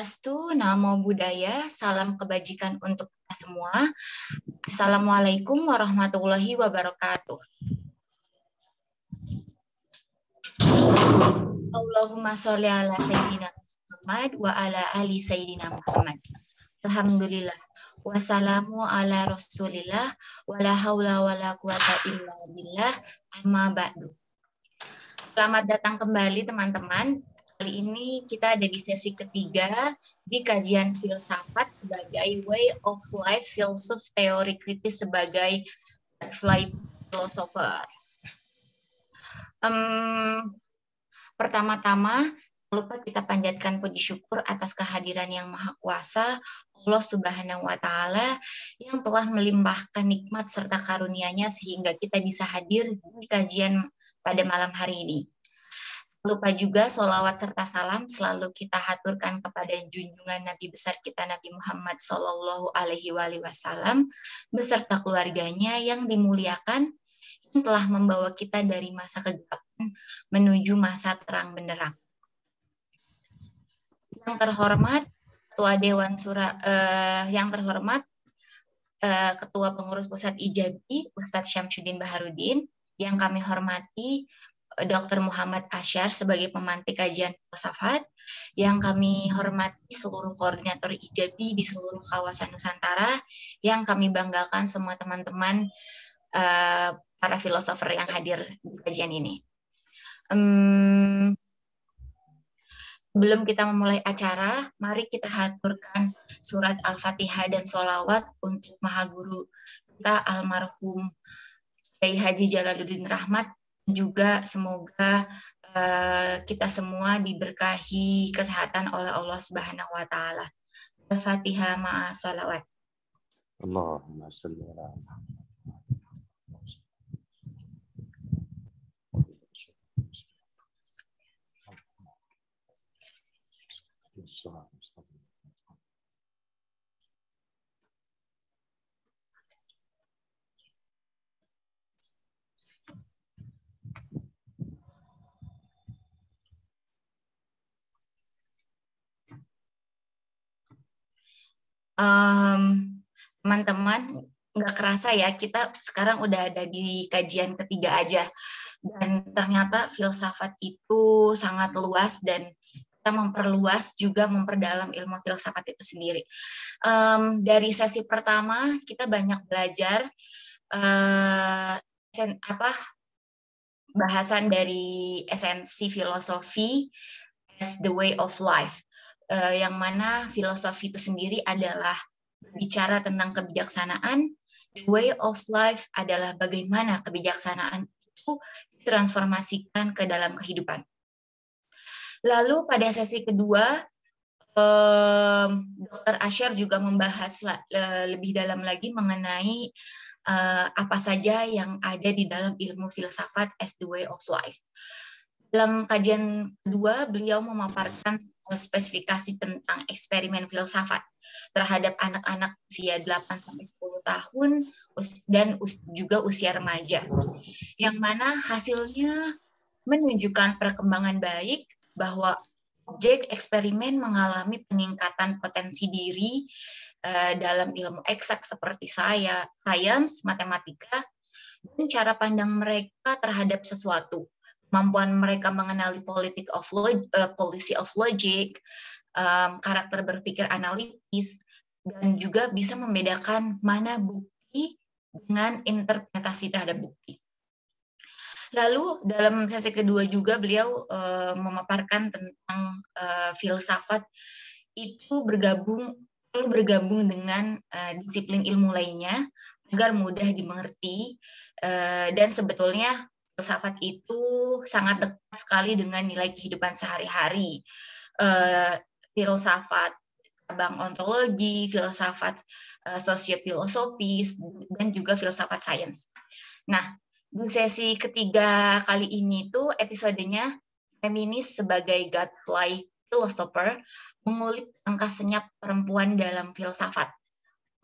Swastiastu, Namo Buddhaya, salam kebajikan untuk kita semua. Assalamualaikum warahmatullahi wabarakatuh. Allahumma sholli ala Sayyidina Muhammad wa ala ali Sayyidina Muhammad. Alhamdulillah. Wassalamu ala rasulillah wa la hawla wa la quwata illa billah amma ba'du. Selamat datang kembali teman-teman Kali ini kita ada di sesi ketiga di kajian filsafat sebagai way of life, filsuf teori kritis sebagai fly philosopher. Um, Pertama-tama, lupa kita panjatkan puji syukur atas kehadiran yang maha kuasa Allah Subhanahu wa taala yang telah melimpahkan nikmat serta karunia-Nya sehingga kita bisa hadir di kajian pada malam hari ini lupa juga solawat serta salam selalu kita haturkan kepada junjungan Nabi besar kita Nabi Muhammad Shallallahu Alaihi Wasallam beserta keluarganya yang dimuliakan yang telah membawa kita dari masa kegelapan menuju masa terang benderang. Yang terhormat Ketua Dewan Sura eh, yang terhormat eh, Ketua Pengurus Pusat Ijabi Ustadz Syamsuddin Baharudin yang kami hormati Dr. Muhammad Asyar sebagai pemantik kajian filsafat yang kami hormati seluruh koordinator IJABI di seluruh kawasan Nusantara yang kami banggakan semua teman-teman uh, para filosofer yang hadir di kajian ini. Um, sebelum kita memulai acara, mari kita haturkan surat Al-Fatihah dan solawat untuk Maha Guru kita almarhum Kiai Haji Jalaluddin Rahmat juga semoga uh, kita semua diberkahi kesehatan oleh Allah Subhanahu wa taala. Al-Fatihah ma'a salawat. Allahumma salli ala teman-teman um, nggak kerasa ya kita sekarang udah ada di kajian ketiga aja dan ternyata filsafat itu sangat luas dan kita memperluas juga memperdalam ilmu filsafat itu sendiri. Um, dari sesi pertama kita banyak belajar uh, sen, apa bahasan dari esensi filosofi as the way of life uh, yang mana filosofi itu sendiri adalah bicara tentang kebijaksanaan. The way of life adalah bagaimana kebijaksanaan itu ditransformasikan ke dalam kehidupan. Lalu pada sesi kedua, um, Dr. Asher juga membahas lebih dalam lagi mengenai uh, apa saja yang ada di dalam ilmu filsafat as the way of life. Dalam kajian kedua, beliau memaparkan spesifikasi tentang eksperimen filsafat terhadap anak-anak usia 8 sampai 10 tahun dan juga usia remaja. Yang mana hasilnya menunjukkan perkembangan baik bahwa objek eksperimen mengalami peningkatan potensi diri uh, dalam ilmu eksak seperti saya, sains, matematika, dan cara pandang mereka terhadap sesuatu kemampuan mereka mengenali politik of log, uh, policy of logic, um, karakter berpikir analitis, dan juga bisa membedakan mana bukti dengan interpretasi terhadap bukti. Lalu dalam sesi kedua juga beliau uh, memaparkan tentang uh, filsafat itu bergabung perlu bergabung dengan uh, disiplin ilmu lainnya agar mudah dimengerti uh, dan sebetulnya filsafat itu sangat dekat sekali dengan nilai kehidupan sehari-hari. Uh, filsafat cabang ontologi, filsafat uh, sosiofilosofis, dan juga filsafat sains. Nah, di sesi ketiga kali ini tuh episodenya feminis sebagai godlike philosopher mengulik angka senyap perempuan dalam filsafat.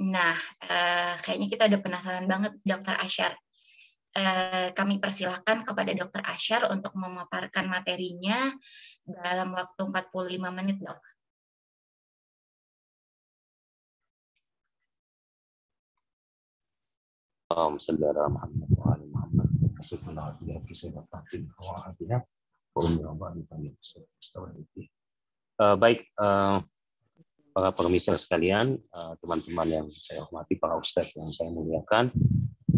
Nah, uh, kayaknya kita udah penasaran banget, Dr. Asyar. Eh, kami persilahkan kepada Dr. Asyar untuk memaparkan materinya dalam waktu 45 menit, Dok. Um, saudara baik, eh, para permisi sekalian, teman-teman yang saya hormati, para ustadz yang saya muliakan,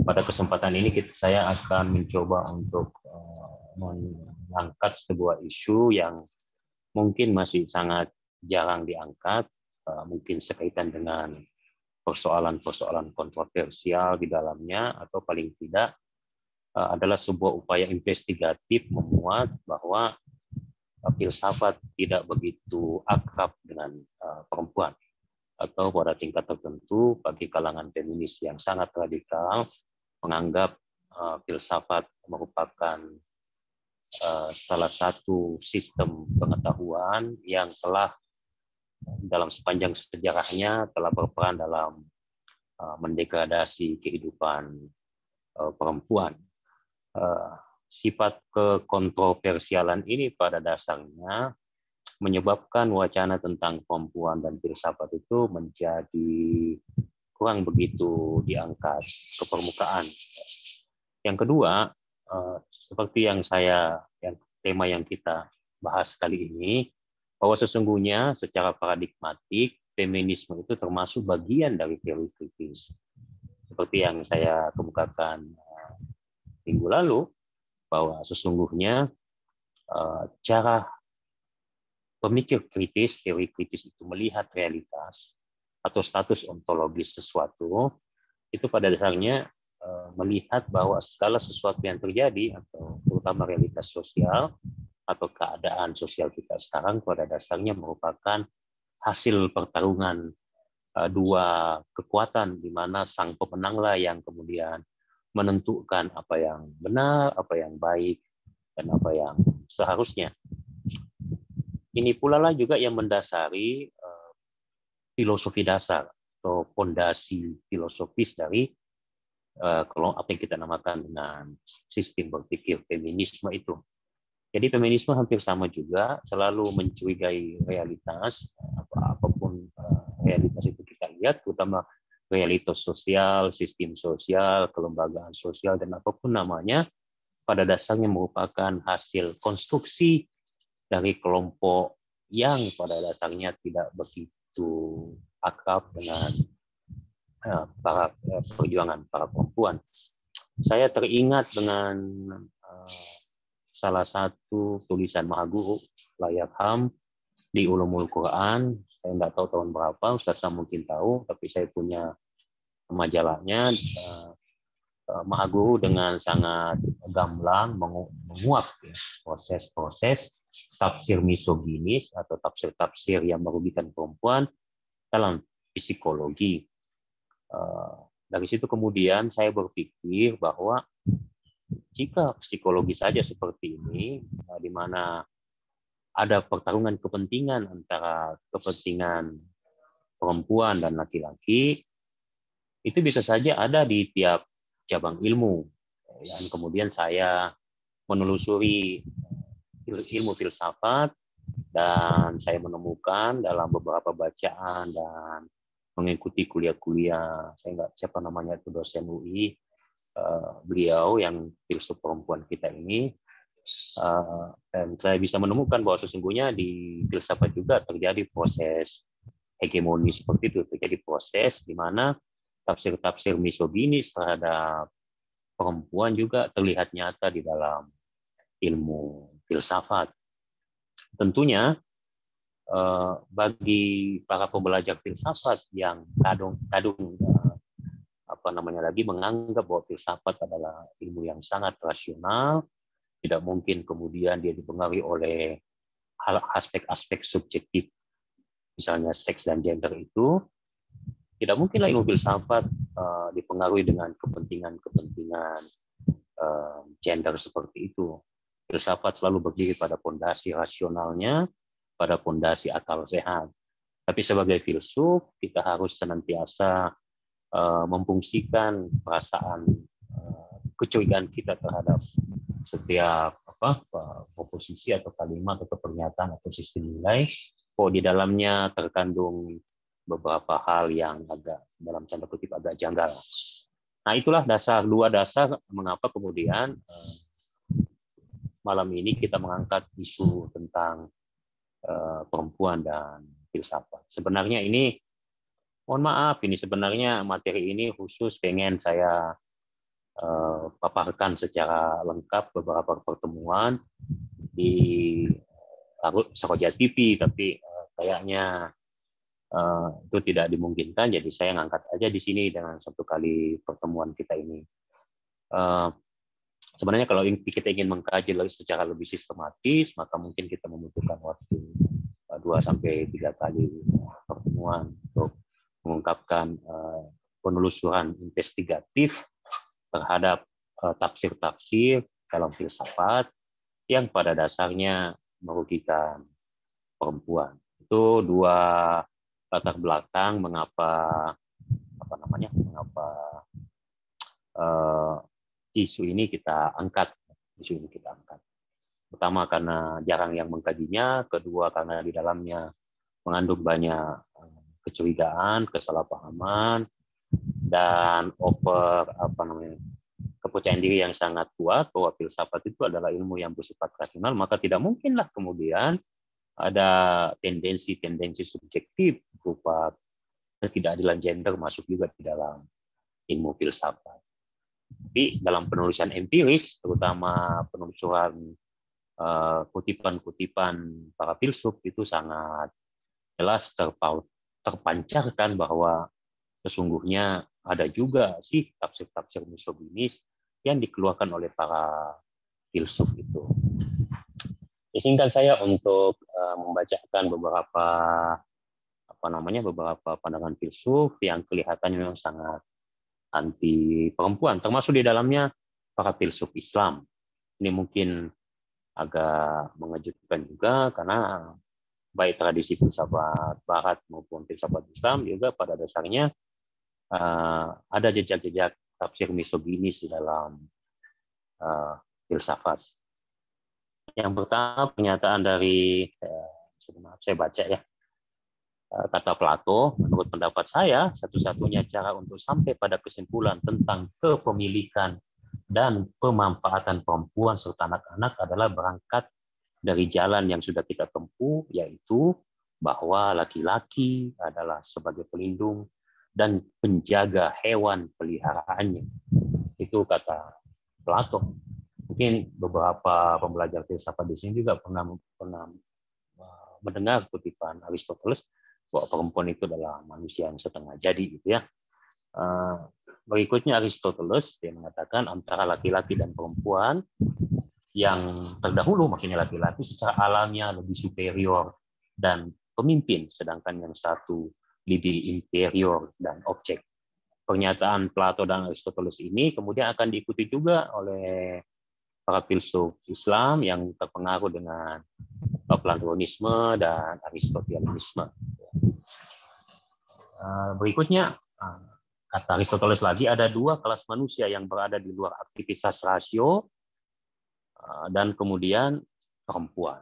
pada kesempatan ini kita, saya akan mencoba untuk uh, mengangkat sebuah isu yang mungkin masih sangat jarang diangkat, uh, mungkin sekaitan dengan persoalan-persoalan kontroversial di dalamnya atau paling tidak uh, adalah sebuah upaya investigatif memuat bahwa filsafat tidak begitu akrab dengan perempuan. Atau pada tingkat tertentu bagi kalangan feminis yang sangat radikal menganggap uh, filsafat merupakan uh, salah satu sistem pengetahuan yang telah dalam sepanjang sejarahnya telah berperan dalam uh, mendegradasi kehidupan uh, perempuan. Uh, sifat kekontroversialan ini pada dasarnya menyebabkan wacana tentang perempuan dan filsafat itu menjadi kurang begitu diangkat ke permukaan. Yang kedua, seperti yang saya yang tema yang kita bahas kali ini, bahwa sesungguhnya secara paradigmatik feminisme itu termasuk bagian dari teori kritis. Seperti yang saya kemukakan uh, minggu lalu, bahwa sesungguhnya uh, cara pemikir kritis, teori kritis itu melihat realitas atau status ontologis sesuatu, itu pada dasarnya uh, melihat bahwa segala sesuatu yang terjadi, atau terutama realitas sosial, atau keadaan sosial kita sekarang pada dasarnya merupakan hasil pertarungan uh, dua kekuatan di mana sang pemenanglah yang kemudian menentukan apa yang benar, apa yang baik, dan apa yang seharusnya. Ini pula lah juga yang mendasari uh, filosofi dasar atau fondasi filosofis dari uh, kalau apa yang kita namakan dengan sistem berpikir feminisme itu. Jadi feminisme hampir sama juga, selalu mencurigai realitas, apa apa pun eh, realitas itu kita lihat, terutama realitas sosial, sistem sosial, kelembagaan sosial, dan apa pun namanya, pada dasarnya merupakan hasil konstruksi dari kelompok yang pada dasarnya tidak begitu akrab dengan eh, para eh, perjuangan para perempuan. Saya teringat dengan salah satu tulisan Mahaguru layak ham di Ulumul Quran. Saya nggak tahu tahun berapa, Ustaz saya mungkin tahu, tapi saya punya majalahnya. Uh, Mahaguru dengan sangat gamblang menguap ya, proses-proses tafsir misoginis atau tafsir-tafsir yang merugikan perempuan dalam psikologi. Uh, dari situ kemudian saya berpikir bahwa jika psikologi saja seperti ini, eh, di mana ada pertarungan kepentingan antara kepentingan perempuan dan laki-laki, itu bisa saja ada di tiap cabang ilmu. Dan kemudian saya menelusuri ilmu filsafat dan saya menemukan dalam beberapa bacaan dan mengikuti kuliah-kuliah. Saya nggak siapa namanya itu dosen UI Eh, beliau yang filsuf perempuan kita ini. Uh, dan saya bisa menemukan bahwa sesungguhnya di filsafat juga terjadi proses hegemoni seperti itu. Terjadi proses di mana tafsir-tafsir misoginis terhadap perempuan juga terlihat nyata di dalam ilmu filsafat. Tentunya eh, bagi para pembelajar filsafat yang kadung kadung apa namanya lagi menganggap bahwa filsafat adalah ilmu yang sangat rasional, tidak mungkin kemudian dia dipengaruhi oleh hal aspek-aspek subjektif, misalnya seks dan gender itu, tidak mungkinlah ilmu filsafat uh, dipengaruhi dengan kepentingan-kepentingan gender seperti itu. Filsafat selalu berdiri pada fondasi rasionalnya, pada fondasi akal sehat. Tapi sebagai filsuf, kita harus senantiasa uh, memfungsikan perasaan uh, kecurigaan kita terhadap setiap apa proposisi atau kalimat atau pernyataan atau sistem nilai kok di dalamnya terkandung beberapa hal yang agak dalam tanda kutip agak janggal. Nah, itulah dasar dua dasar mengapa kemudian uh, malam ini kita mengangkat isu tentang uh, perempuan dan filsafat. Sebenarnya ini mohon maaf ini sebenarnya materi ini khusus pengen saya uh, paparkan secara lengkap beberapa pertemuan di Saroja TV tapi uh, kayaknya uh, itu tidak dimungkinkan jadi saya ngangkat aja di sini dengan satu kali pertemuan kita ini. Uh, sebenarnya kalau kita ingin mengkaji secara lebih sistematis, maka mungkin kita membutuhkan waktu eh, dua sampai tiga kali pertemuan untuk mengungkapkan eh, penelusuran investigatif terhadap eh, tafsir-tafsir dalam filsafat yang pada dasarnya merugikan perempuan. Itu dua latar belakang mengapa apa namanya mengapa isu ini kita angkat, isu ini kita angkat. Pertama karena jarang yang mengkajinya, kedua karena di dalamnya mengandung banyak eh, kecurigaan, kesalahpahaman, dan over apa namanya kepercayaan diri yang sangat kuat bahwa filsafat itu adalah ilmu yang bersifat rasional, maka tidak mungkinlah kemudian ada tendensi-tendensi subjektif berupa ketidakadilan gender masuk juga di dalam ilmu filsafat. Tapi dalam penulisan empiris, terutama penelusuran eh, kutipan-kutipan para filsuf itu sangat jelas terpaut, terpancarkan bahwa sesungguhnya ada juga sih tafsir-tafsir misoginis yang dikeluarkan oleh para filsuf itu. Izinkan saya untuk uh, membacakan beberapa apa namanya beberapa pandangan filsuf yang kelihatannya memang sangat anti perempuan, termasuk di dalamnya para filsuf Islam. Ini mungkin agak mengejutkan juga karena baik tradisi filsafat Barat maupun filsafat Islam juga pada dasarnya uh, ada jejak-jejak tafsir misoginis di dalam uh, filsafat. Yang pertama pernyataan dari uh, saya baca ya Eh, kata Plato, menurut pendapat saya, satu-satunya cara untuk sampai pada kesimpulan tentang kepemilikan dan pemanfaatan perempuan serta anak-anak adalah berangkat dari jalan yang sudah kita tempuh, yaitu bahwa laki-laki adalah sebagai pelindung dan penjaga hewan peliharaannya. Itu kata Plato. Mungkin beberapa pembelajar filsafat di sini juga pernah pernah eh, mendengar kutipan Aristoteles bahwa perempuan itu adalah manusia yang setengah jadi gitu ya. Eh, berikutnya Aristoteles dia mengatakan antara laki-laki dan perempuan yang terdahulu maksudnya laki-laki secara alamnya lebih superior dan pemimpin sedangkan yang satu lebih inferior dan objek. Pernyataan Plato dan Aristoteles ini kemudian akan diikuti juga oleh para filsuf Islam yang terpengaruh dengan Platonisme dan Aristotelianisme. Eh, berikutnya, eh, kata Aristoteles lagi, ada dua kelas manusia yang berada di luar aktivitas rasio eh, dan kemudian perempuan.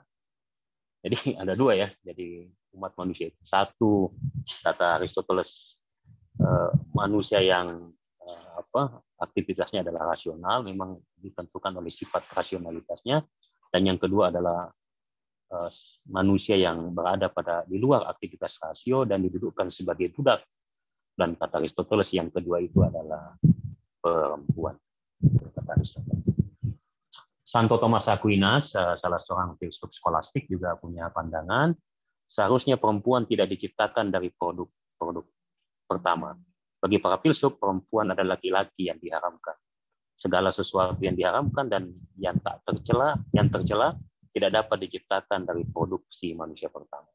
Jadi ada dua ya, jadi umat manusia itu. Satu, kata Aristoteles, manusia yang apa aktivitasnya adalah rasional, memang ditentukan oleh sifat rasionalitasnya. Dan yang kedua adalah manusia yang berada pada di luar aktivitas rasio dan didudukkan sebagai budak. Dan kata Aristoteles yang kedua itu adalah perempuan. Santo Thomas Aquinas, eh, salah seorang filsuf skolastik juga punya pandangan, seharusnya perempuan tidak diciptakan dari produk-produk pertama. Bagi para filsuf, perempuan adalah laki-laki yang diharamkan. Segala sesuatu yang diharamkan dan yang tak tercela, yang tercela tidak dapat diciptakan dari produksi manusia pertama.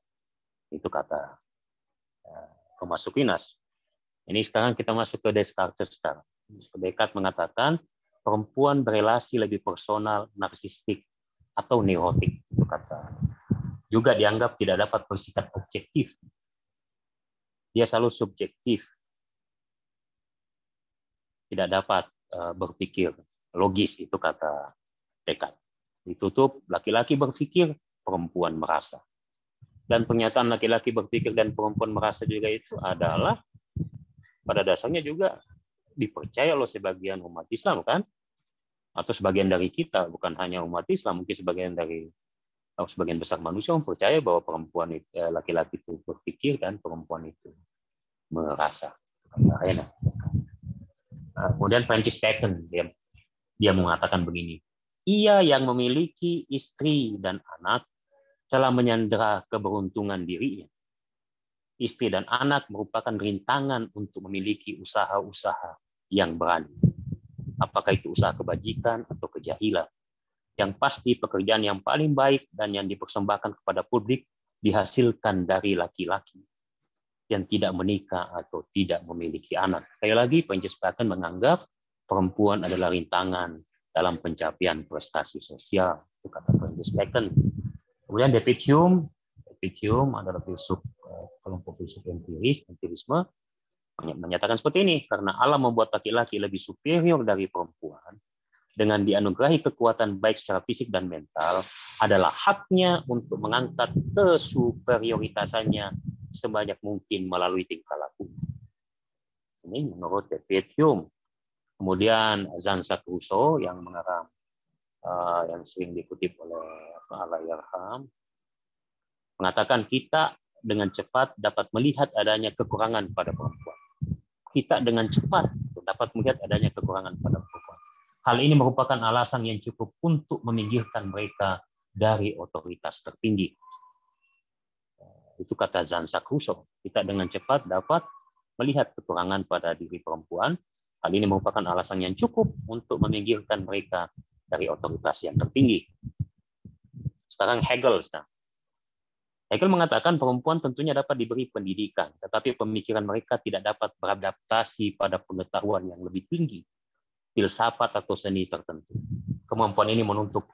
Itu kata Thomas Aquinas. Ini sekarang kita masuk ke Descartes sekarang. Descartes mengatakan perempuan berelasi lebih personal, narsistik, atau neurotik. Itu kata. Juga dianggap tidak dapat bersikap objektif. Dia selalu subjektif. Tidak dapat uh, berpikir logis, itu kata Descartes. Ditutup, laki-laki berpikir, perempuan merasa. Dan pernyataan laki-laki berpikir dan perempuan merasa juga itu adalah pada dasarnya juga dipercaya oleh sebagian umat Islam kan atau sebagian dari kita bukan hanya umat Islam mungkin sebagian dari atau sebagian besar manusia mempercaya bahwa perempuan itu eh, laki-laki itu berpikir dan perempuan itu merasa enak. Nah, kemudian Francis Bacon dia dia mengatakan begini ia yang memiliki istri dan anak telah menyandera keberuntungan dirinya istri dan anak merupakan rintangan untuk memiliki usaha-usaha yang berani apakah itu usaha kebajikan atau kejahilan. Yang pasti pekerjaan yang paling baik dan yang dipersembahkan kepada publik dihasilkan dari laki-laki yang tidak menikah atau tidak memiliki anak. Sekali lagi, Bacon menganggap perempuan adalah rintangan dalam pencapaian prestasi sosial. Itu kata Bacon. Kemudian David Hume, David Hume adalah filsuf eh, kelompok filsuf empiris, empirisme, menyatakan seperti ini karena Allah membuat laki-laki lebih superior dari perempuan dengan dianugerahi kekuatan baik secara fisik dan mental adalah haknya untuk mengangkat kesuperioritasannya sebanyak mungkin melalui tingkah laku. Ini menurut David Hume. Kemudian Jean-Jacques Rousseau yang mengarang uh, yang sering dikutip oleh Allah Yarham mengatakan kita dengan cepat dapat melihat adanya kekurangan pada perempuan kita dengan cepat dapat melihat adanya kekurangan pada perempuan. Hal ini merupakan alasan yang cukup untuk meminggirkan mereka dari otoritas tertinggi. Itu kata Jean-Jacques Rousseau. Kita dengan cepat dapat melihat kekurangan pada diri perempuan. Hal ini merupakan alasan yang cukup untuk meminggirkan mereka dari otoritas yang tertinggi. Sekarang Hegel. Hegel mengatakan perempuan tentunya dapat diberi pendidikan, tetapi pemikiran mereka tidak dapat beradaptasi pada pengetahuan yang lebih tinggi, filsafat atau seni tertentu. Kemampuan ini menuntut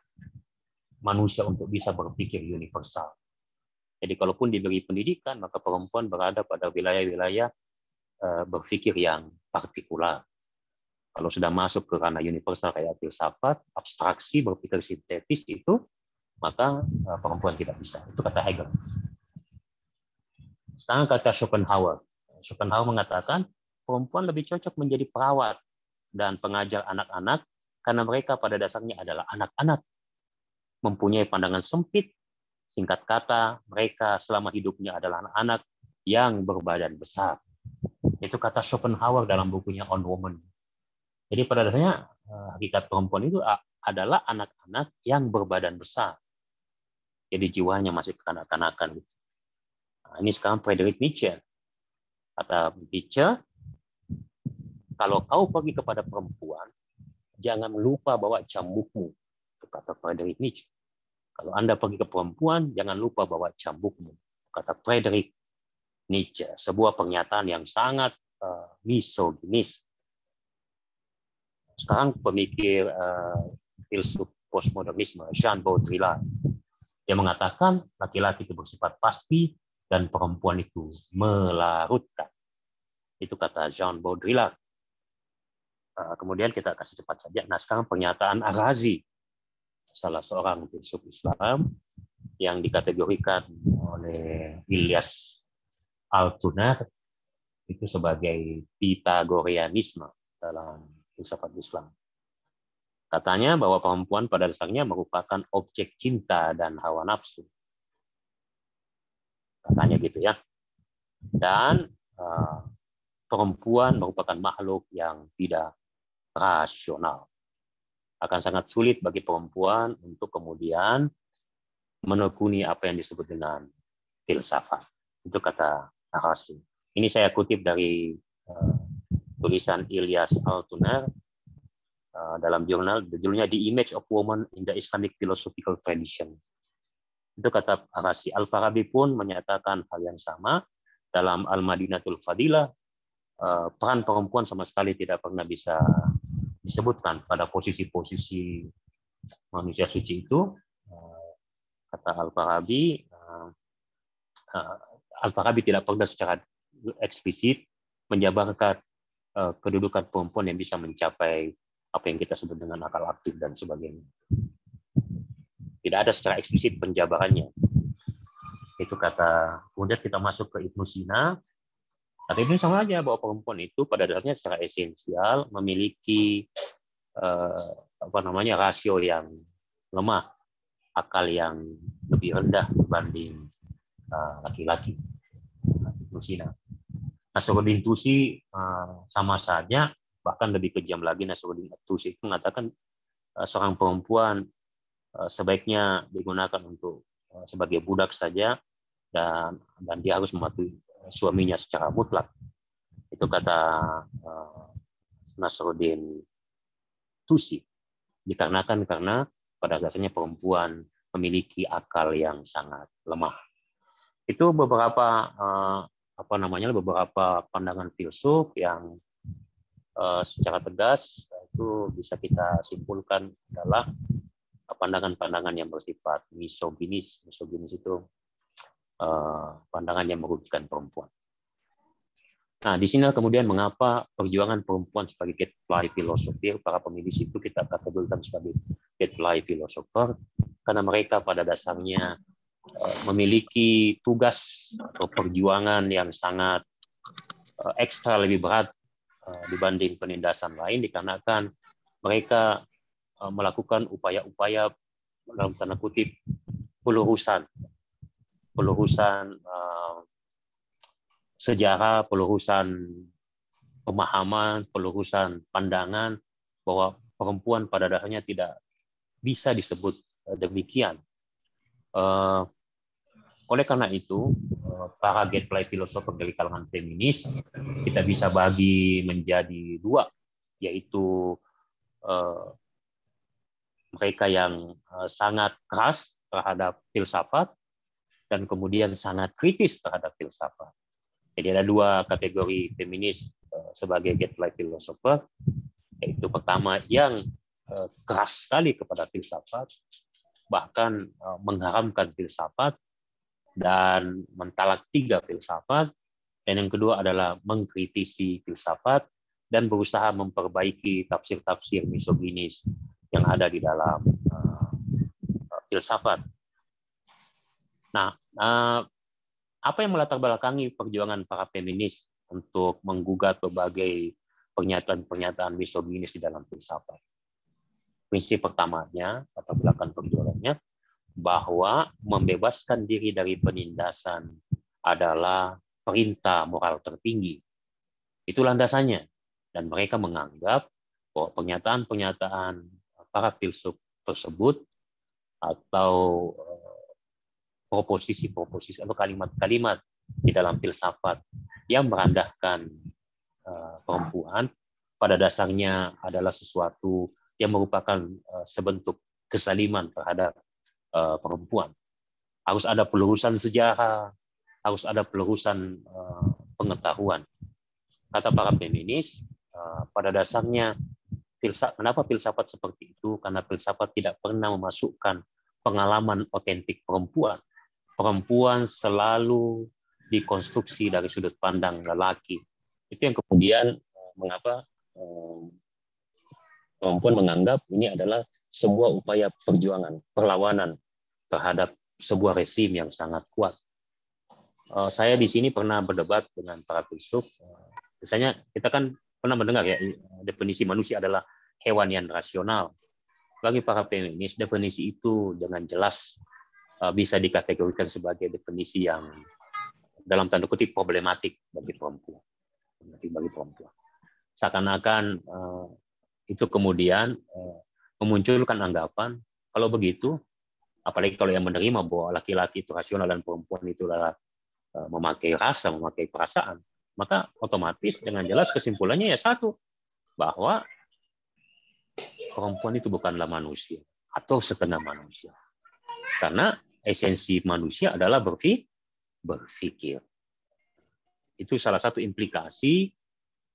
manusia untuk bisa berpikir universal. Jadi kalaupun diberi pendidikan, maka perempuan berada pada wilayah-wilayah eh, berpikir yang partikular. Kalau sudah masuk ke ranah universal kayak filsafat, abstraksi, berpikir sintetis itu maka uh, perempuan tidak bisa. Itu kata Hegel. Sekarang kata Schopenhauer. Schopenhauer mengatakan perempuan lebih cocok menjadi perawat dan pengajar anak-anak karena mereka pada dasarnya adalah anak-anak. Mempunyai pandangan sempit, singkat kata, mereka selama hidupnya adalah anak-anak yang berbadan besar. Itu kata Schopenhauer dalam bukunya On Woman. Jadi pada dasarnya eh, hakikat perempuan itu adalah anak-anak yang berbadan besar jadi jiwanya masih kekanak-kanakan. Nah, ini sekarang Friedrich Nietzsche. Kata Nietzsche, kalau kau pergi kepada perempuan, jangan lupa bawa cambukmu. Kata Friedrich Nietzsche. Kalau Anda pergi ke perempuan, jangan lupa bawa cambukmu. Kata Friedrich Nietzsche. Sebuah pernyataan yang sangat uh, misoginis. Sekarang pemikir uh, filsuf postmodernisme, Jean Baudrillard, dia mengatakan laki-laki itu bersifat pasti dan perempuan itu melarutkan. Itu kata Jean Baudrillard. Uh, kemudian kita kasih cepat saja. Nah sekarang pernyataan Arazi, salah seorang filsuf Islam yang dikategorikan oleh Ilyas Altuner itu sebagai Pythagoreanisme dalam filsafat Islam. Katanya bahwa perempuan pada dasarnya merupakan objek cinta dan hawa nafsu. Katanya gitu ya. Dan uh, perempuan merupakan makhluk yang tidak rasional. Akan sangat sulit bagi perempuan untuk kemudian menekuni apa yang disebut dengan filsafat. Itu kata Arasi. Ini saya kutip dari uh, tulisan Ilyas Altuner Uh, dalam jurnal judulnya The Image of Woman in the Islamic Philosophical Tradition. Itu kata Arasi Al-Farabi pun menyatakan hal yang sama dalam Al-Madinatul Fadilah. Uh, peran perempuan sama sekali tidak pernah bisa disebutkan pada posisi-posisi manusia suci itu. Uh, kata Al-Farabi, Al-Farabi tidak pernah secara eksplisit menjabarkan kedudukan perempuan yang bisa mencapai apa yang kita sebut dengan akal aktif dan sebagainya. Tidak ada secara eksplisit penjabarannya. Itu kata, kemudian kita masuk ke Ibnu Sina. Tapi itu sama aja bahwa perempuan itu pada dasarnya secara esensial memiliki eh, apa namanya rasio yang lemah, akal yang lebih rendah dibanding eh, laki-laki. Uh, Nasruddin Tusi uh, sama saja, bahkan lebih kejam lagi Nasruddin Tusi mengatakan uh, seorang perempuan uh, sebaiknya digunakan untuk sebagai budak saja dan dan dia harus mematuhi suaminya secara mutlak. Itu kata Nasruddin Tusi. Dikarenakan karena pada dasarnya perempuan memiliki akal yang sangat lemah. Itu beberapa uh, apa namanya beberapa pandangan filsuf yang uh, secara tegas itu bisa kita simpulkan adalah pandangan-pandangan yang bersifat misoginis. Misoginis itu Eh, pandangan yang merugikan perempuan. Nah, di sini kemudian mengapa perjuangan perempuan sebagai gateway filosofer, para pemilih itu kita kategorikan sebagai gateway filosofer, karena mereka pada dasarnya eh, memiliki tugas atau perjuangan yang sangat eh, ekstra lebih berat dibanding penindasan lain, dikarenakan mereka melakukan upaya-upaya dalam tanda kutip pelurusan pelurusan sejarah, pelurusan pemahaman, pelurusan pandangan bahwa perempuan pada dasarnya tidak bisa disebut demikian. Oleh karena itu, uh, para gateway filosofer dari kalangan feminis kita bisa bagi menjadi dua, yaitu uh, mereka yang uh, sangat keras terhadap filsafat dan kemudian sangat kritis terhadap filsafat. Jadi ada dua kategori feminis eh, sebagai gateway philosopher, yaitu pertama yang eh, keras sekali kepada filsafat, bahkan eh, mengharamkan filsafat dan mentalak tiga filsafat, dan yang kedua adalah mengkritisi filsafat dan berusaha memperbaiki tafsir-tafsir misoginis yang ada di dalam filsafat. Nah, eh, apa yang melatar belakangi perjuangan para feminis untuk menggugat berbagai pernyataan-pernyataan misoginis di dalam filsafat? Prinsip pertamanya, latar belakang perjuangannya, bahwa membebaskan diri dari penindasan adalah perintah moral tertinggi. Itu landasannya. Dan mereka menganggap bahwa pernyataan-pernyataan para filsuf tersebut atau eh, proposisi-proposisi atau kalimat-kalimat di dalam filsafat yang merendahkan uh, perempuan pada dasarnya adalah sesuatu yang merupakan uh, sebentuk kesaliman terhadap uh, perempuan. Harus ada pelurusan sejarah, harus ada pelurusan uh, pengetahuan. Kata para feminis, uh, pada dasarnya kenapa filsafat seperti itu? Karena filsafat tidak pernah memasukkan pengalaman otentik perempuan perempuan selalu dikonstruksi dari sudut pandang lelaki. Itu yang kemudian eh, mengapa eh, perempuan menganggap ini adalah sebuah upaya perjuangan, perlawanan terhadap sebuah resim yang sangat kuat. Eh, saya di sini pernah berdebat dengan para filsuf. Misalnya kita kan pernah mendengar ya definisi manusia adalah hewan yang rasional. Bagi para feminis definisi itu dengan jelas Uh, bisa dikategorikan sebagai definisi yang dalam tanda kutip problematik bagi perempuan. Bagi perempuan. Seakan-akan itu kemudian memunculkan anggapan kalau begitu, apalagi kalau yang menerima bahwa laki-laki itu rasional dan perempuan itu adalah memakai rasa, memakai perasaan, maka otomatis dengan jelas kesimpulannya ya satu, bahwa perempuan itu bukanlah manusia atau setengah manusia. Karena esensi manusia adalah berpikir. Itu salah satu implikasi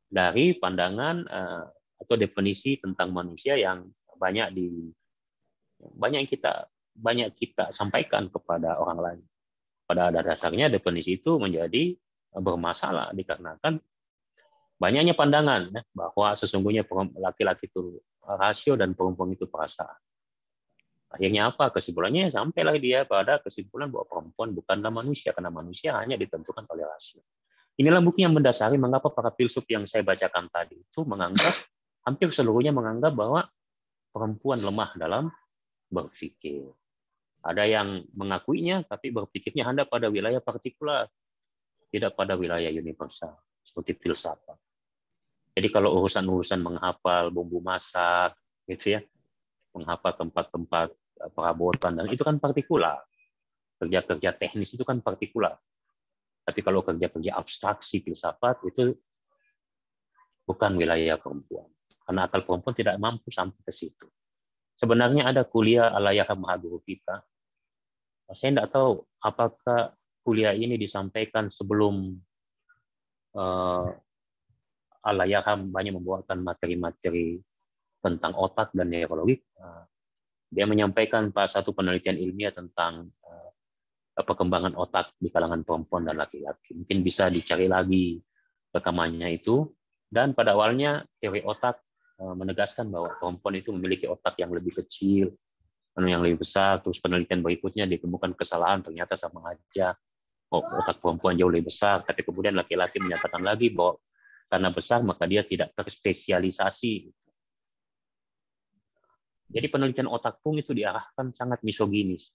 dari pandangan uh, atau definisi tentang manusia yang banyak di banyak kita banyak kita sampaikan kepada orang lain. Pada dasarnya definisi itu menjadi bermasalah dikarenakan banyaknya pandangan ya, bahwa sesungguhnya laki-laki itu rasio dan perempuan itu perasaan. Akhirnya apa? Kesimpulannya sampailah dia pada kesimpulan bahwa perempuan bukanlah manusia karena manusia hanya ditentukan oleh rasio. Inilah buku yang mendasari mengapa para filsuf yang saya bacakan tadi itu menganggap hampir seluruhnya menganggap bahwa perempuan lemah dalam berpikir. Ada yang mengakuinya, tapi berpikirnya hanya pada wilayah partikular, tidak pada wilayah universal, seperti filsafat. Jadi kalau urusan-urusan menghafal bumbu masak, gitu ya, menghafal tempat-tempat perabotan, dan itu kan partikular. Kerja-kerja teknis itu kan partikular. Tapi kalau kerja-kerja abstraksi filsafat itu bukan wilayah perempuan. Karena akal perempuan tidak mampu sampai ke situ. Sebenarnya ada kuliah Alayah Mahaguru kita. Saya tidak tahu apakah kuliah ini disampaikan sebelum uh, Alayaham banyak membawakan materi-materi tentang otak dan neurologi. Uh, dia menyampaikan pada satu penelitian ilmiah tentang uh, perkembangan otak di kalangan perempuan dan laki-laki. Mungkin bisa dicari lagi rekamannya itu. Dan pada awalnya teori otak eh, menegaskan bahwa perempuan itu memiliki otak yang lebih kecil, yang lebih besar. Terus penelitian berikutnya ditemukan kesalahan ternyata sama aja. Otak perempuan jauh lebih besar. Tapi kemudian laki-laki menyatakan lagi bahwa karena besar maka dia tidak terspesialisasi. Jadi penelitian otak pun itu diarahkan sangat misoginis.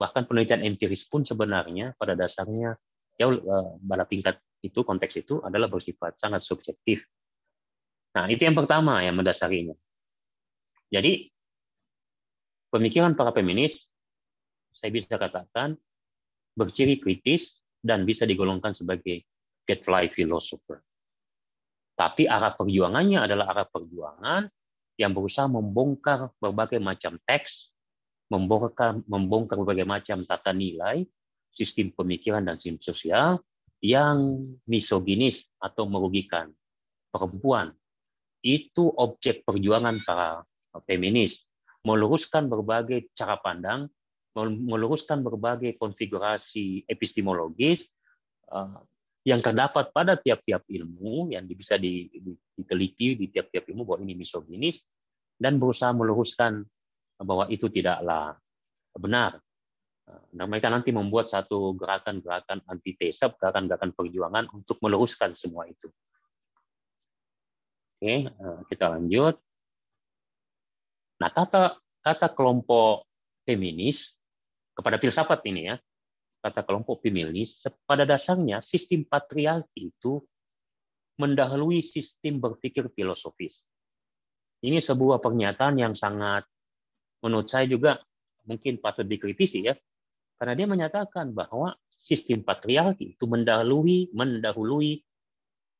Bahkan penelitian empiris pun sebenarnya pada dasarnya jauh eh, pada tingkat itu konteks itu adalah bersifat sangat subjektif. Nah, itu yang pertama yang mendasarinya. Jadi pemikiran para feminis saya bisa katakan berciri kritis dan bisa digolongkan sebagai gadfly philosopher. Tapi arah perjuangannya adalah arah perjuangan yang berusaha membongkar berbagai macam teks membongkar membongkar berbagai macam tata nilai, sistem pemikiran dan sistem sosial yang misoginis atau merugikan perempuan. Itu objek perjuangan para feminis, meluruskan berbagai cara pandang, meluruskan berbagai konfigurasi epistemologis eh, yang terdapat pada tiap-tiap ilmu yang bisa diteliti di tiap-tiap ilmu bahwa ini misoginis dan berusaha meluruskan bahwa itu tidaklah benar. Nah, mereka nanti membuat satu gerakan-gerakan antitesa, gerakan-gerakan perjuangan untuk meluruskan semua itu. Oke, eh, kita lanjut. Nah, kata kata kelompok feminis kepada filsafat ini ya, kata kelompok feminis pada dasarnya sistem patriarki itu mendahului sistem berpikir filosofis. Ini sebuah pernyataan yang sangat menurut saya juga mungkin patut dikritisi ya, karena dia menyatakan bahwa sistem patriarki itu mendahului mendahului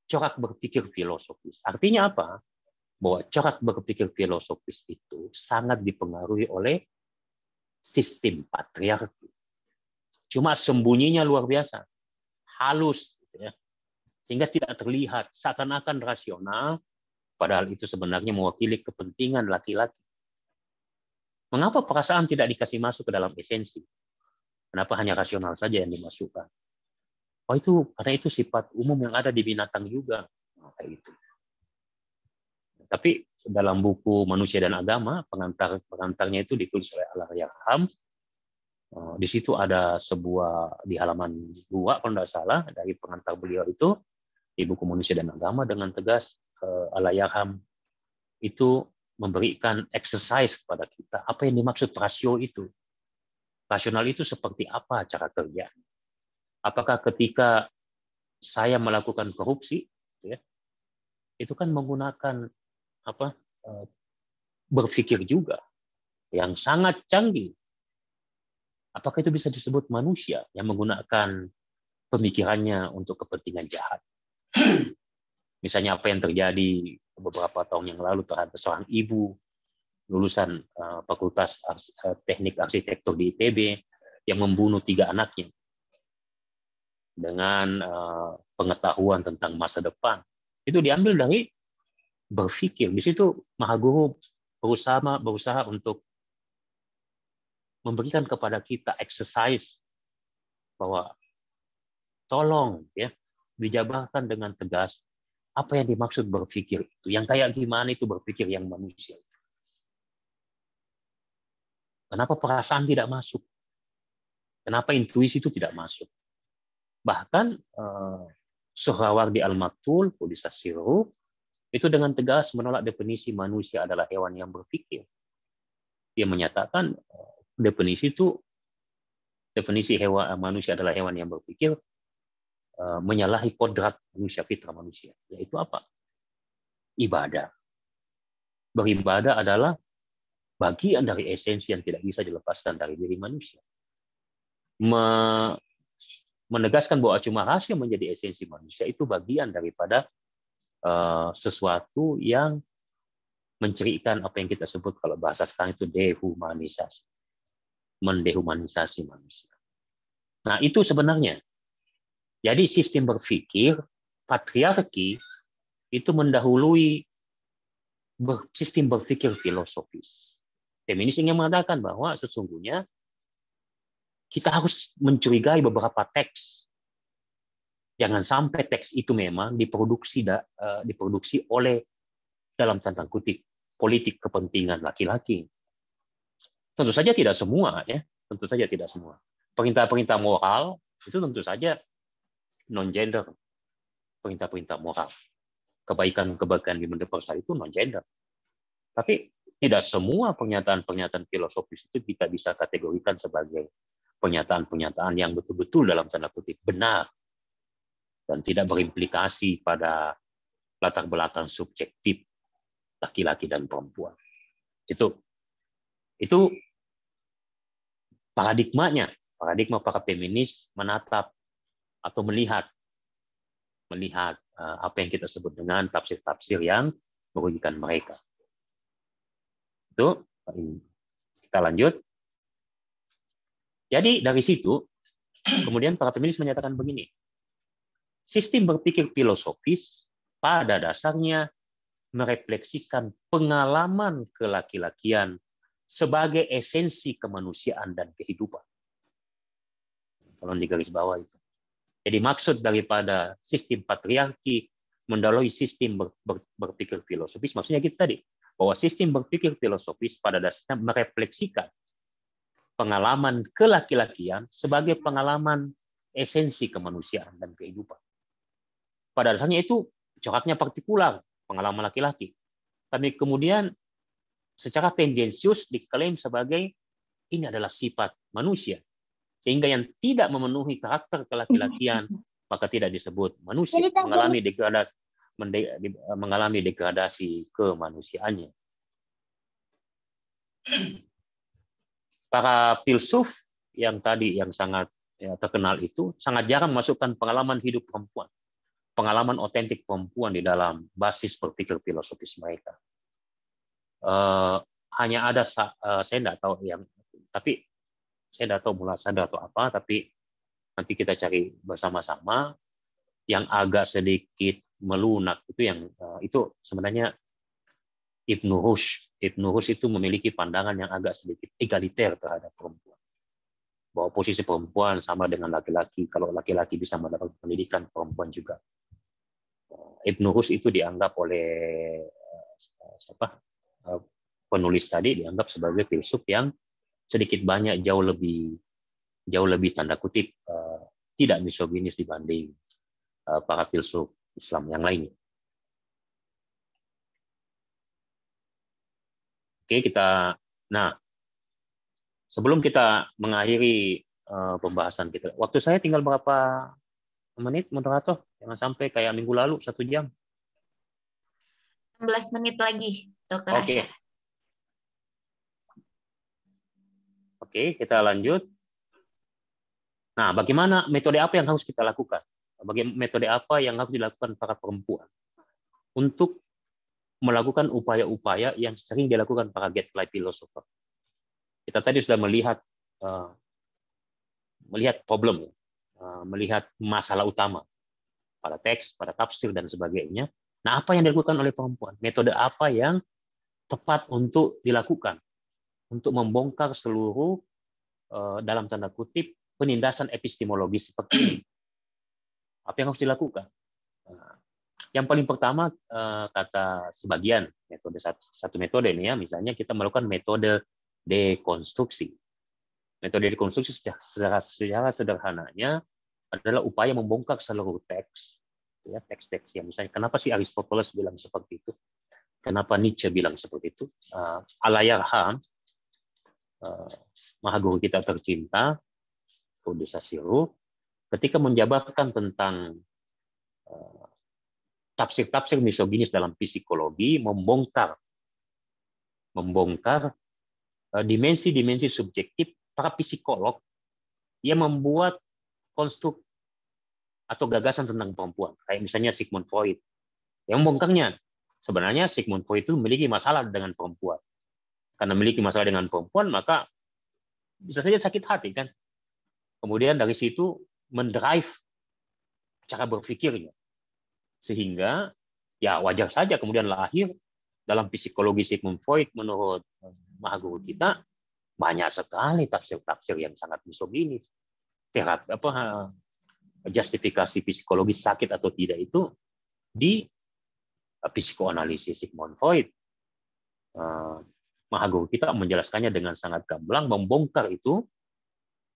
corak berpikir filosofis. Artinya apa? Bahwa corak berpikir filosofis itu sangat dipengaruhi oleh sistem patriarki. Cuma sembunyinya luar biasa, halus, gitu ya. sehingga tidak terlihat seakan-akan rasional, padahal itu sebenarnya mewakili kepentingan laki-laki. Mengapa perasaan tidak dikasih masuk ke dalam esensi? Kenapa hanya rasional saja yang dimasukkan? Oh itu karena itu sifat umum yang ada di binatang juga. Nah, kayak itu. Tapi dalam buku Manusia dan Agama, pengantar pengantarnya itu ditulis oleh Allah Yarham. Eh, di situ ada sebuah di halaman dua kalau tidak salah dari pengantar beliau itu di buku Manusia dan Agama dengan tegas eh, Allah Yarham itu memberikan exercise kepada kita. Apa yang dimaksud rasio itu? Rasional itu seperti apa cara kerja? Apakah ketika saya melakukan korupsi, ya, itu kan menggunakan apa eh, berpikir juga yang sangat canggih. Apakah itu bisa disebut manusia yang menggunakan pemikirannya untuk kepentingan jahat? Misalnya apa yang terjadi beberapa tahun yang lalu terhadap seorang ibu lulusan uh, Fakultas uh, Teknik Arsitektur di ITB yang membunuh tiga anaknya dengan uh, pengetahuan tentang masa depan itu diambil dari berpikir di situ Mahaguru berusaha berusaha untuk memberikan kepada kita exercise bahwa tolong ya dijabarkan dengan tegas apa yang dimaksud berpikir itu? Yang kayak gimana itu berpikir yang manusia? Kenapa perasaan tidak masuk? Kenapa intuisi itu tidak masuk? Bahkan uh, Suhrawardi Al-Maktul, Polisa Siru, itu dengan tegas menolak definisi manusia adalah hewan yang berpikir. Dia menyatakan uh, definisi itu definisi hewan manusia adalah hewan yang berpikir menyalahi kodrat manusia fitrah manusia. Yaitu apa? Ibadah. Beribadah adalah bagian dari esensi yang tidak bisa dilepaskan dari diri manusia. Menegaskan bahwa cuma rahasia menjadi esensi manusia itu bagian daripada uh, sesuatu yang mencirikan apa yang kita sebut kalau bahasa sekarang itu dehumanisasi. Mendehumanisasi manusia. Nah, itu sebenarnya. Jadi sistem berpikir patriarki itu mendahului sistem berpikir filosofis. Feminis ingin mengatakan bahwa sesungguhnya kita harus mencurigai beberapa teks. Jangan sampai teks itu memang diproduksi da, uh, diproduksi oleh dalam tanda kutip politik kepentingan laki-laki. Tentu saja tidak semua ya, tentu saja tidak semua. Perintah-perintah moral itu tentu saja non gender. Perintah-perintah moral. Kebaikan-kebaikan di universal itu non gender. Tapi tidak semua pernyataan-pernyataan filosofis itu kita bisa kategorikan sebagai pernyataan-pernyataan yang betul-betul dalam tanda kutip benar dan tidak berimplikasi pada latar belakang subjektif laki-laki dan perempuan. Itu itu paradigmanya, paradigma para feminis menatap atau melihat melihat eh, apa yang kita sebut dengan tafsir-tafsir yang merugikan mereka. Itu kita lanjut. Jadi dari situ kemudian para feminis menyatakan begini. Sistem berpikir filosofis pada dasarnya merefleksikan pengalaman kelaki-lakian sebagai esensi kemanusiaan dan kehidupan. Kalau di garis bawah itu. Jadi maksud daripada sistem patriarki mendalui sistem ber, ber, berpikir filosofis, maksudnya kita tadi, bahwa sistem berpikir filosofis pada dasarnya merefleksikan pengalaman kelaki-lakian sebagai pengalaman esensi kemanusiaan dan kehidupan. Pada dasarnya itu coraknya partikular, pengalaman laki-laki. Tapi kemudian secara tendensius diklaim sebagai ini adalah sifat manusia. Sehingga yang tidak memenuhi karakter kelaki-lakian maka tidak disebut manusia mengalami degradasi mengalami degradasi kemanusiaannya. Para filsuf yang tadi yang sangat ya, terkenal itu sangat jarang memasukkan pengalaman hidup perempuan, pengalaman otentik perempuan di dalam basis berpikir filosofis mereka. Uh, hanya ada uh, saya tidak tahu yang tapi saya tidak tahu mulai sadar atau apa tapi nanti kita cari bersama-sama yang agak sedikit melunak itu yang uh, itu sebenarnya Ibnu Rushd. Ibnu Rushd itu memiliki pandangan yang agak sedikit egaliter terhadap perempuan. Bahwa posisi perempuan sama dengan laki-laki. Kalau laki-laki bisa mendapatkan pendidikan, perempuan juga. Eh, Ibnu Rushd itu dianggap oleh uh, siapa uh, penulis tadi dianggap sebagai filsuf yang sedikit banyak jauh lebih jauh lebih tanda kutip tidak misoginis dibanding para filsuf Islam yang lainnya. Oke, kita nah sebelum kita mengakhiri uh, pembahasan kita, waktu saya tinggal berapa menit moderator? Jangan sampai kayak minggu lalu satu jam. 16 menit lagi, Dokter Oke. Oke, kita lanjut. Nah, bagaimana metode apa yang harus kita lakukan? Bagaimana metode apa yang harus dilakukan para perempuan untuk melakukan upaya-upaya yang sering dilakukan para gadfly philosopher? Kita tadi sudah melihat uh, melihat problem, uh, melihat masalah utama pada teks, pada tafsir dan sebagainya. Nah, apa yang dilakukan oleh perempuan? Metode apa yang tepat untuk dilakukan untuk membongkar seluruh uh, dalam tanda kutip penindasan epistemologis seperti ini. Apa yang harus dilakukan? Nah, yang paling pertama eh, kata sebagian metode satu metode ini ya, misalnya kita melakukan metode dekonstruksi. Metode dekonstruksi secara, secara sederhananya adalah upaya membongkar seluruh teks, ya teks-teks yang misalnya kenapa sih Aristoteles bilang seperti itu, kenapa Nietzsche bilang seperti itu, uh, Alayarham, uh, maha guru kita tercinta, Buddha Siru, ketika menjabarkan tentang tafsir-tafsir misoginis dalam psikologi, membongkar membongkar dimensi-dimensi subjektif para psikolog yang membuat konstruk atau gagasan tentang perempuan. Kayak misalnya Sigmund Freud. Yang membongkarnya, sebenarnya Sigmund Freud itu memiliki masalah dengan perempuan. Karena memiliki masalah dengan perempuan, maka bisa saja sakit hati kan. Kemudian dari situ mendrive cara berpikirnya. Sehingga ya wajar saja kemudian lahir dalam psikologi Sigmund Freud menurut maha guru kita banyak sekali tafsir-tafsir yang sangat misoginis terapi apa justifikasi psikologis sakit atau tidak itu di psikoanalisis Sigmund Freud. Uh, Mahaguru kita menjelaskannya dengan sangat gamblang, membongkar itu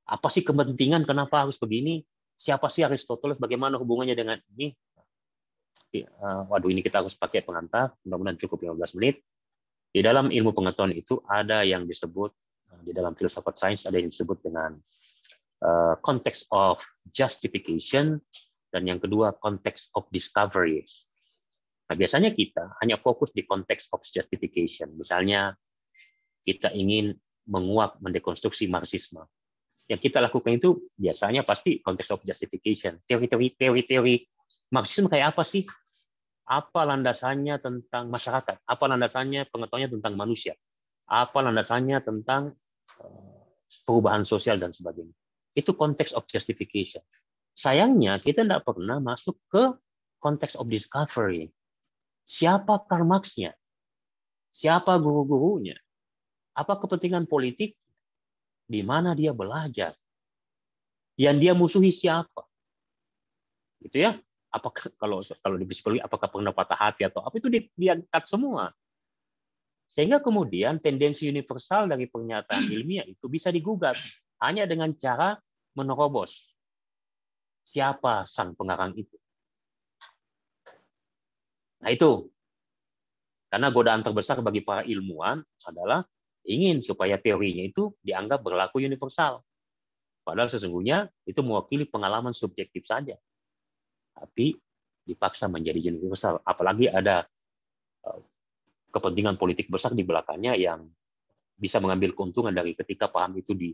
apa sih kepentingan, kenapa harus begini, siapa sih Aristoteles, bagaimana hubungannya dengan ini. Uh, waduh ini kita harus pakai pengantar, mudah-mudahan cukup 15 menit. Di dalam ilmu pengetahuan itu ada yang disebut, di dalam filsafat sains ada yang disebut dengan Uh, context of justification dan yang kedua konteks of discovery. Nah, biasanya kita hanya fokus di konteks of justification. Misalnya kita ingin menguak mendekonstruksi marxisme. Yang kita lakukan itu biasanya pasti konteks of justification. Teori-teori teori-teori marxisme kayak apa sih? Apa landasannya tentang masyarakat? Apa landasannya pengetahuannya tentang manusia? Apa landasannya tentang uh, perubahan sosial dan sebagainya? Itu konteks of justification. Sayangnya kita tidak pernah masuk ke konteks of discovery. Siapa Karl Marx-nya? Siapa guru-gurunya? Apa kepentingan politik? Di mana dia belajar? Yang dia musuhi siapa? Gitu ya. Apakah kalau kalau di psikologi apakah pernah patah hati atau apa itu di, diangkat semua. Sehingga kemudian tendensi universal dari pernyataan ilmiah itu bisa digugat hanya dengan cara menerobos siapa sang pengarang itu. Nah itu, karena godaan terbesar bagi para ilmuwan adalah ingin supaya teorinya itu dianggap berlaku universal. Padahal sesungguhnya itu mewakili pengalaman subjektif saja. Tapi dipaksa menjadi universal. Apalagi ada eh, kepentingan politik besar di belakangnya yang bisa mengambil keuntungan dari ketika paham itu di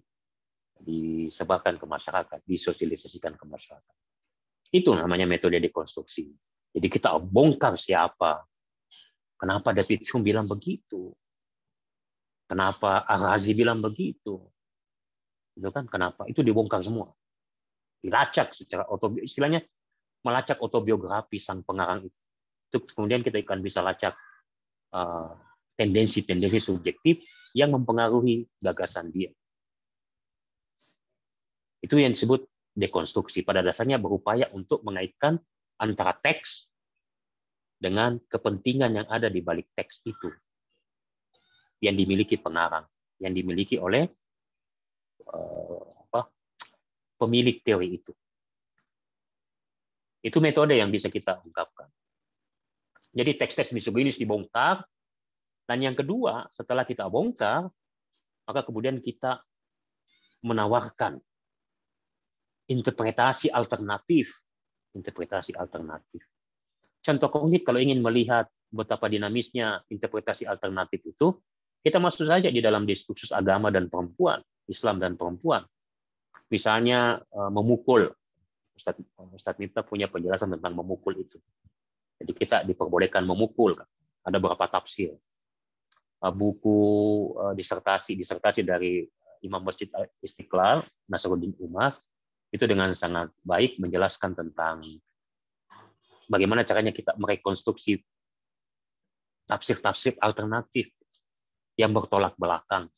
disebarkan ke masyarakat, disosialisasikan ke masyarakat. Itu namanya metode dekonstruksi. Jadi kita bongkar siapa. Kenapa David Hume bilang begitu? Kenapa Arazi bilang begitu? Itu kan kenapa? Itu dibongkar semua. Dilacak secara otobiografi, istilahnya melacak autobiografi sang pengarang itu. Kemudian kita akan bisa lacak uh, tendensi-tendensi subjektif yang mempengaruhi gagasan dia. Itu yang disebut dekonstruksi. Pada dasarnya berupaya untuk mengaitkan antara teks dengan kepentingan yang ada di balik teks itu yang dimiliki pengarang, yang dimiliki oleh uh, apa, pemilik teori itu. Itu metode yang bisa kita ungkapkan. Jadi teks-teks misoginis dibongkar, dan yang kedua, setelah kita bongkar, maka kemudian kita menawarkan interpretasi alternatif. Interpretasi alternatif. Contoh konkret kalau ingin melihat betapa dinamisnya interpretasi alternatif itu, kita masuk saja di dalam diskursus agama dan perempuan, Islam dan perempuan. Misalnya eh, memukul. Ustadz, Ustadz punya penjelasan tentang memukul itu. Jadi kita diperbolehkan memukul. Ada beberapa tafsir. Eh, buku eh, disertasi disertasi dari Imam Masjid Istiqlal, Nasruddin Umar, itu dengan sangat baik menjelaskan tentang bagaimana caranya kita merekonstruksi tafsir-tafsir alternatif yang bertolak belakang.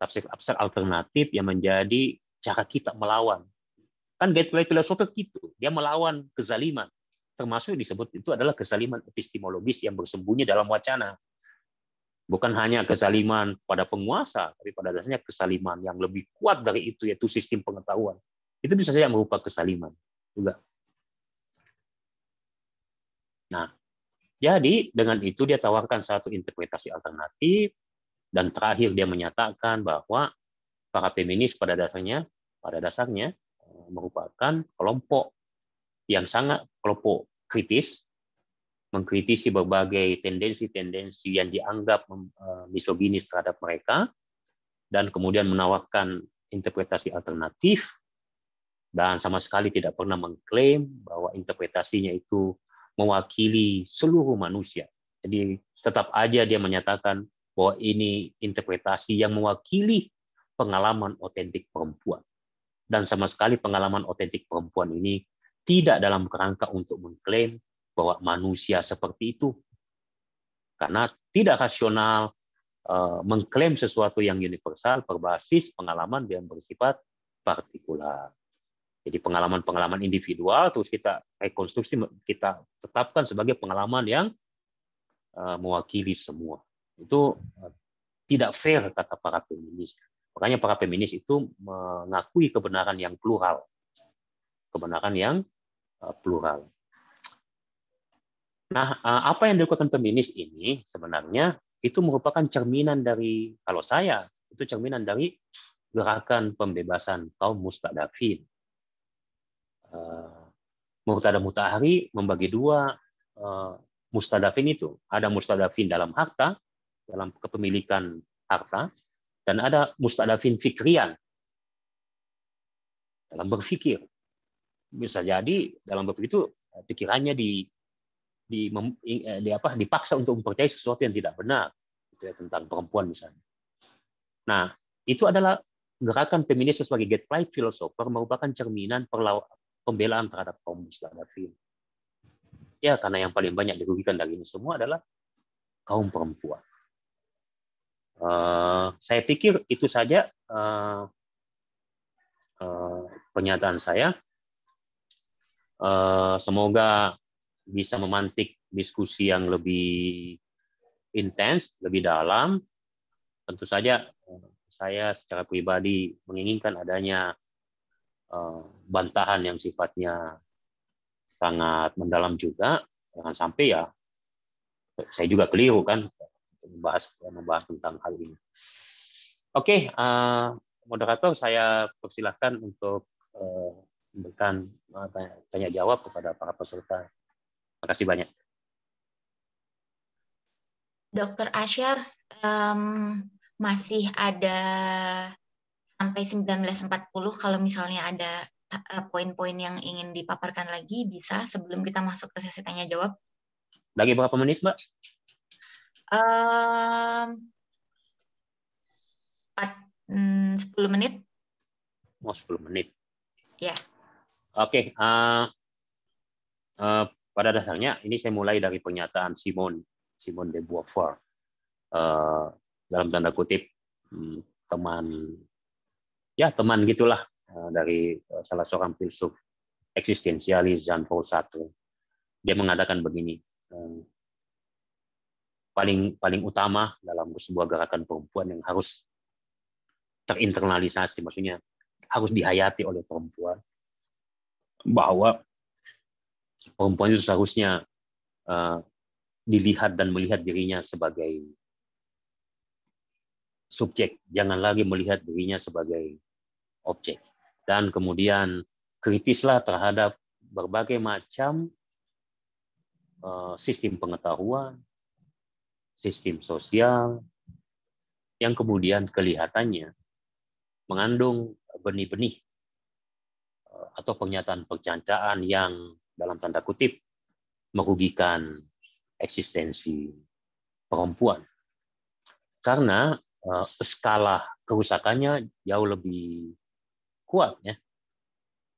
Tafsir-tafsir alternatif yang menjadi cara kita melawan. Kan gateway filosofi itu, dia melawan kezaliman. Termasuk disebut itu adalah kezaliman epistemologis yang bersembunyi dalam wacana. Bukan hanya kezaliman pada penguasa, tapi pada dasarnya kezaliman yang lebih kuat dari itu, yaitu sistem pengetahuan itu bisa saja berupa kesaliman juga. Nah, jadi dengan itu dia tawarkan satu interpretasi alternatif dan terakhir dia menyatakan bahwa para feminis pada dasarnya pada dasarnya merupakan kelompok yang sangat kelompok kritis mengkritisi berbagai tendensi-tendensi yang dianggap eh, misoginis terhadap mereka dan kemudian menawarkan interpretasi alternatif dan sama sekali tidak pernah mengklaim bahwa interpretasinya itu mewakili seluruh manusia. Jadi tetap aja dia menyatakan bahwa ini interpretasi yang mewakili pengalaman otentik perempuan. Dan sama sekali pengalaman otentik perempuan ini tidak dalam kerangka untuk mengklaim bahwa manusia seperti itu. Karena tidak rasional uh, mengklaim sesuatu yang universal berbasis pengalaman yang bersifat partikular. Jadi pengalaman-pengalaman individual terus kita rekonstruksi kita tetapkan sebagai pengalaman yang uh, mewakili semua. Itu uh, tidak fair kata para feminis. Makanya para feminis itu mengakui kebenaran yang plural. Kebenaran yang plural. Nah, eh, apa yang dilakukan feminis ini sebenarnya itu merupakan cerminan dari, kalau saya, itu cerminan dari gerakan pembebasan kaum mustadafin. Uh, Murtada Mutahari membagi dua mustadafin itu. Ada mustadafin dalam harta, dalam kepemilikan harta, dan ada mustadafin fikrian, dalam berpikir. Bisa jadi dalam berpikir itu pikirannya di di, eh, di apa dipaksa untuk mempercayai sesuatu yang tidak benar gitu ya, tentang perempuan misalnya. Nah, itu adalah gerakan feminis sebagai right philosopher merupakan cerminan pembelaan terhadap kaum muslimin. Ya, karena yang paling banyak dirugikan dari ini semua adalah kaum perempuan. Uh, saya pikir itu saja uh, uh, pernyataan saya. Semoga bisa memantik diskusi yang lebih intens, lebih dalam. Tentu saja saya secara pribadi menginginkan adanya bantahan yang sifatnya sangat mendalam juga. Jangan sampai ya saya juga keliru kan membahas membahas tentang hal ini. Oke, okay, uh, moderator saya persilahkan untuk uh, memberikan uh, tanya, tanya jawab kepada para peserta Terima kasih banyak. Dokter Asyar, um, masih ada sampai 19.40 kalau misalnya ada eh, poin-poin yang ingin dipaparkan lagi bisa sebelum kita masuk ke sesi tanya jawab. Lagi berapa menit, Mbak? Um, 4, 10 menit. Oh, 10 menit. Ya. Oke, okay, uh, eh, uh, pada dasarnya ini saya mulai dari pernyataan Simon Simon de Beauvoir uh, dalam tanda kutip hmm, teman ya teman gitulah uh, dari uh, salah seorang filsuf eksistensialis Jean Paul Sartre dia mengatakan begini paling paling utama dalam sebuah gerakan perempuan yang harus terinternalisasi maksudnya harus dihayati oleh perempuan bahwa perempuan itu seharusnya uh, dilihat dan melihat dirinya sebagai subjek, jangan lagi melihat dirinya sebagai objek. Dan kemudian kritislah terhadap berbagai macam uh, sistem pengetahuan, sistem sosial, yang kemudian kelihatannya mengandung benih-benih uh, atau pernyataan-pernyataan yang dalam tanda kutip merugikan eksistensi perempuan. Karena uh, skala kerusakannya jauh lebih kuat ya.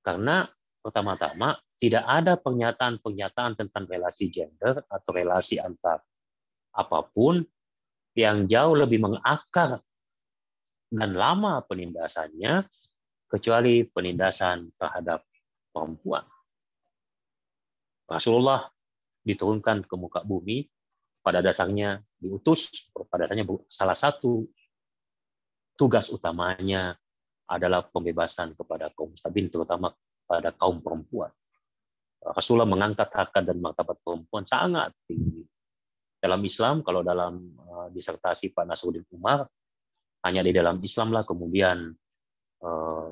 Karena pertama-tama tidak ada pernyataan-pernyataan tentang relasi gender atau relasi antar apa pun yang jauh lebih mengakar dan lama penindasannya kecuali penindasan terhadap perempuan. Rasulullah diturunkan ke muka bumi, pada dasarnya diutus, pada dasarnya salah satu tugas utamanya adalah pembebasan kepada kaum mustabin, terutama pada kaum perempuan. Rasulullah mengangkat harkat dan martabat perempuan sangat tinggi. Dalam Islam, kalau dalam uh, disertasi Pak Nasruddin Umar, hanya di dalam Islam lah kemudian uh,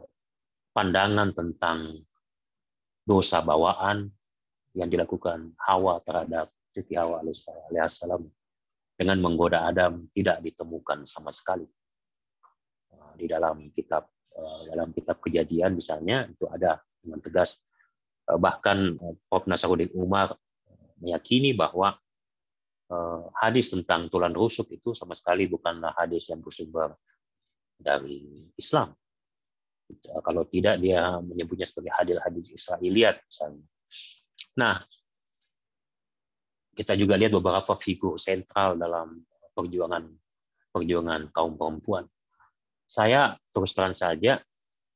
pandangan tentang dosa bawaan yang dilakukan Hawa terhadap Siti Hawa alaihissalam dengan menggoda Adam tidak ditemukan sama sekali. Uh, di dalam kitab dalam kitab kejadian misalnya itu ada dengan tegas. Bahkan Prof. Nasruddin Umar meyakini bahwa hadis tentang tulan rusuk itu sama sekali bukanlah hadis yang bersumber dari Islam. Eh, kalau tidak dia menyebutnya sebagai hadis-hadis Israeliat. Nah, kita juga lihat beberapa figur sentral dalam perjuangan perjuangan kaum perempuan. Saya terus terang saja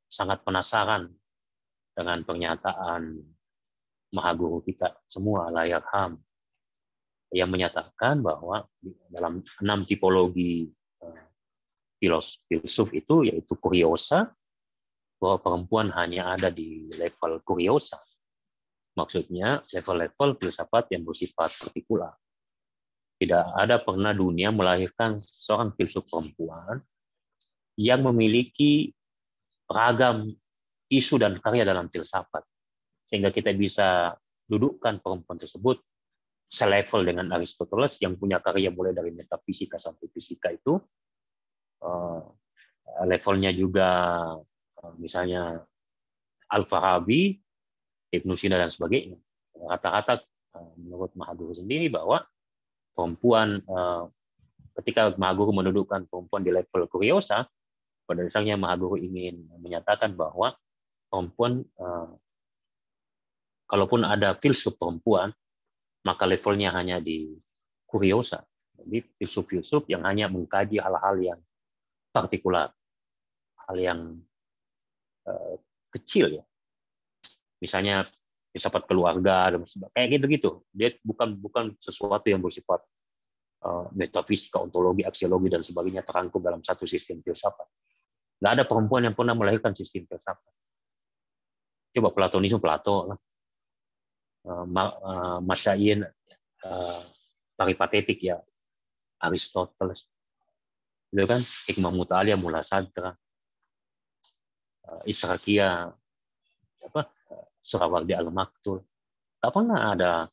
sangat penasaran dengan pernyataan Mahaguru kita semua layak ham yang menyatakan bahwa dalam enam tipologi eh, filsuf itu yaitu kuriosa bahwa perempuan hanya ada di level kuriosa. Maksudnya level-level filsafat yang bersifat partikular. Tidak ada pernah dunia melahirkan seorang filsuf perempuan yang memiliki ragam isu dan karya dalam filsafat. Sehingga kita bisa dudukkan perempuan tersebut selevel dengan Aristoteles yang punya karya mulai dari metafisika sampai fisika itu uh, levelnya juga uh, misalnya Al-Farabi, Ibnu Sina dan sebagainya. Rata-rata uh, menurut Mahaguru sendiri bahwa perempuan ketika Mahaguru mendudukkan perempuan di level kuriosa, pada dasarnya Mahaguru ingin menyatakan bahwa perempuan kalaupun ada filsuf perempuan maka levelnya hanya di kuriosa. Jadi filsuf-filsuf yang hanya mengkaji hal-hal yang partikular, hal yang uh, kecil ya. Misalnya filsafat keluarga dan sebagainya kayak gitu-gitu. Dia bukan bukan sesuatu yang bersifat uh, metafisika, ontologi, aksiologi dan sebagainya terangkum dalam satu sistem filsafat. Nggak ada perempuan yang pernah melahirkan sistem filsafat. Coba Platonisme Plato lah uh, masyain uh, paripatetik ya Aristoteles. Itu kan hikmah mutalia mula sadra. Israkia apa Surawardi al maktul tak pernah ada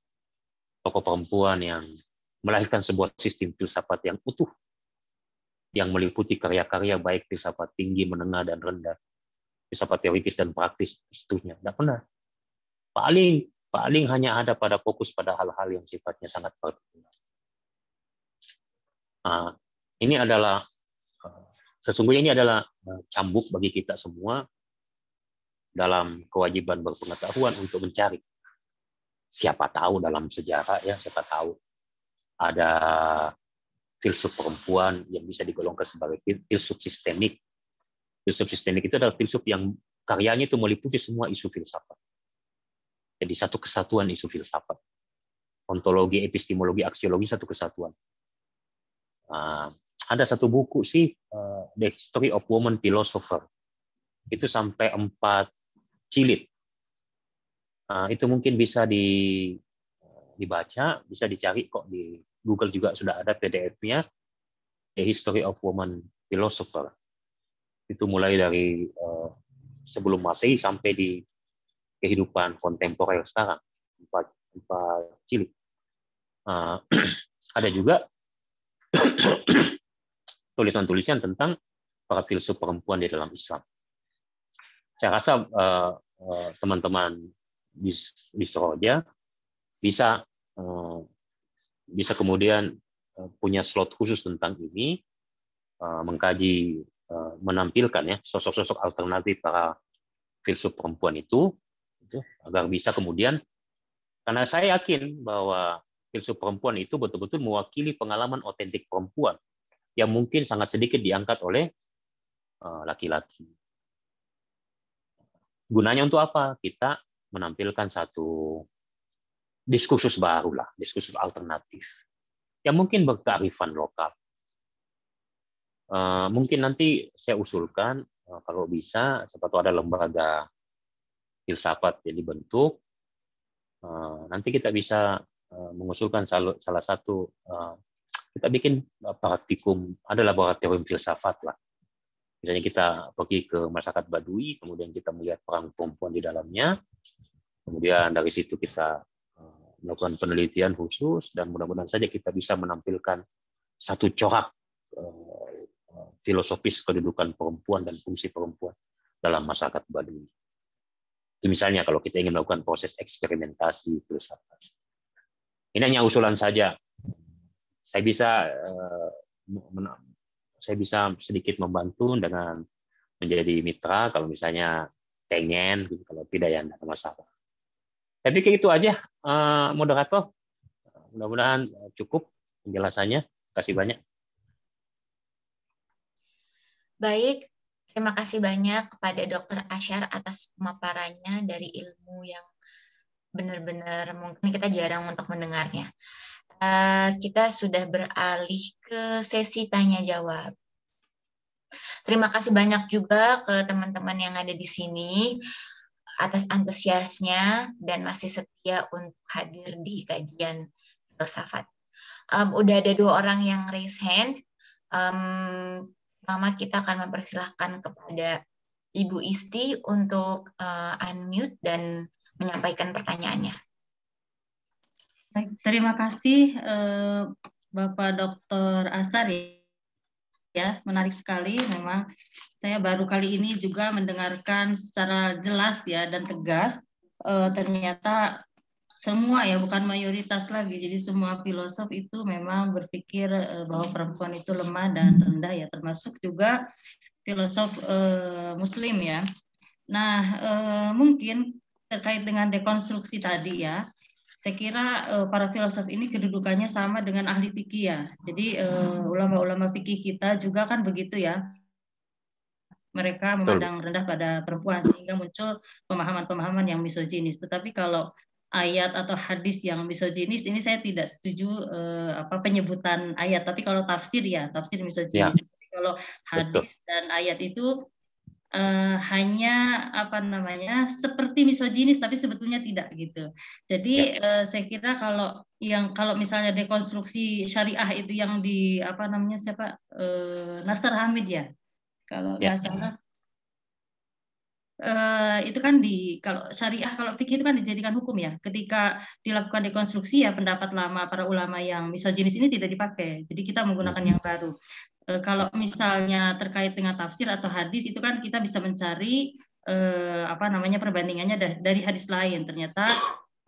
tokoh perempuan yang melahirkan sebuah sistem filsafat yang utuh yang meliputi karya-karya baik filsafat tinggi, menengah, dan rendah, filsafat teoritis dan praktis, seterusnya. Tidak pernah paling paling hanya ada pada fokus pada hal-hal yang sifatnya sangat partikular. Nah, ini adalah eh, sesungguhnya ini adalah eh, cambuk bagi kita semua dalam kewajiban berpengetahuan untuk mencari. Siapa tahu dalam sejarah ya, siapa tahu ada filsuf perempuan yang bisa digolongkan sebagai filsuf sistemik. Filsuf sistemik itu adalah filsuf yang karyanya itu meliputi semua isu filsafat jadi satu kesatuan isu filsafat. Ontologi, epistemologi, aksiologi satu kesatuan. Uh, ada satu buku sih, uh, The History of Woman Philosopher. Itu sampai empat jilid. Uh, itu mungkin bisa di, dibaca, bisa dicari kok di Google juga sudah ada PDF-nya. The History of Woman Philosopher. Itu mulai dari uh, sebelum Masehi sampai di kehidupan kontemporer sekarang empat empat cilik uh, ada juga tulisan-tulisan tentang para filsuf perempuan di dalam Islam. Saya rasa uh, uh, teman-teman di, di Soroja bisa uh, bisa kemudian punya slot khusus tentang ini, mengkaji, menampilkan ya sosok-sosok alternatif para filsuf perempuan itu gitu agar bisa kemudian karena saya yakin bahwa filsuf perempuan itu betul-betul mewakili pengalaman otentik perempuan yang mungkin sangat sedikit diangkat oleh eh, laki-laki. Gunanya untuk apa? Kita menampilkan satu diskursus baru lah, diskursus alternatif yang mungkin berkearifan lokal. uh, mungkin nanti saya usulkan uh, kalau bisa seperti ada lembaga filsafat jadi bentuk uh, nanti kita bisa uh, mengusulkan salah, satu uh, kita bikin praktikum ada laboratorium filsafat lah misalnya kita pergi ke masyarakat Badui kemudian kita melihat perang perempuan di dalamnya kemudian dari situ kita melakukan penelitian khusus dan mudah-mudahan saja kita bisa menampilkan satu corak filosofis kedudukan perempuan dan fungsi perempuan dalam masyarakat Baduy. Itu misalnya kalau kita ingin melakukan proses eksperimentasi filsafat. Ini hanya usulan saja. Saya bisa uh, saya bisa sedikit membantu dengan menjadi mitra kalau misalnya pengen gitu. kalau tidak ya tidak masalah. Saya pikir itu aja, uh, moderator. Mudah-mudahan cukup penjelasannya. Terima kasih banyak. Baik, terima kasih banyak kepada Dr. Asyar atas pemaparannya dari ilmu yang benar-benar mungkin kita jarang untuk mendengarnya. Uh, kita sudah beralih ke sesi tanya jawab. Terima kasih banyak juga ke teman-teman yang ada di sini atas antusiasnya dan masih setia untuk hadir di kajian filsafat. Um, udah ada dua orang yang raise hand. Um, pertama kita akan mempersilahkan kepada Ibu Isti untuk uh, unmute dan menyampaikan pertanyaannya. Baik, terima kasih uh, Bapak Dr. Asar ya, menarik sekali memang saya baru kali ini juga mendengarkan secara jelas ya dan tegas uh, ternyata semua ya bukan mayoritas lagi. Jadi semua filosof itu memang berpikir uh, bahwa perempuan itu lemah dan rendah ya. Termasuk juga filosof uh, muslim ya. Nah uh, mungkin terkait dengan dekonstruksi tadi ya saya kira uh, para filosof ini kedudukannya sama dengan ahli fikih ya. Jadi ulama-ulama uh, fikih kita juga kan begitu ya. Mereka memandang rendah pada perempuan sehingga muncul pemahaman-pemahaman yang misoginis. Tetapi kalau ayat atau hadis yang misoginis ini saya tidak setuju eh, apa penyebutan ayat. Tapi kalau tafsir ya tafsir misoginis. Ya. Kalau hadis Betul. dan ayat itu eh, hanya apa namanya seperti misoginis tapi sebetulnya tidak gitu. Jadi ya. eh, saya kira kalau yang kalau misalnya dekonstruksi syariah itu yang di apa namanya siapa eh, Nasr Hamid ya kalau ya. nggak salah Uh, itu kan di kalau syariah kalau fikih itu kan dijadikan hukum ya. Ketika dilakukan dekonstruksi ya pendapat lama para ulama yang misoginis ini tidak dipakai. Jadi kita menggunakan yang baru. Uh, kalau misalnya terkait dengan tafsir atau hadis itu kan kita bisa mencari uh, apa namanya perbandingannya dari hadis lain. Ternyata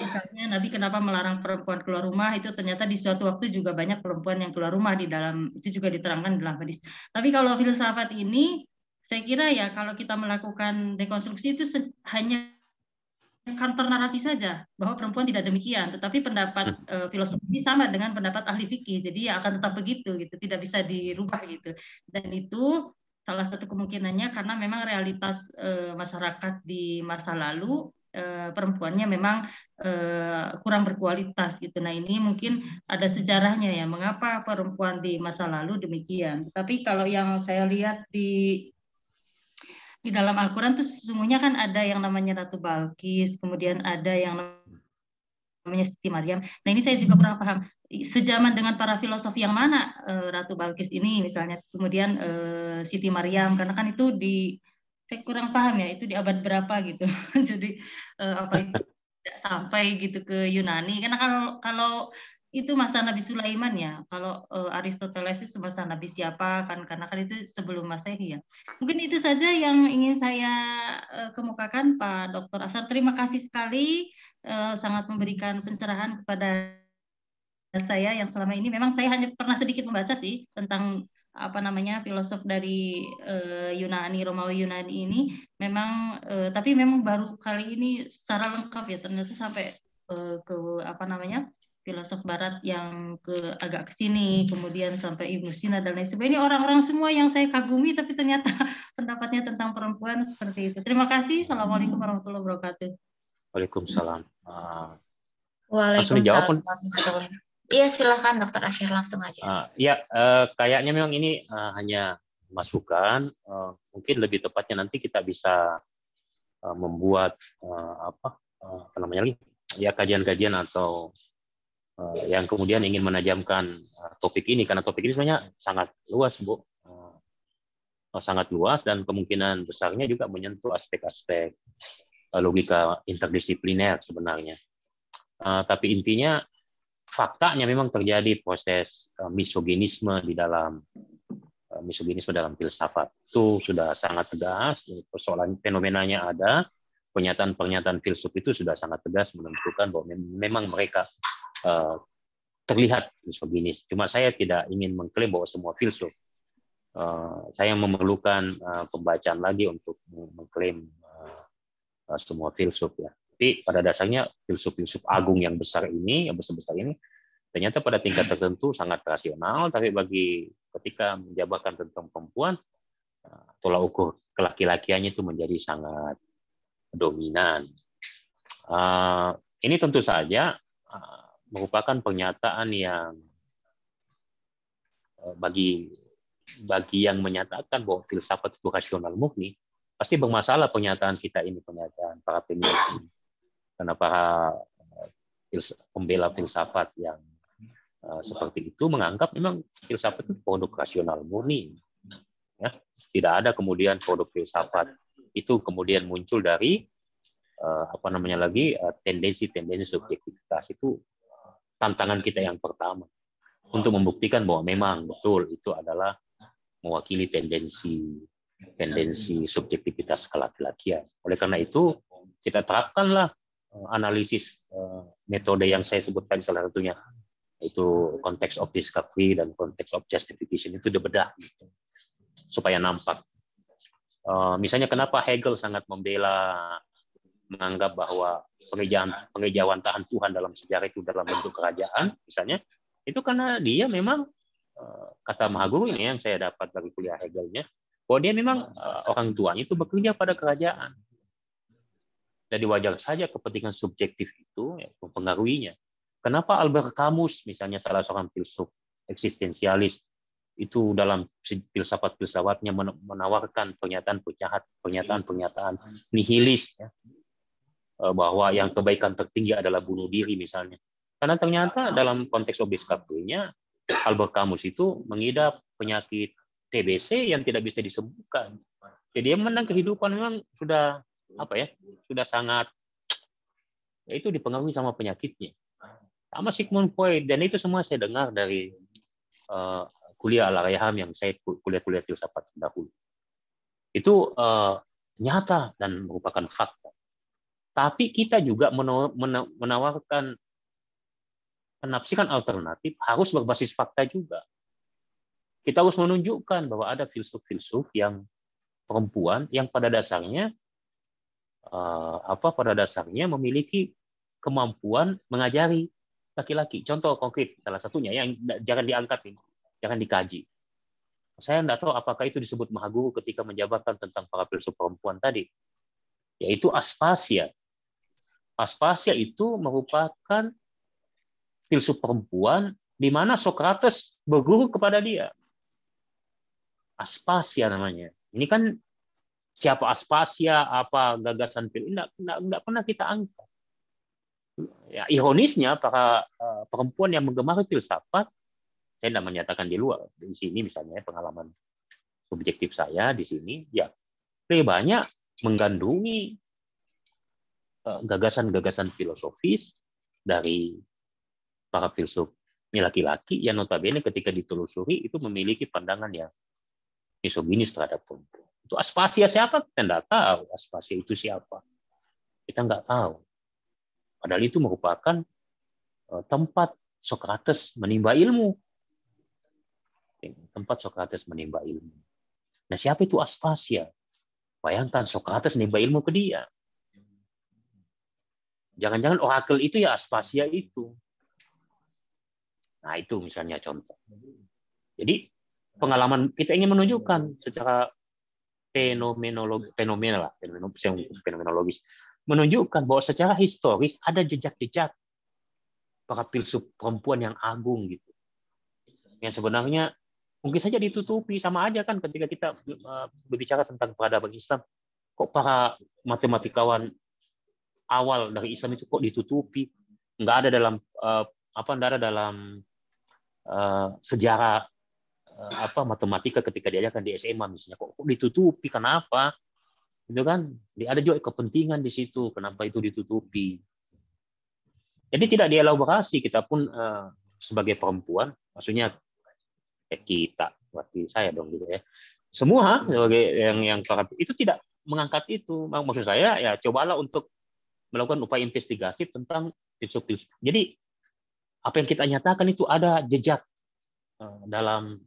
misalnya Nabi kenapa melarang perempuan keluar rumah itu ternyata di suatu waktu juga banyak perempuan yang keluar rumah di dalam itu juga diterangkan dalam hadis. Tapi kalau filsafat ini saya kira ya kalau kita melakukan dekonstruksi itu hanya kantor narasi saja bahwa perempuan tidak demikian, tetapi pendapat uh, filosofi sama dengan pendapat ahli fikih, jadi ya akan tetap begitu gitu, tidak bisa dirubah gitu. Dan itu salah satu kemungkinannya karena memang realitas uh, masyarakat di masa lalu uh, perempuannya memang uh, kurang berkualitas gitu. Nah ini mungkin ada sejarahnya ya mengapa perempuan di masa lalu demikian. Tapi kalau yang saya lihat di di dalam Al-Quran tuh sesungguhnya kan ada yang namanya Ratu Balkis, kemudian ada yang namanya Siti Maryam. Nah ini saya juga kurang paham sejaman dengan para filosof yang mana uh, Ratu Balkis ini misalnya, kemudian uh, Siti Maryam karena kan itu di saya kurang paham ya itu di abad berapa gitu. Jadi uh, apa itu sampai gitu ke Yunani karena kalau kalau itu masa Nabi Sulaiman ya. Kalau uh, Aristoteles itu masa Nabi siapa kan karena kan itu sebelum Masehi ya. Mungkin itu saja yang ingin saya uh, kemukakan Pak Dr. Asar. Terima kasih sekali uh, sangat memberikan pencerahan kepada saya yang selama ini memang saya hanya pernah sedikit membaca sih tentang apa namanya filosof dari uh, Yunani Romawi Yunani ini memang uh, tapi memang baru kali ini secara lengkap ya ternyata sampai uh, ke apa namanya filosof barat yang ke agak ke sini, kemudian sampai Ibnu Sina dan lain sebagainya. Ini orang-orang semua yang saya kagumi, tapi ternyata pendapatnya tentang perempuan seperti itu. Terima kasih. Assalamualaikum warahmatullahi wabarakatuh. Waalaikumsalam. Uh, Waalaikumsalam. Iya, silakan Dokter Asyir langsung aja. Uh, ya, uh, kayaknya memang ini uh, hanya masukan. Uh, mungkin lebih tepatnya nanti kita bisa uh, membuat uh, apa, uh, apa namanya lagi ya kajian-kajian atau yang kemudian ingin menajamkan uh, topik ini. Karena topik ini sebenarnya sangat luas bu, uh, sangat luas dan kemungkinan besarnya juga menyentuh aspek-aspek logika interdisipliner sebenarnya. Tapi intinya faktanya memang terjadi proses misoginisme di dalam misoginisme dalam filsafat itu sudah sangat tegas. Persoalan fenomenanya ada. Pernyataan-pernyataan filsuf itu sudah sangat tegas menentukan bahwa memang mereka uh, terlihat misoginis cuma saya tidak ingin mengklaim bahwa semua filsuf uh, saya memerlukan uh, pembacaan lagi untuk mengklaim uh, semua filsuf ya tapi pada dasarnya filsuf-filsuf agung yang besar ini, yang besar-besar ini, ternyata pada tingkat tertentu sangat rasional, tapi bagi ketika menjabarkan tentang perempuan, eh, tolak ukur kelaki-lakiannya itu menjadi sangat dominan. Eh, ini tentu saja eh, merupakan pernyataan yang bagi bagi yang menyatakan bahwa filsafat itu rasional murni, pasti bermasalah pernyataan kita ini, pernyataan para pemilik ini karena para eh, pembela filsafat yang uh, seperti itu menganggap memang filsafat itu produk rasional murni. Ya, tidak ada kemudian produk filsafat itu kemudian muncul dari apa namanya lagi tendensi-tendensi subjektivitas itu tantangan kita yang pertama untuk membuktikan bahwa memang betul itu adalah mewakili tendensi tendensi subjektivitas kelaki-lakian. Oleh karena itu kita terapkanlah Eh, analisis uh, metode yang saya sebutkan salah satunya itu konteks of discovery dan konteks of justification itu dibedah gitu, supaya nampak. Uh, misalnya kenapa Hegel sangat membela menganggap bahwa pengejauhan pengejauhan tahan Tuhan dalam sejarah itu dalam bentuk kerajaan misalnya itu karena dia memang kata Mahaguru ini yang saya dapat dari kuliah Hegelnya bahwa dia memang orang tuanya itu bekerja pada kerajaan jadi wajar saja kepentingan subjektif itu ya, mempengaruhinya. Kenapa Albert Camus, misalnya salah seorang filsuf eksistensialis, itu dalam filsafat-filsafatnya menawarkan pernyataan-pernyataan pernyataan-pernyataan nihilis ya, eh, bahwa yang kebaikan tertinggi adalah bunuh diri misalnya. Karena ternyata dalam konteks obes nya Albert Camus itu mengidap penyakit TBC yang tidak bisa disembuhkan. Jadi dia memandang kehidupan memang sudah apa ya sudah sangat ya itu dipengaruhi sama penyakitnya sama Sigmund Freud dan itu semua saya dengar dari uh, kuliah al yang saya kuliah-kuliah filsafat dahulu itu uh, nyata dan merupakan fakta tapi kita juga menawarkan penafsiran alternatif harus berbasis fakta juga kita harus menunjukkan bahwa ada filsuf-filsuf yang perempuan yang pada dasarnya uh, apa pada dasarnya memiliki kemampuan mengajari laki-laki. Contoh konkret salah satunya yang jangan diangkat ini, jangan dikaji. Saya tidak tahu apakah itu disebut Mahaguru ketika menjabarkan tentang para filsuf perempuan tadi, yaitu Aspasia. Aspasia itu merupakan filsuf perempuan di mana Socrates berguru kepada dia. Aspasia namanya. Ini kan siapa Aspasia, apa gagasan film, enggak, enggak, enggak pernah kita angkat. Ya, ironisnya para uh, perempuan yang menggemari filsafat, saya tidak menyatakan di luar, di sini misalnya pengalaman subjektif saya di sini, ya lebih banyak menggandungi eh, gagasan-gagasan filosofis dari para filsuf laki-laki yang notabene ketika ditelusuri itu memiliki pandangan yang misoginis terhadap perempuan. Itu Aspasia siapa? Kita tidak tahu. Aspasia itu siapa? Kita nggak tahu. Padahal itu merupakan eh, tempat Socrates menimba ilmu. Tempat Socrates menimba ilmu. Nah, siapa itu Aspasia? Bayangkan Socrates menimba ilmu ke dia. Jangan-jangan orakel itu ya Aspasia itu. Nah, itu misalnya contoh. Jadi, pengalaman kita ingin menunjukkan secara fenomenologi fenomena fenomenologis menunjukkan bahwa secara historis ada jejak-jejak para filsuf perempuan yang agung gitu yang sebenarnya mungkin saja ditutupi sama aja kan ketika kita uh, berbicara tentang peradaban Islam kok para matematikawan awal dari Islam itu kok ditutupi? Nggak ada dalam uh, apa nggak ada dalam uh, sejarah uh, apa matematika ketika diajarkan di SMA misalnya. Kok, kok ditutupi? Kenapa? Itu kan? Ada juga kepentingan di situ. Kenapa itu ditutupi? Jadi tidak dielaborasi. Kita pun uh, sebagai perempuan maksudnya eh, kita berarti saya dong gitu ya. Semua sebagai yang yang itu tidak mengangkat itu. Maksud saya ya cobalah untuk melakukan upaya investigasi tentang filsuf jadi apa yang kita nyatakan itu ada jejak eh, dalam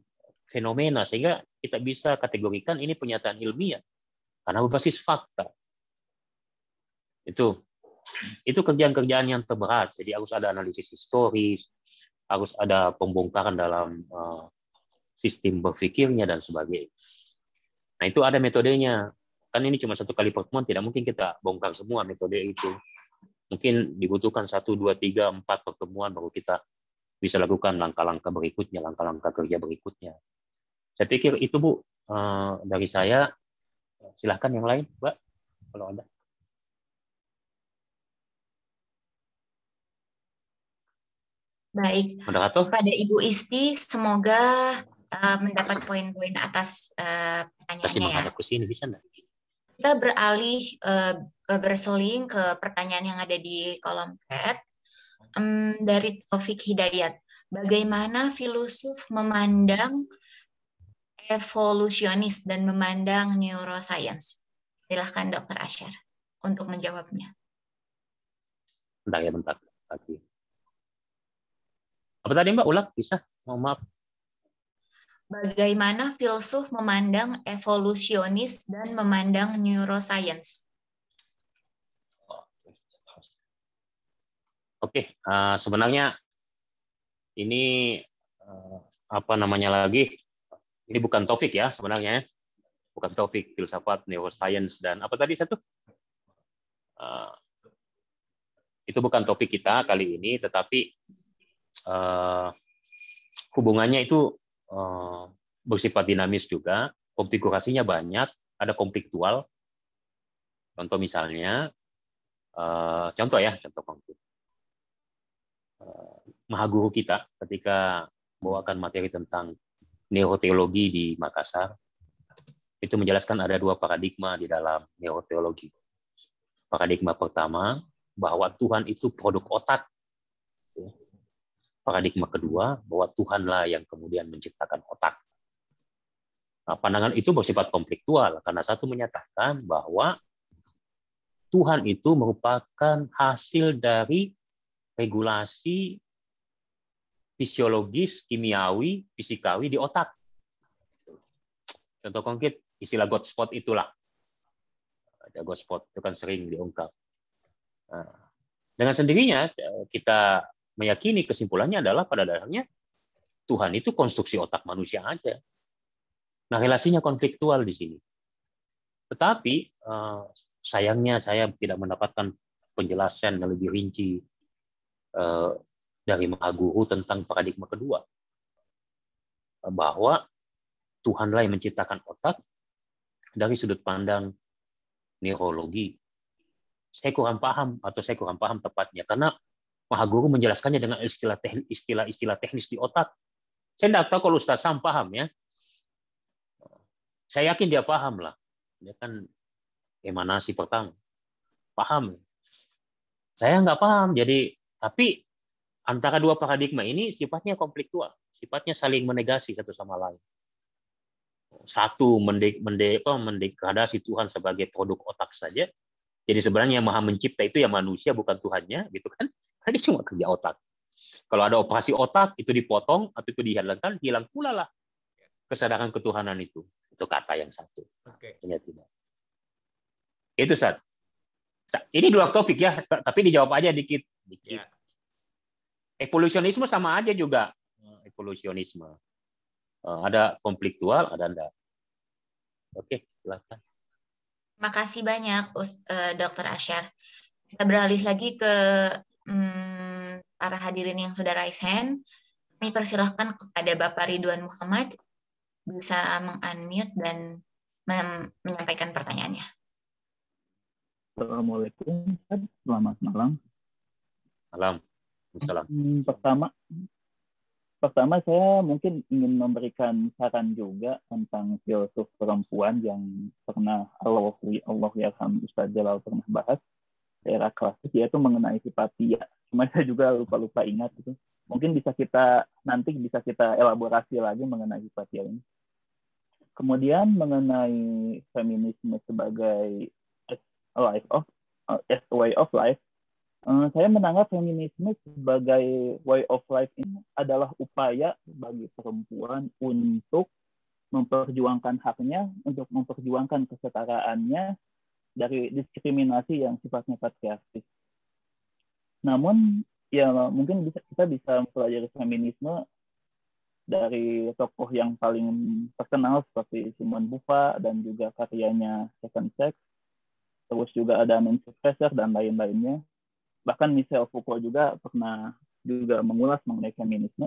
fenomena sehingga kita bisa kategorikan ini pernyataan ilmiah karena berbasis fakta itu itu kerjaan-kerjaan yang terberat jadi harus ada analisis historis harus ada pembongkaran dalam uh, sistem berpikirnya dan sebagainya. Nah itu ada metodenya. Kan ini cuma satu kali pertemuan, tidak mungkin kita bongkar semua metode itu. Mungkin dibutuhkan satu, dua, tiga, empat pertemuan baru kita bisa lakukan langkah-langkah berikutnya, langkah-langkah kerja berikutnya. Saya pikir itu Bu eh, dari saya. Silahkan yang lain, Mbak, kalau ada. Baik. Moderator. Pada Ibu Isti, semoga uh, mendapat poin-poin atas uh, pertanyaannya ya. sini bisa enggak? Kita beralih uh, berseling ke pertanyaan yang ada di kolom chat um, dari Taufik Hidayat. Bagaimana filosof memandang evolusionis dan memandang neuroscience? Silahkan Dokter Asyar untuk menjawabnya. Bentar ya, bentar. Apa tadi Mbak? Ulang bisa? Mohon maaf bagaimana filsuf memandang evolusionis dan memandang neuroscience? Oke, uh, sebenarnya ini uh, apa namanya lagi? Ini bukan topik ya sebenarnya, bukan topik filsafat, neuroscience dan apa tadi satu? Uh, itu bukan topik kita kali ini, tetapi uh, hubungannya itu Eh, bersifat dinamis juga, konfigurasinya banyak, ada konfliktual. Contoh misalnya, eh, contoh ya, contoh konkret. Eh, Mahaguru kita ketika bawakan materi tentang neuroteologi di Makassar, itu menjelaskan ada dua paradigma di dalam neuroteologi. Paradigma pertama, bahwa Tuhan itu produk otak paradigma kedua bahwa Tuhanlah yang kemudian menciptakan otak. Nah, pandangan itu bersifat konfliktual karena satu menyatakan bahwa Tuhan itu merupakan hasil dari regulasi fisiologis, kimiawi, fisikawi di otak. Contoh konkret, istilah God spot itulah. Ada God spot itu kan sering diungkap. Nah, dengan sendirinya kita meyakini kesimpulannya adalah pada dasarnya Tuhan itu konstruksi otak manusia aja. Nah, relasinya konfliktual di sini. Tetapi eh, sayangnya saya tidak mendapatkan penjelasan yang lebih rinci eh, dari Mahaguru tentang paradigma kedua. Bahwa Tuhanlah yang menciptakan otak dari sudut pandang neurologi. Saya kurang paham atau saya kurang paham tepatnya karena Maha Guru menjelaskannya dengan istilah istilah istilah teknis di otak. Saya tidak tahu kalau Ustaz Sam paham ya. Saya yakin dia paham lah. Dia kan emanasi pertama. Paham. Saya nggak paham. Jadi tapi antara dua paradigma ini sifatnya konfliktual, sifatnya saling menegasi satu sama lain. Satu mendek, mendek, mendegradasi Tuhan sebagai produk otak saja, jadi sebenarnya yang maha mencipta itu ya manusia bukan Tuhannya, gitu kan? Tadi cuma kerja otak. Kalau ada operasi otak itu dipotong atau itu dihilangkan, hilang pula lah kesadaran ketuhanan itu. Itu kata yang satu. Oke. Okay. tidak. Itu saat. Ini dua topik ya, tapi dijawab aja dikit. dikit. Ya. Evolusionisme sama aja juga. Evolusionisme. Eh, ada konfliktual, ada enggak. Oke, silakan. Terima kasih banyak, uh, Dokter Asyar. Kita beralih lagi ke um, para hadirin yang sudah raise hand. Kami persilahkan kepada Bapak Ridwan Muhammad bisa meng-unmute dan menyampaikan pertanyaannya. Assalamualaikum, selamat malam. Malam. Salam. Hmm, pertama, pertama saya mungkin ingin memberikan saran juga tentang filsuf perempuan yang pernah Allah Allah ya Ustaz Jalal pernah bahas era klasik yaitu mengenai sifat dia. Cuma saya juga lupa-lupa ingat itu mungkin bisa kita nanti bisa kita elaborasi lagi mengenai Hipatia ini. Kemudian mengenai feminisme sebagai life of as a way of life, uh, saya menanggap feminisme sebagai way of life ini adalah upaya bagi perempuan untuk memperjuangkan haknya, untuk memperjuangkan kesetaraannya dari diskriminasi yang sifatnya patriarkis. Namun ya mungkin bisa kita bisa mempelajari feminisme dari tokoh yang paling terkenal seperti Simone Beauvoir dan juga karyanya Second Sex, terus juga ada Nancy Fraser dan lain-lainnya. Bahkan Michel Foucault juga pernah juga mengulas mengenai feminisme.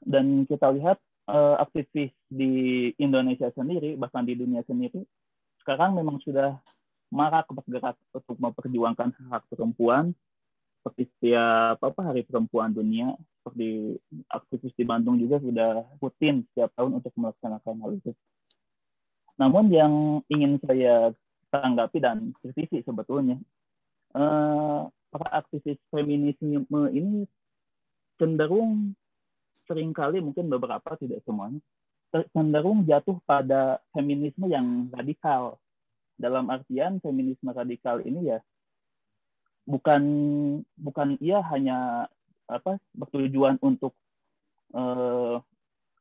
Dan kita lihat uh, aktivis di Indonesia sendiri, bahkan di dunia sendiri, sekarang memang sudah marak bergerak untuk memperjuangkan hak perempuan, seperti setiap apa hari perempuan dunia seperti aktivis di Bandung juga sudah rutin setiap tahun untuk melaksanakan hal itu. Namun yang ingin saya tanggapi dan kritisi sebetulnya eh, para aktivis feminisme ini cenderung sering kali mungkin beberapa tidak semuanya cenderung jatuh pada feminisme yang radikal. Dalam artian feminisme radikal ini ya bukan bukan ia hanya apa bertujuan untuk uh,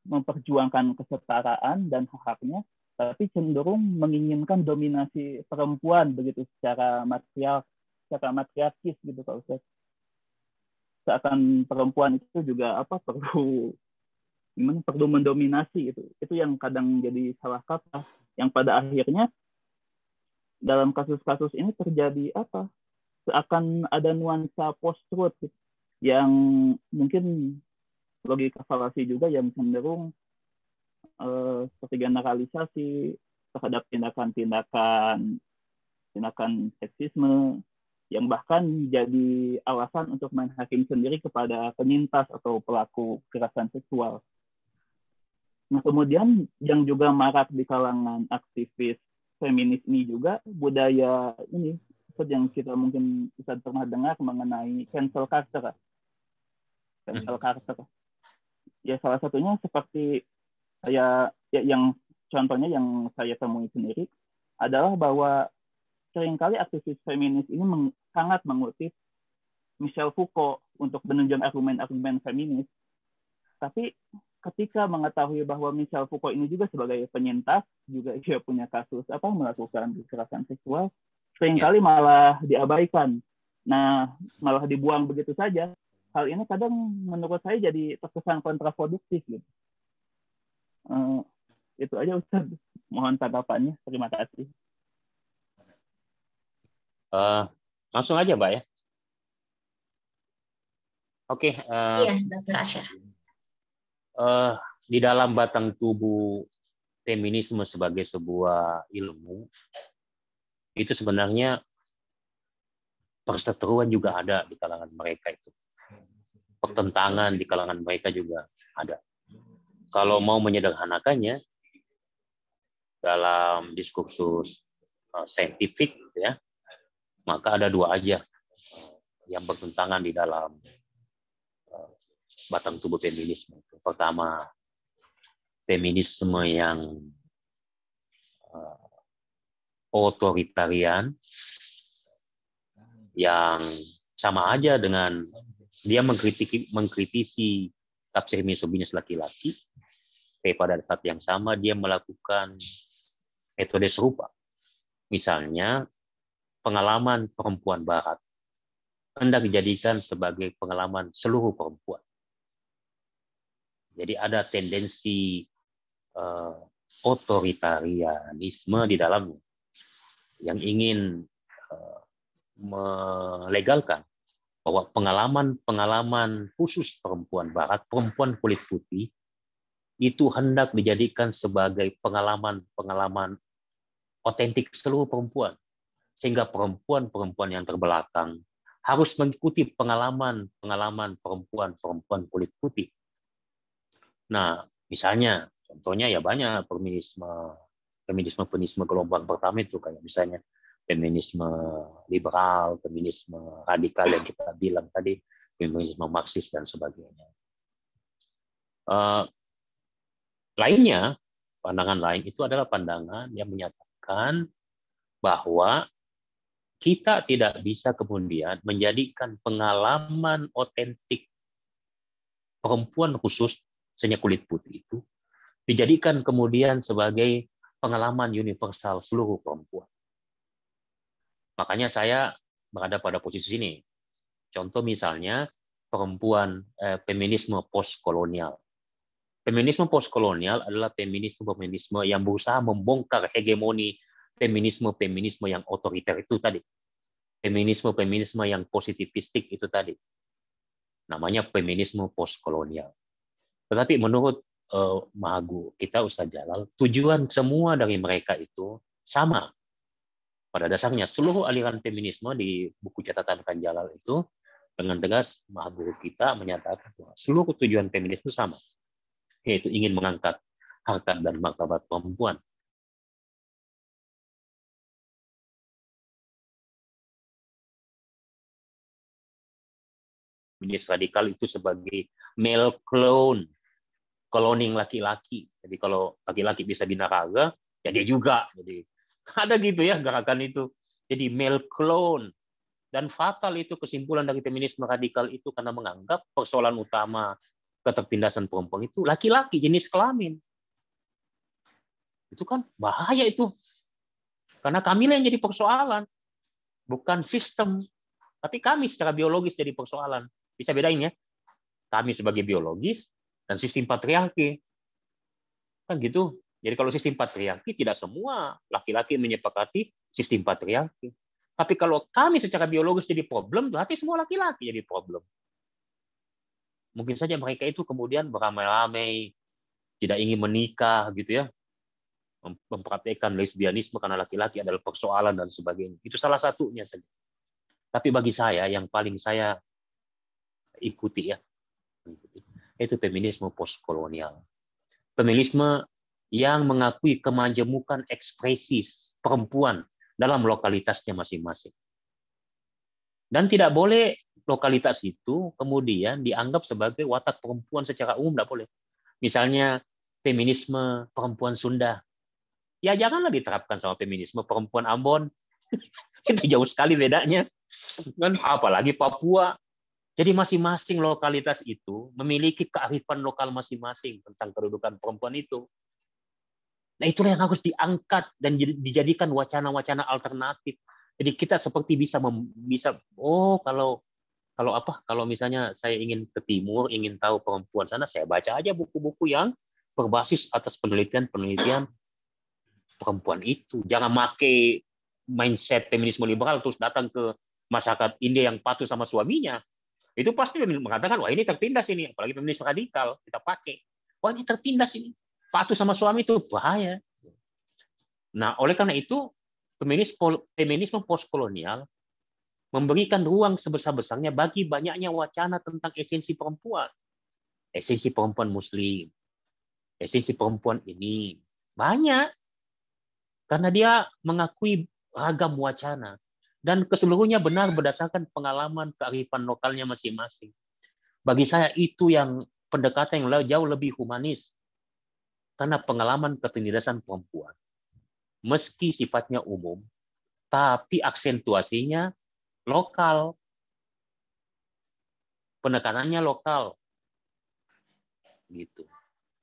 memperjuangkan kesetaraan dan hak-haknya, tapi cenderung menginginkan dominasi perempuan begitu secara material, secara matriarkis gitu kalau saya seakan perempuan itu juga apa perlu gimana perlu mendominasi itu itu yang kadang jadi salah kata. Yang pada akhirnya dalam kasus-kasus ini terjadi apa? Akan ada nuansa post-truth yang mungkin logika falasi juga yang cenderung uh, seperti generalisasi terhadap tindakan-tindakan tindakan seksisme yang bahkan jadi alasan untuk main hakim sendiri kepada penyintas atau pelaku kekerasan seksual. Nah kemudian yang juga marak di kalangan aktivis feminis ini juga budaya ini seperti yang kita mungkin bisa pernah dengar mengenai cancel culture. Cancel hmm. culture. Ya salah satunya seperti saya ya, yang contohnya yang saya temui sendiri adalah bahwa sering kali aktivis feminis ini meng, sangat mengutip Michel Foucault untuk menunjukkan argumen-argumen feminis. Tapi ketika mengetahui bahwa Michel Foucault ini juga sebagai penyintas, juga dia punya kasus apa melakukan kekerasan seksual, sering kali ya. malah diabaikan. Nah, malah dibuang begitu saja. Hal ini kadang menurut saya jadi terkesan kontraproduktif gitu. Uh, itu aja Ustaz. Mohon tanggapannya. Terima kasih. Uh, langsung aja, Mbak ya. Oke. Okay, uh, iya, Dr. Asher. Uh, di dalam batang tubuh feminisme sebagai sebuah ilmu, itu sebenarnya perseteruan juga ada di kalangan mereka itu. Pertentangan di kalangan mereka juga ada. Kalau mau menyederhanakannya dalam diskursus uh, saintifik ya, maka ada dua aja yang bertentangan di dalam batang tubuh feminisme. Pertama, feminisme yang uh, otoritarian yang sama aja dengan dia mengkritisi, mengkritisi tafsir misoginis laki-laki, tapi pada saat yang sama dia melakukan metode serupa. Misalnya, pengalaman perempuan barat hendak dijadikan sebagai pengalaman seluruh perempuan. Jadi ada tendensi uh, otoritarianisme di dalamnya yang ingin uh, melegalkan bahwa pengalaman-pengalaman khusus perempuan barat, perempuan kulit putih itu hendak dijadikan sebagai pengalaman-pengalaman otentik seluruh perempuan. Sehingga perempuan-perempuan yang terbelakang harus mengikuti pengalaman-pengalaman perempuan-perempuan kulit putih. Nah, misalnya, contohnya ya banyak feminisme, feminisme feminisme gelombang pertama itu kayak misalnya feminisme liberal, feminisme radikal yang kita bilang tadi, feminisme marxis dan sebagainya. Uh, lainnya, pandangan lain itu adalah pandangan yang menyatakan bahwa kita tidak bisa kemudian menjadikan pengalaman otentik perempuan khusus, misalnya kulit putih itu, dijadikan kemudian sebagai pengalaman universal seluruh perempuan. Makanya saya berada pada posisi ini. Contoh misalnya perempuan eh, feminisme postkolonial. Feminisme postkolonial adalah feminisme-feminisme yang berusaha membongkar hegemoni feminisme-feminisme yang otoriter itu tadi. Feminisme-feminisme yang positivistik itu tadi. Namanya feminisme postkolonial. Tetapi menurut uh, Mahagu, kita Ustaz Jalal, tujuan semua dari mereka itu sama. Pada dasarnya, seluruh aliran feminisme di buku catatan Kanjalal itu dengan tegas Mahagu kita menyatakan bahwa seluruh tujuan feminisme sama yaitu ingin mengangkat harkat dan martabat perempuan. Feminis radikal itu sebagai male clone, cloning laki-laki. Jadi kalau laki-laki bisa binaraga, ya dia juga. Jadi ada gitu ya gerakan itu. Jadi male clone. Dan fatal itu kesimpulan dari feminisme radikal itu karena menganggap persoalan utama ketertindasan perempuan itu laki-laki jenis kelamin. Itu kan bahaya itu. Karena kami yang jadi persoalan. Bukan sistem. Tapi kami secara biologis jadi persoalan. Bisa bedain ya. Kami sebagai biologis dan sistem patriarki. Kan gitu. Jadi kalau sistem patriarki tidak semua laki-laki menyepakati sistem patriarki. Tapi kalau kami secara biologis jadi problem, berarti semua laki-laki jadi problem. Mungkin saja mereka itu kemudian beramai-ramai, tidak ingin menikah gitu ya, mempraktekkan lesbianisme karena laki-laki adalah persoalan dan sebagainya. Itu salah satunya saja. Tapi bagi saya yang paling saya ikuti ya, itu feminisme postkolonial. Feminisme yang mengakui kemajemukan ekspresi perempuan dalam lokalitasnya masing-masing. Dan tidak boleh lokalitas itu kemudian dianggap sebagai watak perempuan secara umum, tidak boleh. Misalnya feminisme perempuan Sunda. Ya janganlah diterapkan sama feminisme perempuan Ambon. itu jauh sekali bedanya. Kan apalagi Papua. Jadi masing-masing lokalitas itu memiliki kearifan lokal masing-masing tentang kedudukan perempuan itu. Nah itulah yang harus diangkat dan dijadikan wacana-wacana alternatif. Jadi kita seperti bisa bisa oh kalau kalau apa? Kalau misalnya saya ingin ke timur, ingin tahu perempuan sana, saya baca aja buku-buku yang berbasis atas penelitian-penelitian perempuan itu. Jangan make mindset feminisme liberal terus datang ke masyarakat India yang patuh sama suaminya. Itu pasti mengatakan, wah ini tertindas ini, apalagi feminis radikal, kita pakai. Wah ini tertindas ini, patuh sama suami itu bahaya. Nah, oleh karena itu, feminis, feminisme postkolonial memberikan ruang sebesar-besarnya bagi banyaknya wacana tentang esensi perempuan. Esensi perempuan muslim. Esensi perempuan ini. Banyak. Karena dia mengakui ragam wacana. Dan ke seluruhnya benar berdasarkan pengalaman kearifan lokalnya masing-masing. Bagi saya itu yang pendekatan yang jauh lebih humanis. Karena pengalaman ketindasan perempuan. Meski sifatnya umum, tapi aksentuasinya lokal. Penekanannya lokal. Gitu.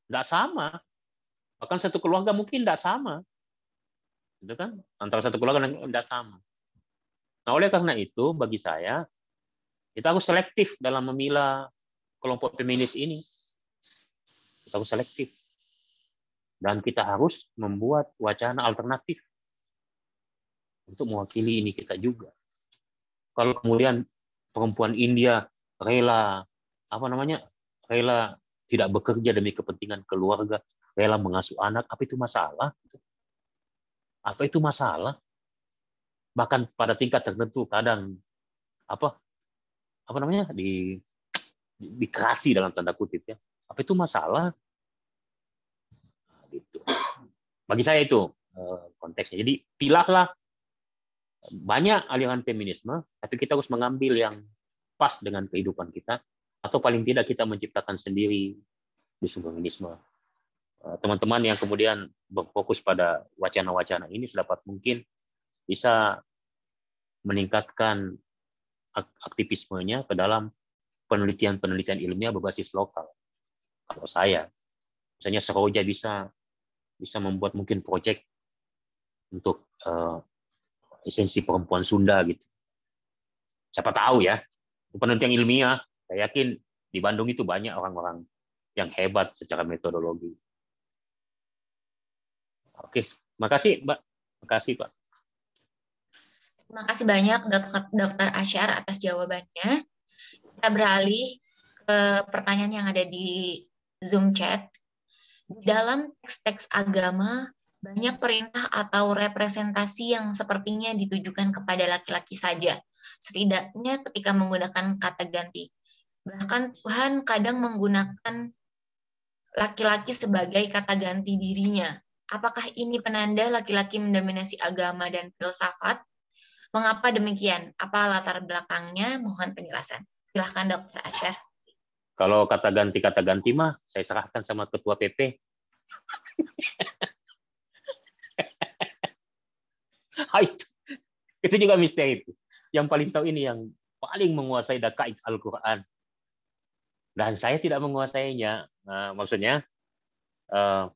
Nggak sama. Bahkan satu keluarga mungkin tidak sama. Itu kan? Antara satu keluarga tidak sama. Nah, oleh karena itu, bagi saya, kita harus selektif dalam memilah kelompok feminis ini. Kita harus selektif. Dan kita harus membuat wacana alternatif untuk mewakili ini kita juga kalau kemudian perempuan India rela apa namanya rela tidak bekerja demi kepentingan keluarga, rela mengasuh anak, apa itu masalah? Apa itu masalah? Bahkan pada tingkat tertentu kadang apa apa namanya di dikerasi dalam tanda kutip ya. Apa itu masalah? Nah, gitu. Bagi saya itu eh, konteksnya. Jadi pilahlah banyak aliran feminisme, tapi kita harus mengambil yang pas dengan kehidupan kita, atau paling tidak kita menciptakan sendiri di feminisme. Eh, teman-teman yang kemudian berfokus pada wacana-wacana ini sedapat mungkin bisa meningkatkan aktivismenya ke dalam penelitian-penelitian ilmiah berbasis lokal. Kalau saya, misalnya Seroja bisa bisa membuat mungkin proyek untuk uh, esensi perempuan Sunda gitu. Siapa tahu ya, penelitian ilmiah. Saya yakin di Bandung itu banyak orang-orang yang hebat secara metodologi. Oke, makasih Mbak. Makasih Pak. Terima kasih banyak Dokter Asyar atas jawabannya. Kita beralih ke pertanyaan yang ada di Zoom chat. Di dalam teks-teks agama, banyak perintah atau representasi yang sepertinya ditujukan kepada laki-laki saja, setidaknya ketika menggunakan kata ganti. Bahkan Tuhan kadang menggunakan laki-laki sebagai kata ganti dirinya. Apakah ini penanda laki-laki mendominasi agama dan filsafat? Mengapa demikian? Apa latar belakangnya? Mohon penjelasan. Silahkan Dokter Asher. Kalau kata ganti kata ganti mah saya serahkan sama ketua PP. itu, itu juga misteri itu. Yang paling tahu ini yang paling menguasai dakaid Al-Quran. Dan saya tidak menguasainya. Nah, maksudnya, uh,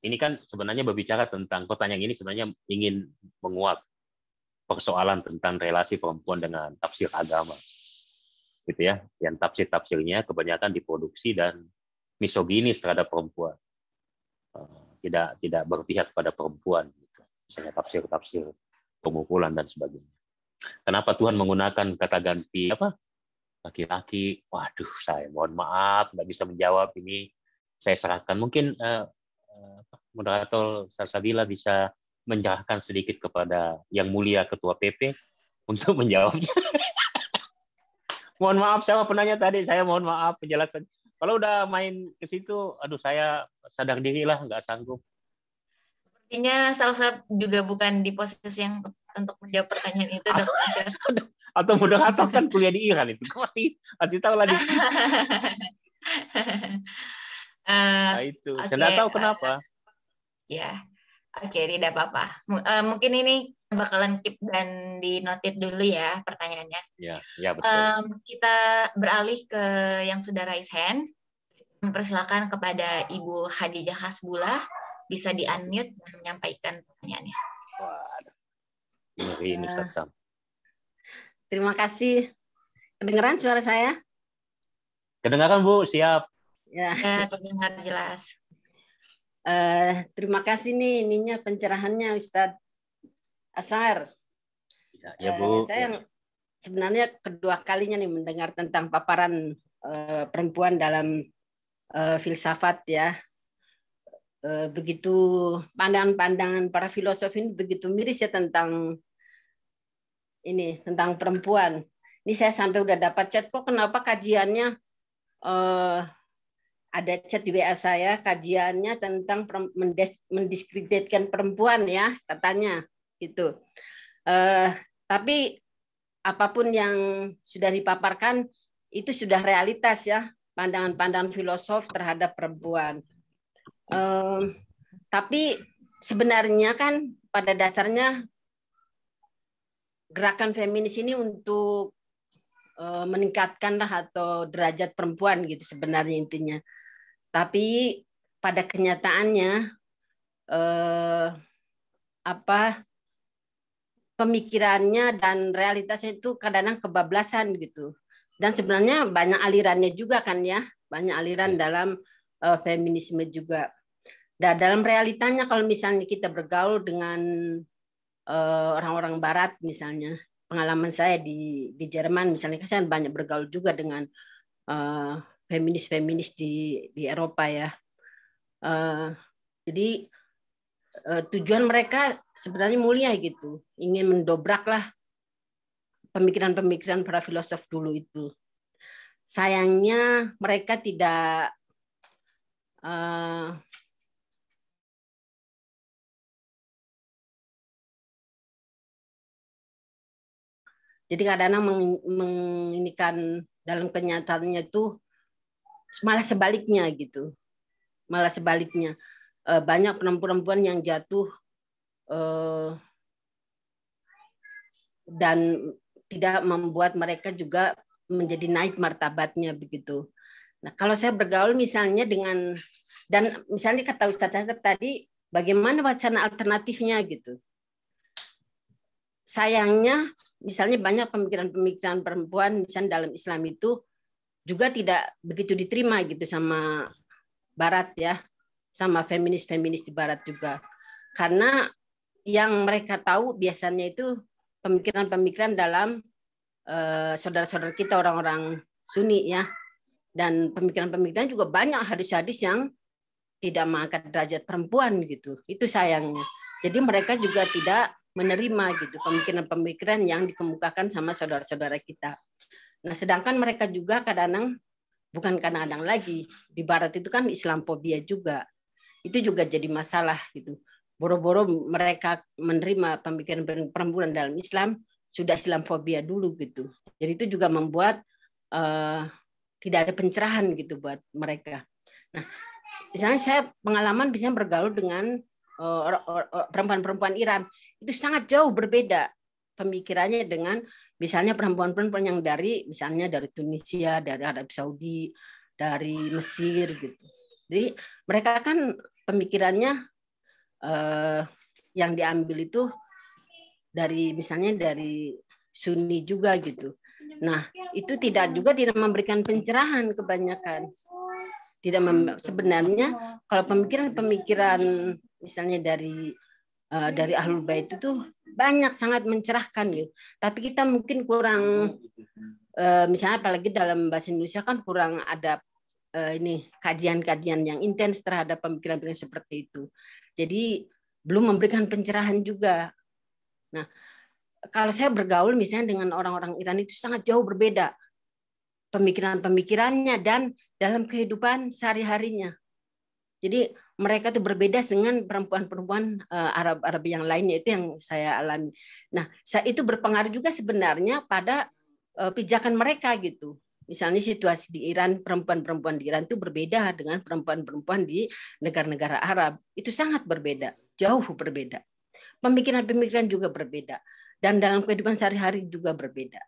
ini kan sebenarnya berbicara tentang pertanyaan ini sebenarnya ingin menguak persoalan tentang relasi perempuan dengan tafsir agama. Gitu ya yang tafsir-tafsirnya kebanyakan diproduksi dan misoginis terhadap perempuan. Eh, tidak tidak berpihak pada perempuan gitu. misalnya tafsir-tafsir pemukulan dan sebagainya. Kenapa Tuhan menggunakan kata ganti apa? Laki-laki? Waduh saya mohon maaf nggak bisa menjawab ini. Saya serahkan. Mungkin uh, moderator Salsabila bisa mencerahkan sedikit kepada yang mulia ketua PP untuk menjawabnya. Mohon maaf saya penanya tadi saya mohon maaf penjelasan. Kalau udah main ke situ aduh saya sadar diri lah nggak sanggup. Sepertinya Salsa juga bukan di posisi yang untuk menjawab pertanyaan itu atau, atau mudah atau kan kuliah di Iran itu. Pasti pasti tahu lah di Uh, nah, itu. Okay. saya nggak tahu kenapa. uh, ya oke okay, tidak apa-apa uh, mungkin ini bakalan keep dan dinotit dulu ya pertanyaannya. Ya, ya betul. Um, kita beralih ke yang sudah raise hand. Mempersilakan kepada Ibu Hadijah Hasbullah bisa di-unmute dan menyampaikan pertanyaannya. Waduh. Ini uh, Terima kasih. Kedengaran suara saya? Kedengaran Bu, siap. Ya, ya terdengar jelas. Uh, terima kasih nih ininya pencerahannya Ustadz Asar. Ya, ya Bu. Uh, saya ya. sebenarnya kedua kalinya nih mendengar tentang paparan uh, perempuan dalam uh, filsafat ya. Uh, begitu pandangan-pandangan para filosof ini begitu miris ya tentang ini tentang perempuan. Ini saya sampai udah dapat chat kok kenapa kajiannya uh, ada chat di WA saya kajiannya tentang mendiskreditkan perempuan ya katanya gitu. Uh, tapi apa pun yang sudah dipaparkan itu sudah realitas ya pandangan-pandangan filosof terhadap perempuan. Uh, tapi sebenarnya kan pada dasarnya gerakan feminis ini untuk uh, meningkatkanlah atau derajat perempuan gitu sebenarnya intinya. Tapi pada kenyataannya uh, apa pemikirannya dan realitasnya itu kadang-kadang kebablasan gitu. Dan sebenarnya banyak alirannya juga kan ya, banyak aliran ya. dalam uh, feminisme juga. Dan dalam realitanya kalau misalnya kita bergaul dengan uh, orang-orang Barat misalnya, pengalaman saya di di Jerman misalnya, saya banyak bergaul juga dengan uh, feminis-feminis di di Eropa ya. Uh, jadi uh, tujuan mereka sebenarnya mulia gitu, ingin mendobraklah pemikiran-pemikiran para filosof dulu itu. Sayangnya mereka tidak uh, jadi kadang-kadang menginikan dalam kenyataannya itu malah sebaliknya gitu malah sebaliknya uh, banyak perempuan-perempuan yang jatuh uh, dan tidak membuat mereka juga menjadi naik martabatnya begitu. Nah, kalau saya bergaul misalnya dengan dan misalnya kata Ustaz Hazard tadi bagaimana wacana alternatifnya gitu. Sayangnya misalnya banyak pemikiran-pemikiran perempuan misalnya dalam Islam itu juga tidak begitu diterima gitu sama barat ya, sama feminis-feminis di barat juga. Karena yang mereka tahu biasanya itu pemikiran-pemikiran dalam eh, saudara-saudara kita orang-orang Sunni ya. Dan pemikiran-pemikiran juga banyak hadis-hadis yang tidak mengangkat derajat perempuan gitu. Itu sayangnya. Jadi mereka juga tidak menerima gitu pemikiran-pemikiran yang dikemukakan sama saudara-saudara kita nah sedangkan mereka juga kadang-kadang bukan kadang-kadang lagi di barat itu kan Islamophobia juga itu juga jadi masalah gitu boro-boro mereka menerima pemikiran perempuan dalam Islam sudah Islamfobia dulu gitu. Jadi itu juga membuat uh, tidak ada pencerahan gitu buat mereka. Nah, misalnya saya pengalaman bisa bergaul dengan uh, perempuan-perempuan Iran itu sangat jauh berbeda pemikirannya dengan misalnya perempuan-perempuan yang dari misalnya dari Tunisia, dari Arab Saudi, dari Mesir gitu. Jadi mereka kan pemikirannya uh, yang diambil itu dari misalnya dari Sunni juga gitu. Nah, itu tidak juga tidak memberikan pencerahan kebanyakan. Tidak mem, sebenarnya kalau pemikiran-pemikiran misalnya dari uh, dari ahlul bait itu banyak sangat mencerahkan gitu. Tapi kita mungkin kurang uh, misalnya apalagi dalam bahasa Indonesia kan kurang ada uh, ini kajian-kajian yang intens terhadap pemikiran-pemikiran seperti itu. Jadi belum memberikan pencerahan juga. Nah, kalau saya bergaul misalnya dengan orang-orang Iran itu sangat jauh berbeda pemikiran-pemikirannya dan dalam kehidupan sehari-harinya. Jadi mereka itu berbeda dengan perempuan-perempuan uh, Arab-Arab yang lainnya itu yang saya alami. Nah, saya itu berpengaruh juga sebenarnya pada uh, pijakan mereka gitu. Misalnya situasi di Iran, perempuan-perempuan di Iran itu berbeda dengan perempuan-perempuan di negara-negara Arab. Itu sangat berbeda, jauh berbeda. Pemikiran-pemikiran juga berbeda. Dan dalam kehidupan sehari-hari juga berbeda.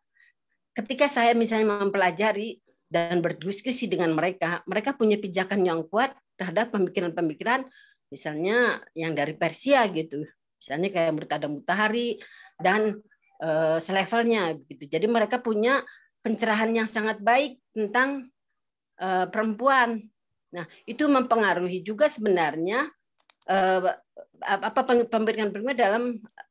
Ketika saya misalnya mempelajari dan berdiskusi dengan mereka, mereka punya pijakan yang kuat terhadap pemikiran-pemikiran misalnya yang dari Persia gitu. Misalnya kayak Murtada Mutahari dan uh, selevelnya gitu. Jadi mereka punya pencerahan yang sangat baik tentang uh, perempuan. Nah, itu mempengaruhi juga sebenarnya uh, apa pemikiran perempuan dalam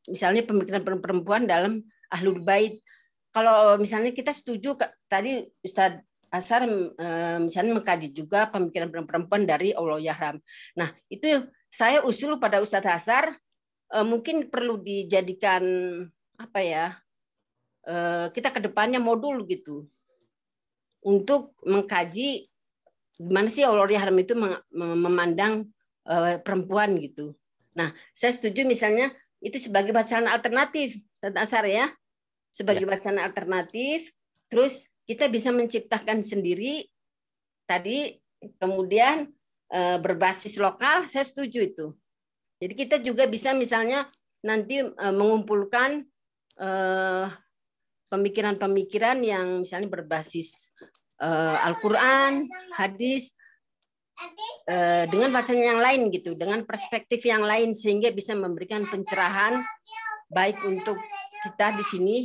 misalnya pemikiran perempuan dalam ahlul bait. Kalau misalnya kita setuju tadi Ustadz Asar misalnya mengkaji juga pemikiran perempuan dari Allah Yahram. Nah, itu saya usul pada Ustadz Asar uh, mungkin perlu dijadikan apa ya Eh, kita ke depannya modul gitu untuk mengkaji gimana sih Allah Haram itu memandang eh, perempuan gitu. Nah, saya setuju misalnya itu sebagai bacaan alternatif, Asar ya, sebagai ya. bacaan alternatif. Terus kita bisa menciptakan sendiri tadi, kemudian eh, berbasis lokal, saya setuju itu. Jadi kita juga bisa misalnya nanti mengumpulkan pemikiran-pemikiran yang misalnya berbasis Al-Quran, hadis, dengan bacaan yang lain gitu, dengan perspektif yang lain sehingga bisa memberikan pencerahan baik untuk kita di sini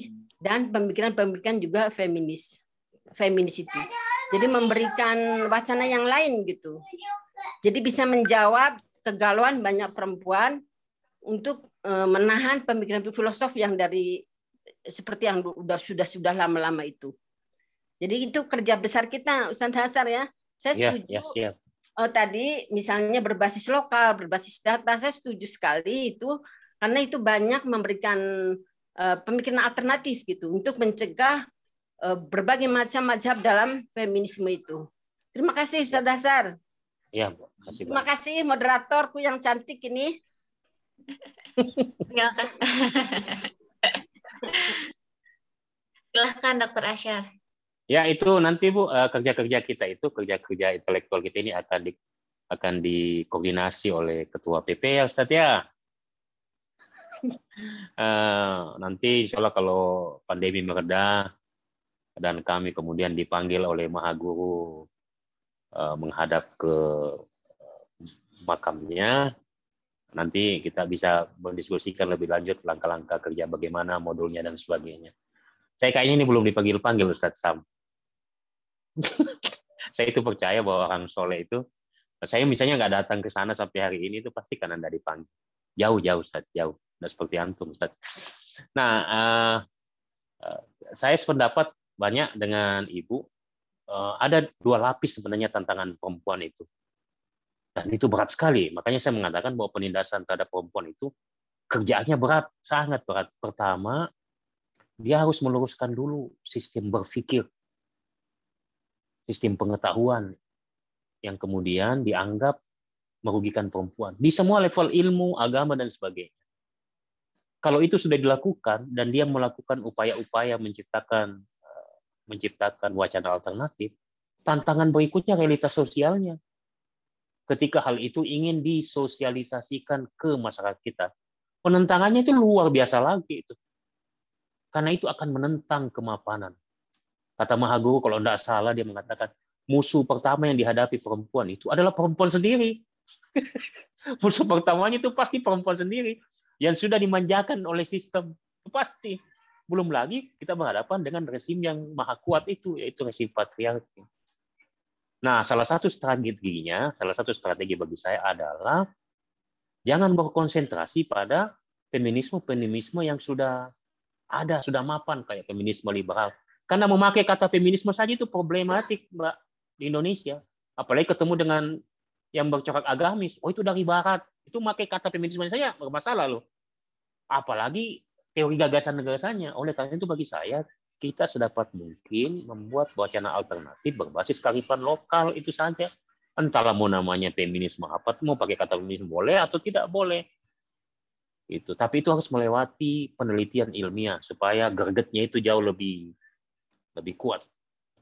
dan pemikiran-pemikiran juga feminis, feminis itu. Jadi memberikan wacana yang lain gitu. Jadi bisa menjawab kegalauan banyak perempuan untuk eh, menahan pemikiran filosof yang dari seperti yang sudah sudah sudah lama-lama itu. Jadi itu kerja besar kita, Ustaz Hasar ya. Saya Ya, setuju. ya, ya. Oh, tadi misalnya berbasis lokal, berbasis data, saya setuju sekali itu karena itu banyak memberikan eh, pemikiran alternatif gitu untuk mencegah berbagai macam mazhab dalam feminisme itu. Terima kasih Ustaz Dasar. Ya, Bu. Kasih Terima kasih moderatorku yang cantik ini. Ya, kan? Silahkan Dokter Asyar. Ya itu nanti Bu eh, kerja-kerja kita itu kerja-kerja intelektual kita ini akan di akan dikoordinasi oleh Ketua PP ya Ustadz ya. Eh, nanti insya Allah kalau pandemi mereda dan kami kemudian dipanggil oleh Maha Guru eh, menghadap ke eh, makamnya, nanti kita bisa mendiskusikan lebih lanjut langkah-langkah kerja bagaimana modulnya dan sebagainya. Saya kayaknya ini belum dipanggil-panggil Ustadz Sam. saya itu percaya bahwa orang soleh itu, saya misalnya nggak datang ke sana sampai hari ini itu pasti karena nggak dipanggil. Jauh-jauh Ustaz, jauh. Nggak seperti antum Ustaz. Nah, eh, saya sependapat banyak dengan Ibu. Eh, ada dua lapis sebenarnya tantangan perempuan itu. Dan itu berat sekali. Makanya saya mengatakan bahwa penindasan terhadap perempuan itu kerjaannya berat, sangat berat. Pertama, dia harus meluruskan dulu sistem berpikir sistem pengetahuan yang kemudian dianggap merugikan perempuan di semua level ilmu, agama dan sebagainya. Kalau itu sudah dilakukan dan dia melakukan upaya-upaya menciptakan menciptakan wacana alternatif, tantangan berikutnya realitas sosialnya. Ketika hal itu ingin disosialisasikan ke masyarakat kita, penentangannya itu luar biasa lagi itu. Karena itu akan menentang kemapanan. Kata Maha Guru kalau tidak salah dia mengatakan musuh pertama yang dihadapi perempuan itu adalah perempuan sendiri. musuh pertamanya itu pasti perempuan sendiri yang sudah dimanjakan oleh sistem. Pasti. Belum lagi kita berhadapan dengan rezim yang maha kuat itu yaitu rezim patriarki. Nah, salah satu strateginya, salah satu strategi bagi saya adalah jangan berkonsentrasi pada feminisme-feminisme yang sudah ada, sudah mapan kayak feminisme liberal. Karena memakai kata feminisme saja itu problematik, Mbak, di Indonesia. Apalagi ketemu dengan yang bercorak agamis. Oh, itu dari barat. Itu memakai kata feminisme saja bermasalah loh. Apalagi teori gagasan-gagasannya. Oleh karena itu bagi saya, kita sedapat mungkin membuat wacana alternatif berbasis kearifan lokal itu saja. Entahlah mau namanya feminisme apa, mau pakai kata feminisme boleh atau tidak boleh. Itu. Tapi itu harus melewati penelitian ilmiah supaya gregetnya itu jauh lebih lebih kuat.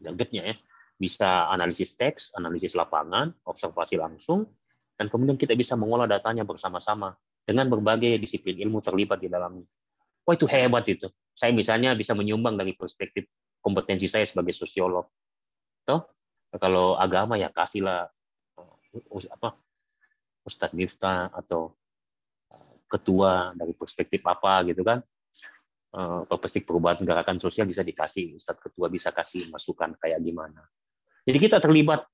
Gregetnya ya. Bisa analisis teks analisis lapangan observasi langsung dan kemudian kita bisa mengolah datanya bersama-sama dengan berbagai disiplin ilmu terlibat di dalamnya wah itu hebat itu. Saya misalnya bisa menyumbang dari perspektif kompetensi saya sebagai sosiolog. Toh kalau agama ya kasihlah apa Ustadz Miftah atau ketua dari perspektif apa gitu kan. Perspektif perubahan gerakan sosial bisa dikasih Ustadz ketua bisa kasih masukan kayak gimana. Jadi kita terlibat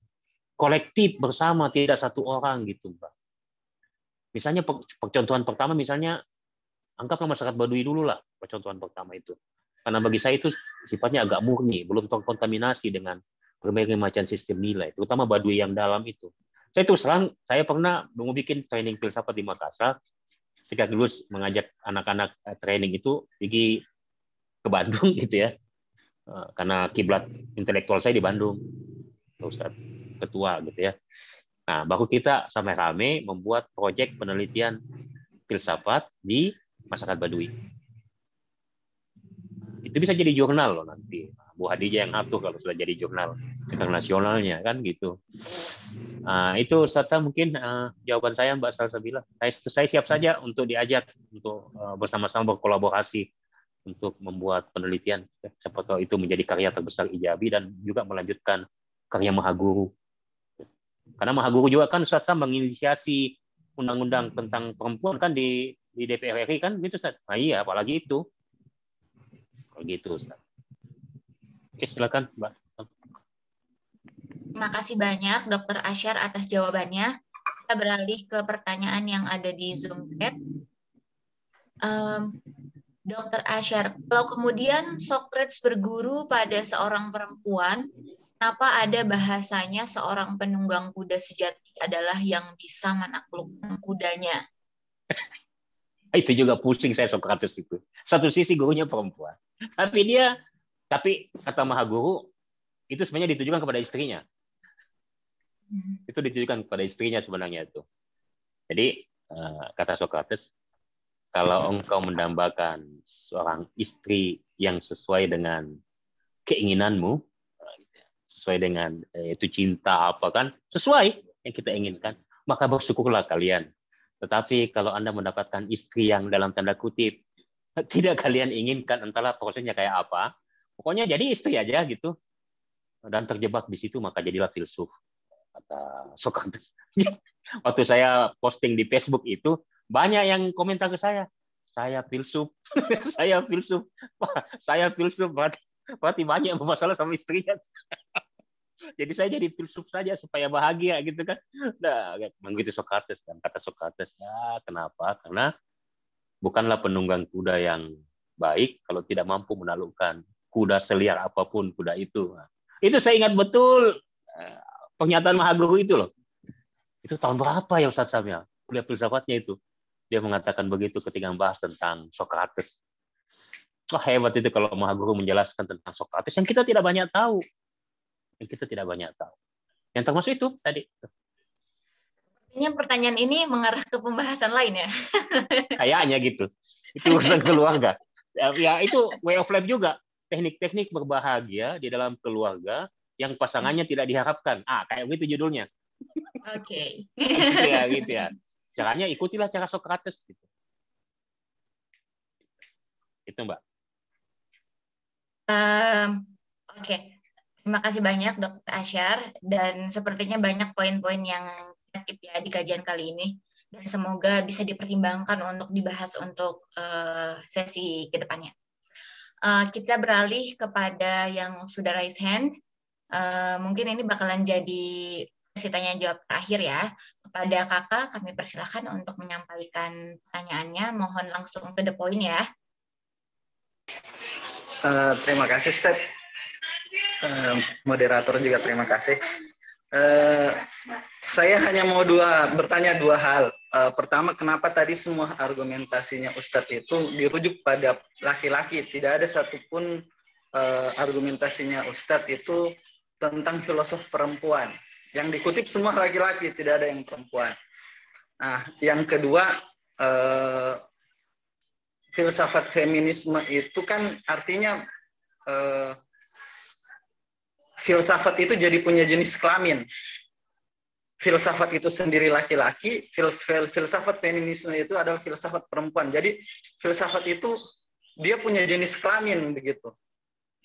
kolektif bersama tidak satu orang gitu mbak. Misalnya percontohan pertama misalnya anggaplah masyarakat Baduy dulu lah percontohan pertama itu. Karena bagi saya itu sifatnya agak murni belum terkontaminasi dengan berbagai macam sistem nilai terutama Baduy yang dalam itu. Saya terus terang saya pernah mau bikin training filsafat di Makassar. Sekaligus mengajak anak-anak training itu pergi ke Bandung gitu ya. Karena kiblat intelektual saya di Bandung Ustaz ketua gitu ya. Nah baru kita sama rame membuat proyek penelitian filsafat di masyarakat Baduy itu bisa jadi jurnal loh nanti Bu Hadijah yang atur kalau sudah jadi jurnal internasionalnya kan gitu. Nah, itu Ustaz mungkin uh, jawaban saya Mbak Salsabila. Saya, saya siap saja untuk diajak untuk uh, bersama-sama berkolaborasi untuk membuat penelitian. Tahu itu menjadi karya terbesar Ijabi dan juga melanjutkan karya Mahaguru. Karena Mahaguru juga kan Ustaz menginisiasi undang-undang tentang perempuan kan di di DPR RI kan gitu Ustaz. Nah, iya apalagi itu. Begitu Ustaz. Oke, silakan, Mbak. Terima kasih banyak, Dokter Asyar, atas jawabannya. Kita beralih ke pertanyaan yang ada di Zoom chat. Um, Dokter Asyar, kalau kemudian Socrates berguru pada seorang perempuan, kenapa ada bahasanya seorang penunggang kuda sejati adalah yang bisa menaklukkan kudanya? itu juga pusing saya Socrates itu. Satu sisi gurunya perempuan, tapi dia, tapi kata Maha Guru itu sebenarnya ditujukan kepada istrinya. Hmm. Itu ditujukan kepada istrinya sebenarnya itu. Jadi eh, kata Socrates, kalau engkau mendambakan seorang istri yang sesuai dengan keinginanmu, sesuai dengan eh, itu cinta apa kan, sesuai yang kita inginkan, maka bersyukurlah kalian. Tetapi kalau Anda mendapatkan istri yang dalam tanda kutip tidak kalian inginkan, entahlah prosesnya kayak apa, pokoknya jadi istri aja gitu. Dan terjebak di situ maka jadilah filsuf kata Socrates. Waktu saya posting di Facebook itu, banyak yang komentar ke saya, saya filsuf, saya filsuf, saya filsuf, berarti, berarti banyak masalah sama istrinya. Jadi saya jadi filsuf saja supaya bahagia gitu kan. Nah, begitu Socrates kan kata Socrates ya kenapa? Karena bukanlah penunggang kuda yang baik kalau tidak mampu menaklukkan kuda seliar apa pun kuda itu. Nah, itu saya ingat betul eh, pernyataan Mahaguru itu loh. Itu tahun berapa ya Ustaz Samya? Kuliah filsafatnya itu. Dia mengatakan begitu ketika membahas tentang Socrates. Wah hebat itu kalau Maha Guru menjelaskan tentang Socrates yang kita tidak banyak tahu. Yang kita tidak banyak tahu. Yang termasuk itu tadi. Ini pertanyaan ini mengarah ke pembahasan lain ya? Kayaknya gitu. Itu urusan keluarga. Ya itu way of life juga. Teknik-teknik berbahagia di dalam keluarga yang pasangannya tidak diharapkan. Ah, kayak begitu judulnya. Oke. Okay. gitu ya, gitu ya. Caranya ikutilah cara Socrates gitu. Itu Mbak. Um, Oke, okay. Terima kasih banyak Dokter Asyar dan sepertinya banyak poin-poin yang aktif ya di kajian kali ini dan semoga bisa dipertimbangkan untuk dibahas untuk uh, sesi ke depannya. Uh, kita beralih kepada yang sudah raise hand. Uh, mungkin ini bakalan jadi sesi tanya jawab terakhir ya. Kepada kakak kami persilahkan untuk menyampaikan pertanyaannya. Mohon langsung ke the point ya. Uh, terima kasih, Step. Uh, moderator juga terima kasih. Uh, saya hanya mau dua bertanya dua hal. Uh, pertama, kenapa tadi semua argumentasinya Ustadz itu dirujuk pada laki-laki? Tidak ada satupun uh, argumentasinya Ustadz itu tentang filosof perempuan. Yang dikutip semua laki-laki, tidak ada yang perempuan. Nah, yang kedua, eh, filsafat feminisme itu kan artinya eh, filsafat itu jadi punya jenis kelamin. Filsafat itu sendiri laki-laki, fil, fil, filsafat feminisme itu adalah filsafat perempuan. Jadi filsafat itu dia punya jenis kelamin begitu.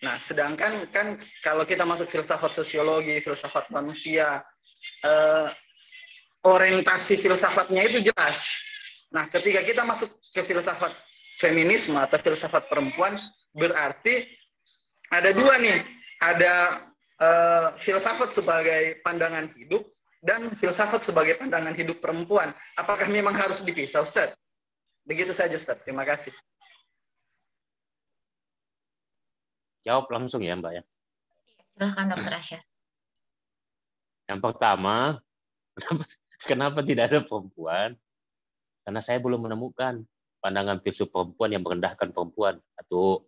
Nah, sedangkan kan kalau kita masuk filsafat sosiologi, filsafat manusia, eh, orientasi filsafatnya itu jelas. Nah, ketika kita masuk ke filsafat feminisme atau filsafat perempuan, berarti ada dua nih, ada eh, filsafat sebagai pandangan hidup dan filsafat sebagai pandangan hidup perempuan. Apakah memang harus dipisah, Ustaz? Begitu saja, Ustaz. Terima kasih. Jawab langsung ya Mbak ya. Silahkan Dokter Asya. Yang pertama, kenapa, kenapa tidak ada perempuan? Karena saya belum menemukan pandangan filsuf perempuan yang merendahkan perempuan. Atau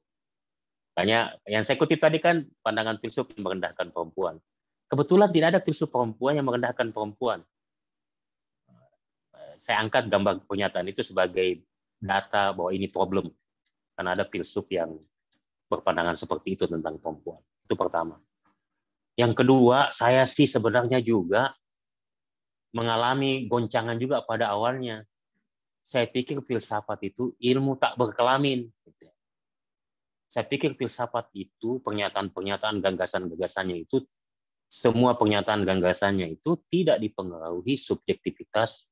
banyak yang saya kutip tadi kan pandangan filsuf yang merendahkan perempuan. Kebetulan tidak ada filsuf perempuan yang merendahkan perempuan. Saya angkat gambar pernyataan itu sebagai data bahwa ini problem. Karena ada filsuf yang berpandangan seperti itu tentang perempuan. Itu pertama. Yang kedua, saya sih sebenarnya juga mengalami goncangan juga pada awalnya. Saya pikir filsafat itu ilmu tak berkelamin. Saya pikir filsafat itu pernyataan-pernyataan gagasan-gagasannya itu semua pernyataan gagasannya itu tidak dipengaruhi subjektivitas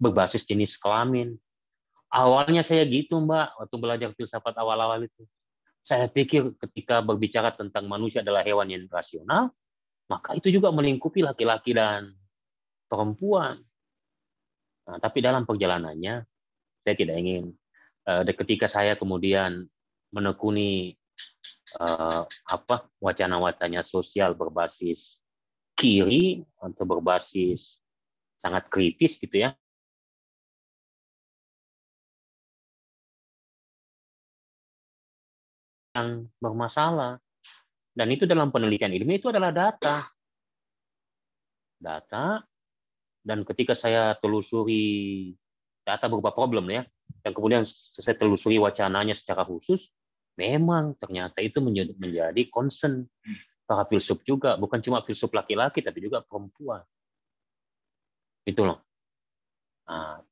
berbasis jenis kelamin. Awalnya saya gitu, Mbak, waktu belajar filsafat awal-awal itu. Saya pikir ketika berbicara tentang manusia adalah hewan yang rasional, maka itu juga melingkupi laki-laki dan perempuan. Nah, tapi dalam perjalanannya, saya tidak ingin uh, ketika saya kemudian menekuni uh, apa wacana-wacana sosial berbasis kiri atau berbasis sangat kritis gitu ya. Yang bermasalah. Dan itu dalam penelitian ilmiah itu adalah data. Data. Dan ketika saya telusuri data berupa problem ya dan kemudian saya telusuri wacananya secara khusus memang ternyata itu menjadi, concern. Para filsuf juga? Bukan cuma filsuf laki-laki tapi juga perempuan. Itu loh. Nah,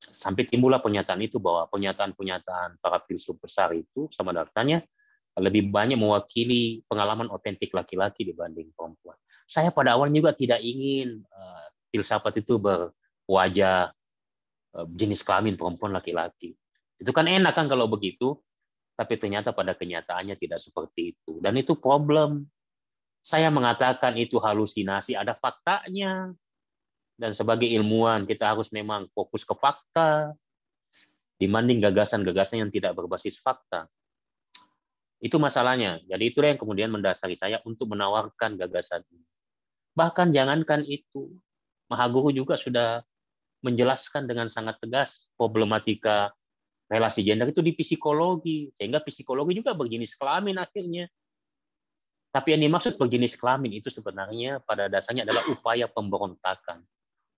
sampai timbullah pernyataan itu bahwa pernyataan-pernyataan para filsuf besar itu sama datanya lebih banyak mewakili pengalaman otentik laki-laki dibanding perempuan. Saya pada awalnya juga tidak ingin uh, filsafat itu berwajah uh, jenis kelamin perempuan laki-laki. Itu kan enak kan kalau begitu, tapi ternyata pada kenyataannya tidak seperti itu. Dan itu problem. Saya mengatakan itu halusinasi, ada faktanya. Dan sebagai ilmuwan, kita harus memang fokus ke fakta, dibanding gagasan-gagasan yang tidak berbasis fakta. Itu masalahnya. Jadi itulah yang kemudian mendasari saya untuk menawarkan gagasan ini. Bahkan jangankan itu, Mahaguru juga sudah menjelaskan dengan sangat tegas problematika relasi gender itu di psikologi, sehingga psikologi juga berjenis kelamin akhirnya. Tapi yang dimaksud berjenis kelamin itu sebenarnya pada dasarnya adalah upaya pemberontakan,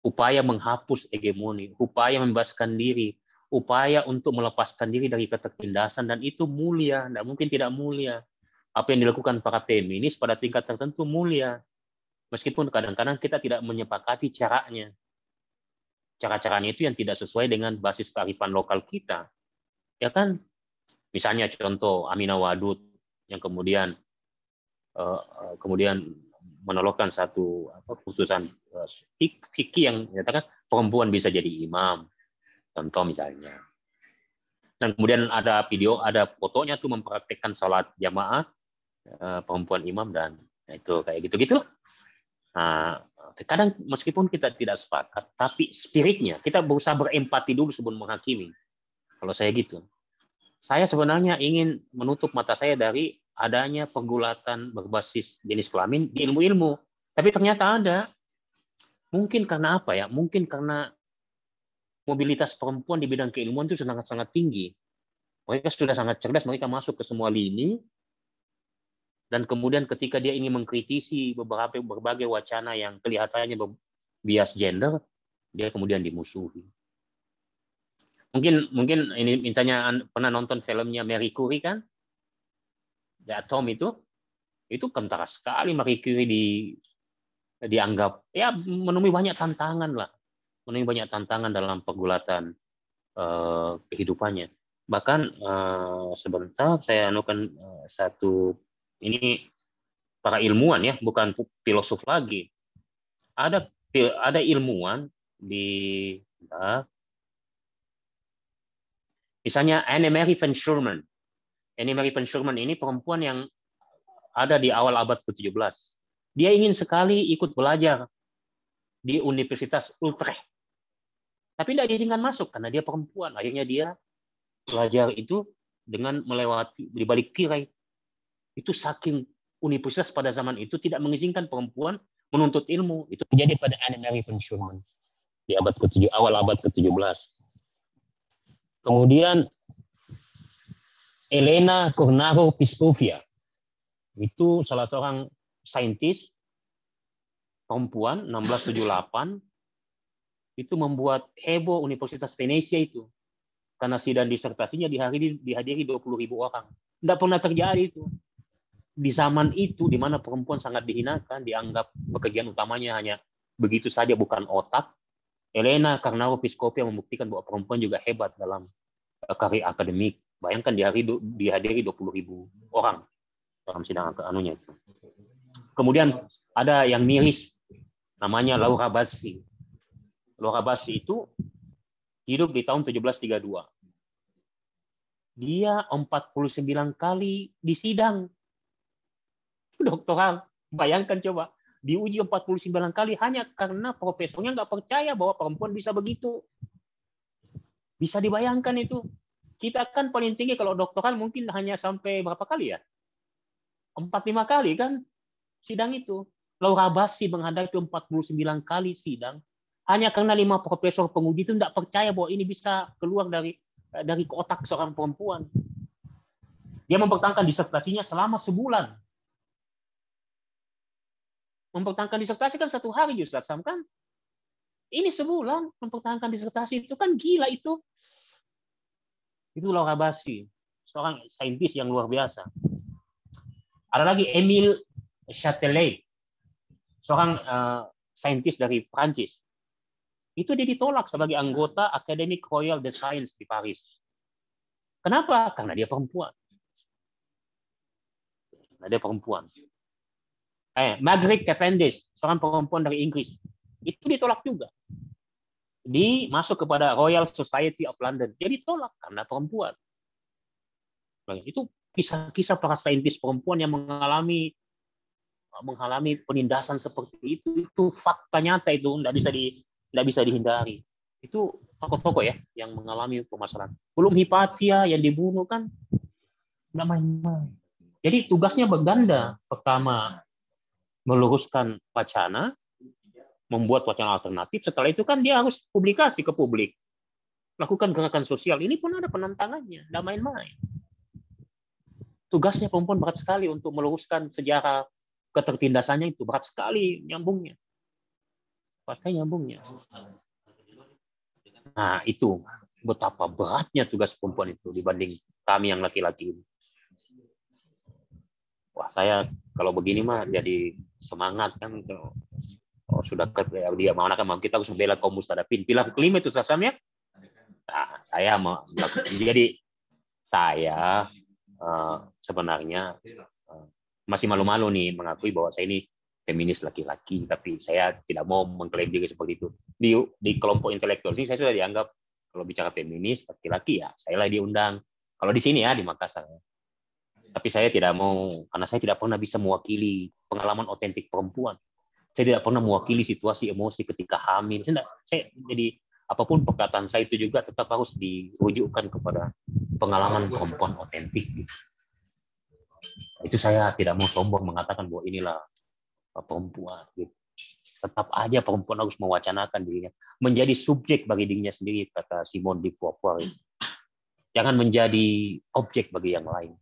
upaya menghapus hegemoni, upaya membebaskan diri, upaya untuk melepaskan diri dari ketertindasan dan itu mulia, tidak mungkin tidak mulia. Apa yang dilakukan para feminis pada tingkat tertentu mulia, meskipun kadang-kadang kita tidak menyepakati caranya. Cara-caranya itu yang tidak sesuai dengan basis kearifan lokal kita. Ya kan? Misalnya contoh Amina Wadud yang kemudian Eh, eh, kemudian menolakkan satu apa, putusan uh, fikih yang menyatakan perempuan bisa jadi imam, contoh misalnya. Dan kemudian ada video, ada fotonya tuh mempraktekkan sholat jamaah perempuan imam dan nah, itu kayak gitu-gitu. Nah, kadang meskipun kita tidak sepakat, tapi spiritnya kita berusaha berempati dulu sebelum menghakimi. Kalau saya gitu, saya sebenarnya ingin menutup mata saya dari adanya pergulatan berbasis jenis kelamin di ilmu-ilmu. Tapi ternyata ada. Mungkin karena apa ya? Mungkin karena mobilitas perempuan di bidang keilmuan itu sangat-sangat tinggi. Mereka sudah sangat cerdas, mereka masuk ke semua lini, dan kemudian ketika dia ingin mengkritisi beberapa berbagai wacana yang kelihatannya bias gender, dia kemudian dimusuhi. Mungkin mungkin ini misalnya pernah nonton filmnya Mary Curie kan? The Atom itu? Itu kentara sekali Marie Curie di dianggap ya menemui banyak tantangan lah. Menemui banyak tantangan dalam pergulatan uh, kehidupannya. Bahkan uh, sebentar saya anukan uh, satu ini para ilmuwan ya bukan filosof lagi. Ada ada ilmuwan di uh, misalnya Anne Mary van Schurman Annie Mary Penshurman ini perempuan yang ada di awal abad ke-17. Dia ingin sekali ikut belajar di Universitas Utrecht. Tapi tidak diizinkan masuk karena dia perempuan. Akhirnya dia belajar itu dengan melewati di balik tirai. Itu saking universitas pada zaman itu tidak mengizinkan perempuan menuntut ilmu. Itu terjadi pada Anne Mary Penshurman di abad ke-7 awal abad ke-17. Kemudian Elena Cornaro Piscovia. Itu salah seorang saintis perempuan 1678 itu membuat heboh Universitas Venesia itu karena sidang disertasinya dihadiri dihadiri 20 ribu orang. Tidak pernah terjadi itu. Di zaman itu, di mana perempuan sangat dihinakan, dianggap pekerjaan utamanya hanya begitu saja, bukan otak. Elena Carnaro Piscopia membuktikan bahwa perempuan juga hebat dalam eh, karir akademik. Bayangkan di hari dihadiri 20 ribu orang dalam sidang anunya itu. Kemudian ada yang miris, namanya Laura Bassi. Laura Bassi itu hidup di tahun 1732. Dia 49 kali disidang. Doktoral. Bayangkan coba. Diuji 49 kali hanya karena profesornya nggak percaya bahwa perempuan bisa begitu. Bisa dibayangkan itu kita kan paling tinggi kalau doktoral mungkin hanya sampai berapa kali ya? Empat lima kali kan sidang itu. Laura Bassi menghadapi 49 kali sidang hanya karena lima profesor penguji itu tidak percaya bahwa ini bisa keluar dari dari kotak seorang perempuan. Dia mempertahankan disertasinya selama sebulan. Mempertahankan disertasi kan satu hari Ustaz Sam kan? Ini sebulan mempertahankan disertasi itu kan gila itu. Itu Laura Bassi, seorang saintis yang luar biasa. Ada lagi Emile Chatelet, seorang uh, saintis dari Prancis. Itu dia ditolak sebagai anggota Académie Royale de Sciences di Paris. Kenapa? Karena dia perempuan. Dia perempuan. Eh, Margaret Cavendish, seorang perempuan dari Inggris, itu ditolak juga. Di masuk kepada Royal Society of London, dia ditolak karena perempuan. Itu kisah-kisah para saintis perempuan yang mengalami mengalami penindasan seperti itu itu fakta nyata itu tidak bisa di tidak bisa dihindari. Itu tokoh-tokoh ya yang mengalami permasalahan. Belum Hipatia yang dibunuh kan tidak main-main. Jadi tugasnya berganda pertama meluruskan wacana membuat wacana alternatif setelah itu kan dia harus publikasi ke publik lakukan gerakan sosial ini pun ada penentangannya tidak main-main tugasnya perempuan berat sekali untuk meluruskan sejarah ketertindasannya itu berat sekali nyambungnya. Pakai nyambungnya. Nah, itu betapa beratnya tugas perempuan itu dibanding kami yang laki-laki ini. Wah, saya kalau begini mah jadi semangat kan. Oh, sudah ke dia mau kan kita harus membela kaum mustadafin. Pilar kelima itu sasamnya. Nah, saya mau jadi saya uh, sebenarnya uh, masih malu-malu nih mengakui bahwa saya ini feminis laki-laki, tapi saya tidak mau mengklaim diri seperti itu. Di, di kelompok intelektual ini saya sudah dianggap kalau bicara feminis laki-laki ya saya lah diundang. Kalau di sini ya di Makassar. Tapi saya tidak mau karena saya tidak pernah bisa mewakili pengalaman otentik perempuan. Saya tidak pernah mewakili situasi emosi ketika hamil. Saya, saya jadi apa pun perkataan saya itu juga tetap harus dirujukkan kepada pengalaman perempuan otentik. Itu saya tidak mau sombong mengatakan bahwa inilah perempuan. Gitu. Tetap aja perempuan harus mewacanakan dirinya, menjadi subjek bagi dirinya sendiri kata Simon de Beauvoir. Jangan menjadi objek bagi yang lain.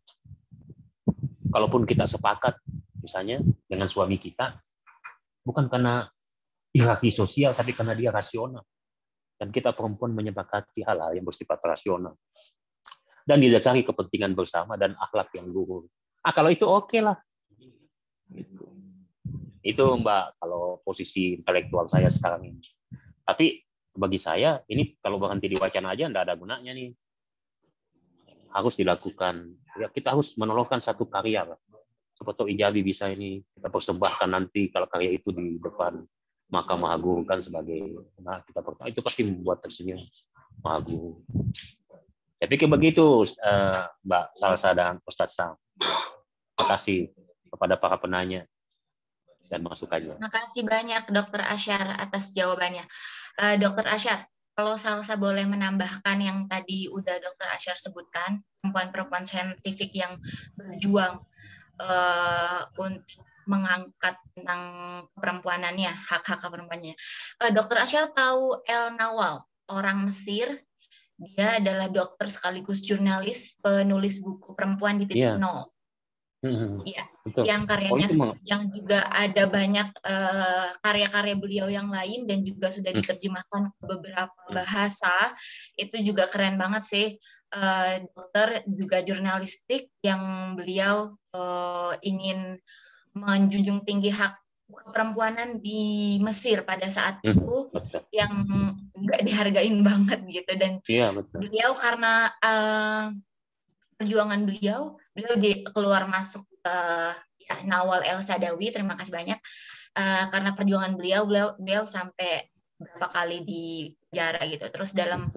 Kalaupun kita sepakat, misalnya dengan suami kita, bukan karena hierarki sosial, tapi karena dia rasional dan kita perempuan menyepakati hal-hal yang bersifat rasional dan didasari kepentingan bersama dan akhlak yang luhur. Ah kalau itu oke okay lah. Itu. itu Mbak kalau posisi intelektual saya sekarang ini. Tapi bagi saya ini kalau berhenti di wacana aja tidak ada gunanya nih. Harus dilakukan. Ya, kita harus menolongkan satu karya. Seperti Ijabi bisa ini kita persembahkan nanti kalau karya itu di depan Mahkamah Agung kan sebagai nah kita pertama itu pasti membuat tersenyum Agung. Saya pikir begitu uh, Mbak Salsa dan Ustadz Sam. Terima kasih kepada para penanya dan masukannya. Terima kasih banyak Dokter Asyar atas jawabannya. Uh, Dokter Asyar, kalau Salsa boleh menambahkan yang tadi udah Dokter Asyar sebutkan, perempuan-perempuan saintifik yang berjuang uh, untuk mengangkat tentang perempuanannya, hak-hak perempuannya. Uh, Dokter Asyar tahu El Nawal, orang Mesir. Dia adalah dokter sekaligus jurnalis, penulis buku perempuan di titik yeah. nol. Hmm, iya, yang karyanya, oh, yang juga ada banyak karya karya-karya beliau yang lain dan juga sudah hmm. diterjemahkan ke beberapa hmm. bahasa. Itu juga keren banget sih, uh, dokter juga jurnalistik yang beliau uh, ingin menjunjung tinggi hak perempuanan di Mesir pada saat hmm, itu betul. yang nggak dihargain banget gitu dan iya, betul. beliau karena uh, perjuangan beliau beliau di keluar masuk uh, ya, Nawal El Sadawi terima kasih banyak uh, karena perjuangan beliau beliau beliau sampai berapa kali di penjara gitu. Terus dalam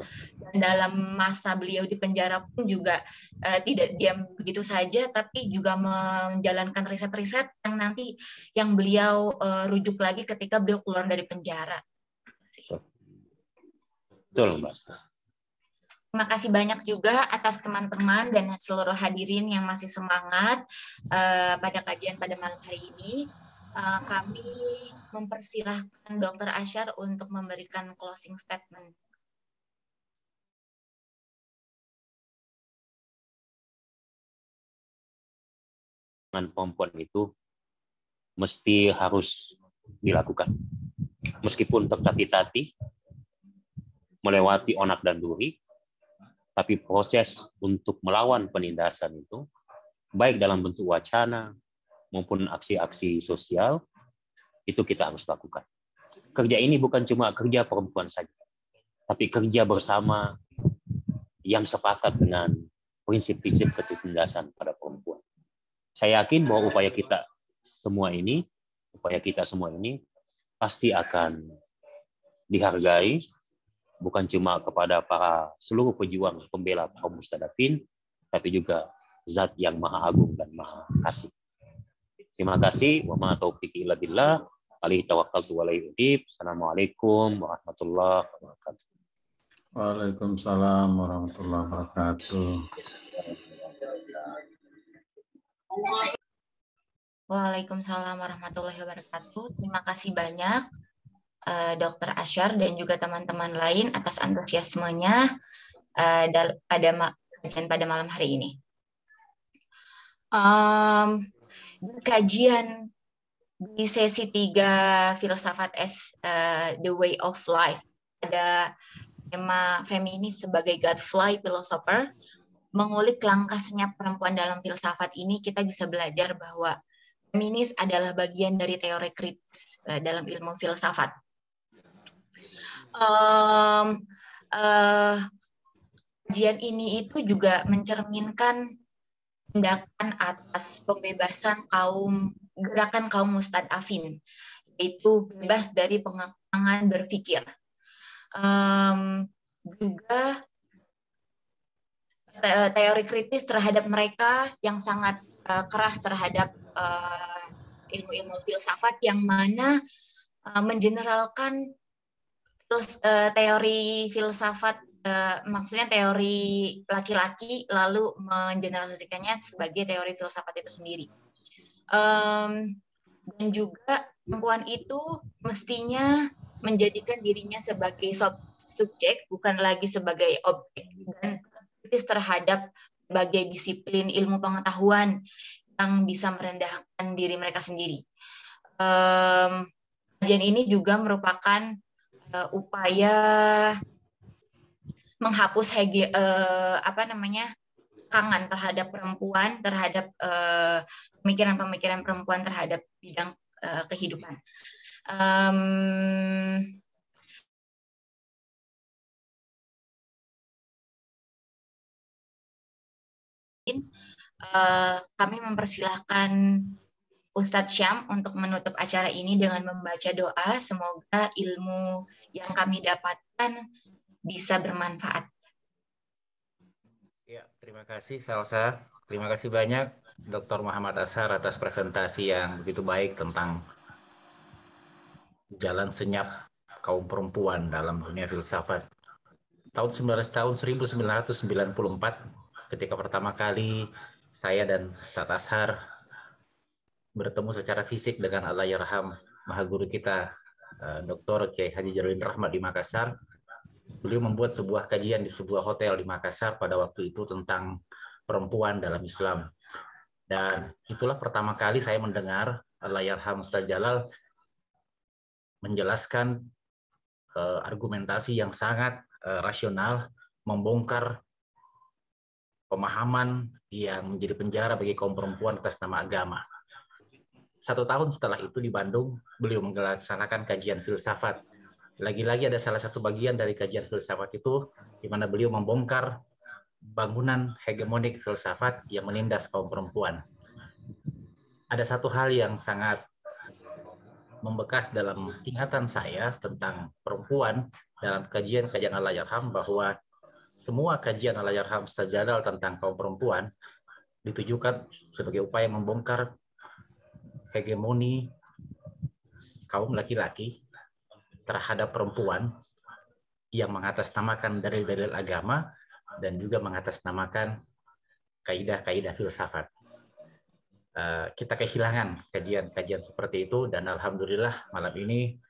dalam masa beliau di penjara pun juga uh, tidak diam begitu saja, tapi juga menjalankan riset-riset yang nanti yang beliau uh, rujuk lagi ketika beliau keluar dari penjara. Betul, Mbak. Terima kasih banyak juga atas teman-teman dan seluruh hadirin yang masih semangat uh, pada kajian pada malam hari ini. Uh, kami mempersilahkan Dr. Asyar untuk memberikan closing statement. dengan perempuan itu mesti harus dilakukan. Meskipun tertati-tati, melewati onak dan duri, tapi proses untuk melawan penindasan itu, baik dalam bentuk wacana maupun aksi-aksi sosial, itu kita harus lakukan. Kerja ini bukan cuma kerja perempuan saja, tapi kerja bersama yang sepakat dengan prinsip-prinsip ketindasan pada perempuan. Saya yakin bahwa upaya kita semua ini, upaya kita semua ini pasti akan dihargai bukan cuma kepada para seluruh pejuang pembela kaum mustadafin, tapi juga zat yang maha agung dan maha kasih. Terima kasih. Wa ma taufiqi illa billah. Alaihi tawakkaltu wa Assalamualaikum warahmatullahi wabarakatuh. Waalaikumsalam warahmatullahi wabarakatuh. Waalaikumsalam warahmatullahi wabarakatuh. Terima kasih banyak uh, Dr. Asyar dan juga teman-teman lain atas antusiasmenya uh, pada kajian pada malam hari ini. Um, kajian di sesi tiga filsafat S uh, The Way of Life ada tema feminis sebagai Godfly philosopher mengulik langkah senyap perempuan dalam filsafat ini kita bisa belajar bahwa feminis adalah bagian dari teori kritis uh, dalam ilmu filsafat. Um, uh, kajian ini itu juga mencerminkan tindakan atas pembebasan kaum gerakan kaum mustadafin yaitu bebas dari pengekangan berpikir. Um, juga teori kritis terhadap mereka yang sangat uh, keras terhadap uh, ilmu-ilmu filsafat yang mana uh, mengeneralkan uh, teori filsafat uh, maksudnya teori laki-laki lalu mengeneralisasikannya sebagai teori filsafat itu sendiri. Um, dan juga perempuan itu mestinya menjadikan dirinya sebagai sub subjek bukan lagi sebagai objek dan kritis terhadap berbagai disiplin ilmu pengetahuan yang bisa merendahkan diri mereka sendiri. Um, kajian ini juga merupakan uh, upaya menghapus hege, uh, apa namanya kangen terhadap perempuan, terhadap pemikiran-pemikiran uh, perempuan terhadap bidang uh, kehidupan. Um, uh, kami mempersilahkan Ustadz Syam untuk menutup acara ini dengan membaca doa. Semoga ilmu yang kami dapatkan bisa bermanfaat. Ya, terima kasih Salsa. Terima kasih banyak Dr. Muhammad Asar atas presentasi yang begitu baik tentang jalan senyap kaum perempuan dalam dunia filsafat. Tahun 19 tahun 1994 ketika pertama kali saya dan Ustaz Ashar bertemu secara fisik dengan Allah Yarham Maha Guru kita, Dr. Kiai Haji Jaludin Rahmat di Makassar. Beliau membuat sebuah kajian di sebuah hotel di Makassar pada waktu itu tentang perempuan dalam Islam. Dan itulah pertama kali saya mendengar Allah Yarham Ustaz Jalal menjelaskan uh, argumentasi yang sangat uh, rasional, membongkar pemahaman yang menjadi penjara bagi kaum perempuan atas nama agama. Satu tahun setelah itu di Bandung, beliau melaksanakan kajian filsafat. Lagi-lagi ada salah satu bagian dari kajian filsafat itu, di mana beliau membongkar bangunan hegemonik filsafat yang menindas kaum perempuan. Ada satu hal yang sangat membekas dalam ingatan saya tentang perempuan dalam kajian-kajian Allah Yarham bahwa semua kajian Alayarham Stajadal tentang kaum perempuan ditujukan sebagai upaya membongkar hegemoni kaum laki-laki terhadap perempuan yang mengatasnamakan dalil-dalil agama dan juga mengatasnamakan kaidah-kaidah filsafat. Eh, kita kehilangan kajian-kajian seperti itu dan alhamdulillah malam ini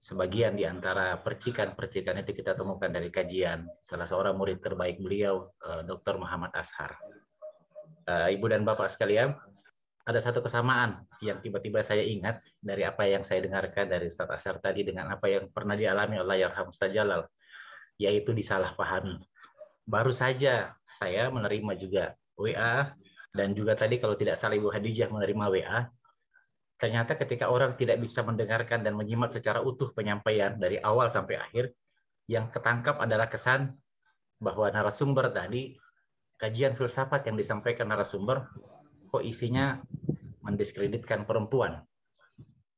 sebagian di antara percikan-percikan itu kita temukan dari kajian salah seorang murid terbaik beliau, eh, Dr. Muhammad Ashar. Eh, Ibu dan Bapak sekalian, ada satu kesamaan yang tiba-tiba saya ingat dari apa yang saya dengarkan dari Ustaz Ashar tadi dengan apa yang pernah dialami oleh Yarham Ustaz Jalal, yaitu disalahpahami. Baru saja saya menerima juga WA dan juga tadi kalau tidak salah Ibu Hadijah menerima WA, ternyata ketika orang tidak bisa mendengarkan dan menyimak secara utuh penyampaian dari awal sampai akhir, yang ketangkap adalah kesan bahwa narasumber tadi kajian filsafat yang disampaikan narasumber kok isinya mendiskreditkan perempuan.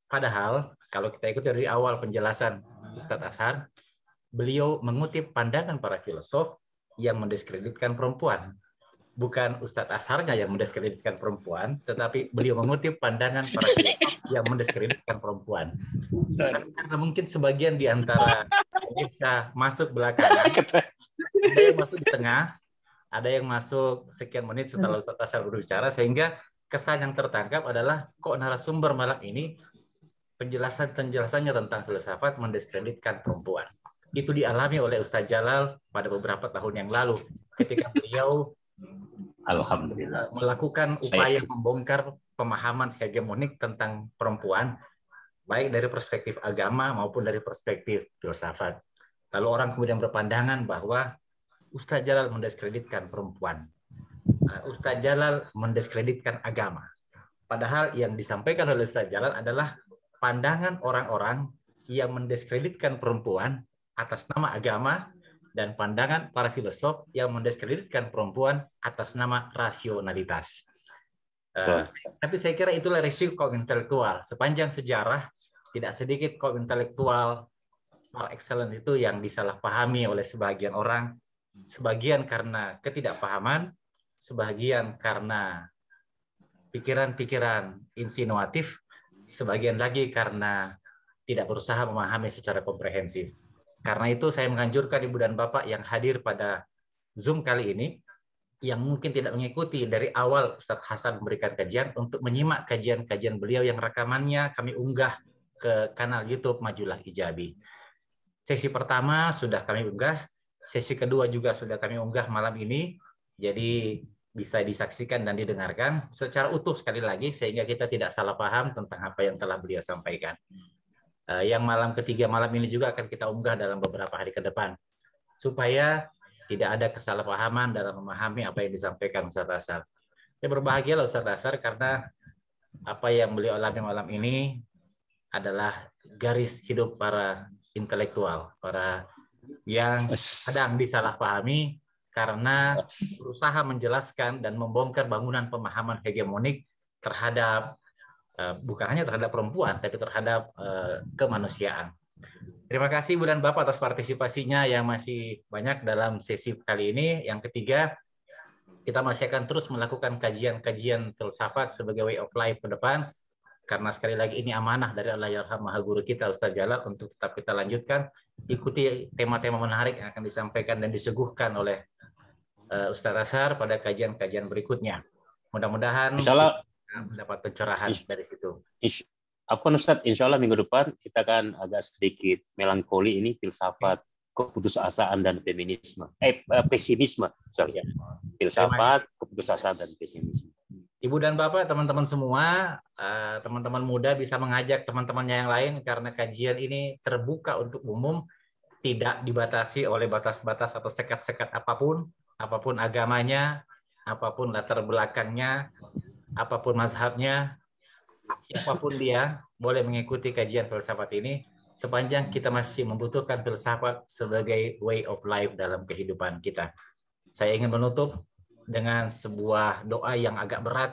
Padahal kalau kita ikuti dari awal penjelasan Ustadz Ashar, beliau mengutip pandangan para filosof yang mendiskreditkan perempuan. Bukan Ustadz Asharnya yang mendiskreditkan perempuan, tetapi beliau mengutip pandangan para filosof yang mendiskreditkan perempuan. Karena mungkin sebagian di antara bisa masuk belakangan, masuk di tengah, ada yang masuk sekian menit setelah Ustaz Asar berbicara sehingga kesan yang tertangkap adalah kok narasumber malam ini penjelasan penjelasannya tentang filsafat mendiskreditkan perempuan. Itu dialami oleh Ustaz Jalal pada beberapa tahun yang lalu ketika beliau Alhamdulillah melakukan upaya membongkar pemahaman hegemonik tentang perempuan baik dari perspektif agama maupun dari perspektif filsafat. Lalu orang kemudian berpandangan bahwa Ustaz Jalal mendiskreditkan perempuan. Uh, Ustaz Jalal mendiskreditkan agama. Padahal yang disampaikan oleh Ustaz Jalal adalah pandangan orang-orang yang mendiskreditkan perempuan atas nama agama dan pandangan para filosof yang mendiskreditkan perempuan atas nama rasionalitas. Uh, tapi saya kira itulah risiko kaum intelektual. Sepanjang sejarah, tidak sedikit kaum intelektual par excellence itu yang disalahpahami oleh sebagian orang sebagian karena ketidakpahaman, sebagian karena pikiran-pikiran insinuatif, sebagian lagi karena tidak berusaha memahami secara komprehensif. Karena itu saya menganjurkan Ibu dan Bapak yang hadir pada Zoom kali ini, yang mungkin tidak mengikuti dari awal Ustadz Hasan memberikan kajian, untuk menyimak kajian-kajian beliau yang rekamannya kami unggah ke kanal YouTube Majulah Ijabi. Sesi pertama sudah kami unggah, Sesi kedua juga sudah kami unggah malam ini, jadi bisa disaksikan dan didengarkan secara utuh sekali lagi sehingga kita tidak salah paham tentang apa yang telah beliau sampaikan. Eh, yang malam ketiga malam ini juga akan kita unggah dalam beberapa hari ke depan supaya tidak ada kesalahpahaman dalam memahami apa yang disampaikan Ustaz Asar. Saya berbahagia Ustaz Asar karena apa yang beliau alami malam ini adalah garis hidup para intelektual, para yang kadang disalahpahami karena berusaha menjelaskan dan membongkar bangunan pemahaman hegemonik terhadap eh, bukan hanya terhadap perempuan tapi terhadap eh, kemanusiaan. Terima kasih Bu dan Bapak atas partisipasinya yang masih banyak dalam sesi kali ini. Yang ketiga, kita masih akan terus melakukan kajian-kajian filsafat sebagai way of life ke depan karena sekali lagi ini amanah dari Allah Yarham Maha Guru kita Ustaz Jalal untuk tetap kita lanjutkan ikuti tema-tema menarik yang akan disampaikan dan disuguhkan oleh uh, Ustaz Asar pada kajian-kajian berikutnya. Mudah-mudahan Insyaallah. mendapat pencerahan dari situ. apa Ustaz Insya Allah minggu depan kita akan agak sedikit melankoli ini filsafat keputusasaan dan feminisme. Eh, eh pesimisme sorry ya. Filsafat keputusasaan dan pesimisme Ibu dan Bapak, teman-teman semua, eh, teman-teman muda bisa mengajak teman-temannya yang lain karena kajian ini terbuka untuk umum, tidak dibatasi oleh batas-batas atau sekat-sekat apa pun, apa pun agamanya, apa pun latar belakangnya, apa pun mazhabnya, siapa pun dia boleh mengikuti kajian filsafat ini sepanjang kita masih membutuhkan filsafat sebagai way of life dalam kehidupan kita. Saya ingin menutup dengan sebuah doa yang agak berat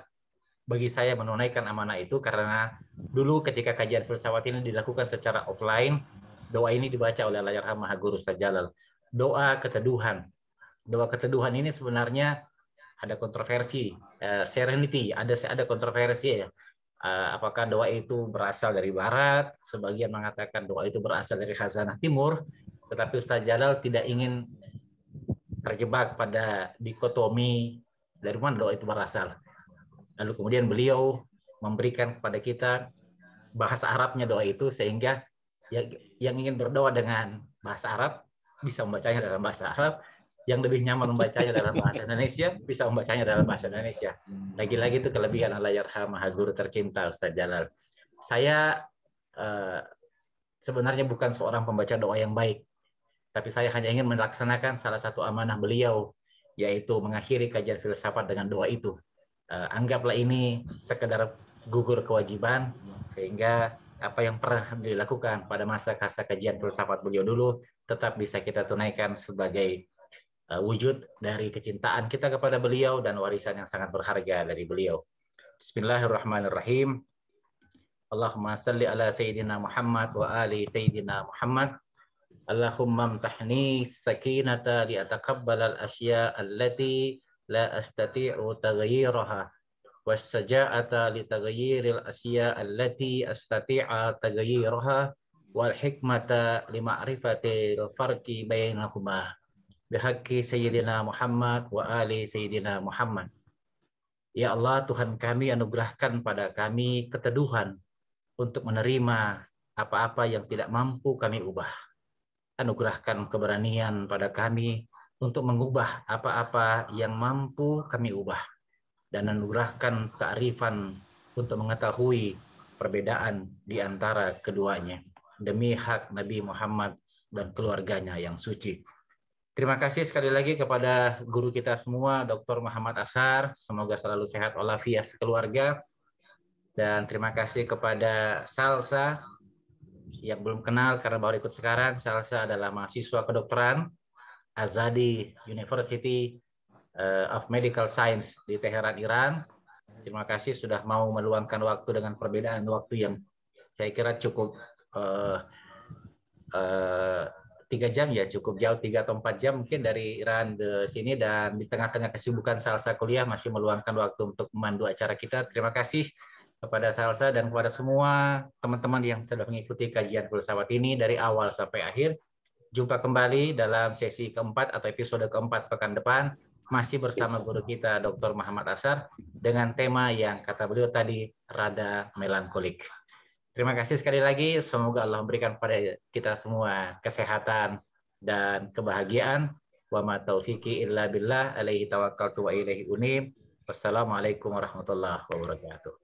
bagi saya menunaikan amanah itu karena dulu ketika kajian filsafat ini dilakukan secara offline, doa ini dibaca oleh Layar Maha Guru Jalal. Doa keteduhan. Doa keteduhan ini sebenarnya ada kontroversi, uh, serenity, ada ada kontroversi ya. Uh, apakah doa itu berasal dari barat? Sebagian mengatakan doa itu berasal dari khazanah timur, tetapi Ustaz Jalal tidak ingin terjebak pada dikotomi dari mana doa itu berasal. Lalu kemudian beliau memberikan kepada kita bahasa Arabnya doa itu sehingga yang ingin berdoa dengan bahasa Arab bisa membacanya dalam bahasa Arab, yang lebih nyaman membacanya dalam bahasa Indonesia bisa membacanya dalam bahasa Indonesia. Lagi-lagi itu kelebihan Allah Yarham Guru tercinta Ustaz Jalal. Saya uh, sebenarnya bukan seorang pembaca doa yang baik, tapi saya hanya ingin melaksanakan salah satu amanah beliau, yaitu mengakhiri kajian filsafat dengan doa itu. Uh, anggaplah ini sekedar gugur kewajiban, sehingga apa yang pernah dilakukan pada masa-masa kajian filsafat beliau dulu tetap bisa kita tunaikan sebagai uh, wujud dari kecintaan kita kepada beliau dan warisan yang sangat berharga dari beliau. Bismillahirrahmanirrahim. Allahumma salli ala Sayyidina Muhammad wa ali Sayyidina Muhammad. Allahumma amtahni sakinata li ataqabbal al-asya allati la astati'u taghayyiraha والسجاءة لتغيير الأشياء التي أستطيع تغييرها والحكمة لمعرفة الفرق بينهما bihaqi Sayyidina Muhammad wa ali Sayyidina Muhammad. Ya Allah, Tuhan kami anugerahkan pada kami keteduhan untuk menerima apa-apa yang tidak mampu kami ubah. Anugerahkan keberanian pada kami untuk mengubah apa-apa yang mampu kami ubah. Dan anugerahkan kearifan untuk mengetahui perbedaan di antara keduanya. Demi hak Nabi Muhammad dan keluarganya yang suci. Terima kasih sekali lagi kepada guru kita semua, Dr. Muhammad Ashar. Semoga selalu sehat walafiat sekeluarga. Dan terima kasih kepada Salsa yang belum kenal karena baru ikut sekarang. Salsa adalah mahasiswa kedokteran Azadi University eh, of Medical Science di Teheran, Iran. Terima kasih sudah mau meluangkan waktu dengan perbedaan waktu yang saya kira cukup uh, uh, tiga jam ya cukup jauh tiga atau empat jam mungkin dari Iran ke sini dan di tengah-tengah kesibukan Salsa kuliah masih meluangkan waktu untuk memandu acara kita. Terima kasih kepada Salsa dan kepada semua teman-teman yang sudah mengikuti kajian filsafat ini dari awal sampai akhir. Jumpa kembali dalam sesi keempat atau episode keempat pekan depan masih bersama guru kita Dr. Muhammad Asar dengan tema yang kata beliau tadi rada melankolik. Terima kasih sekali lagi. Semoga Allah memberikan pada kita semua kesehatan dan kebahagiaan. Wa ma taufiqi illa billah alaihi tawakkaltu wa ilaihi unib. Wassalamualaikum warahmatullahi wabarakatuh.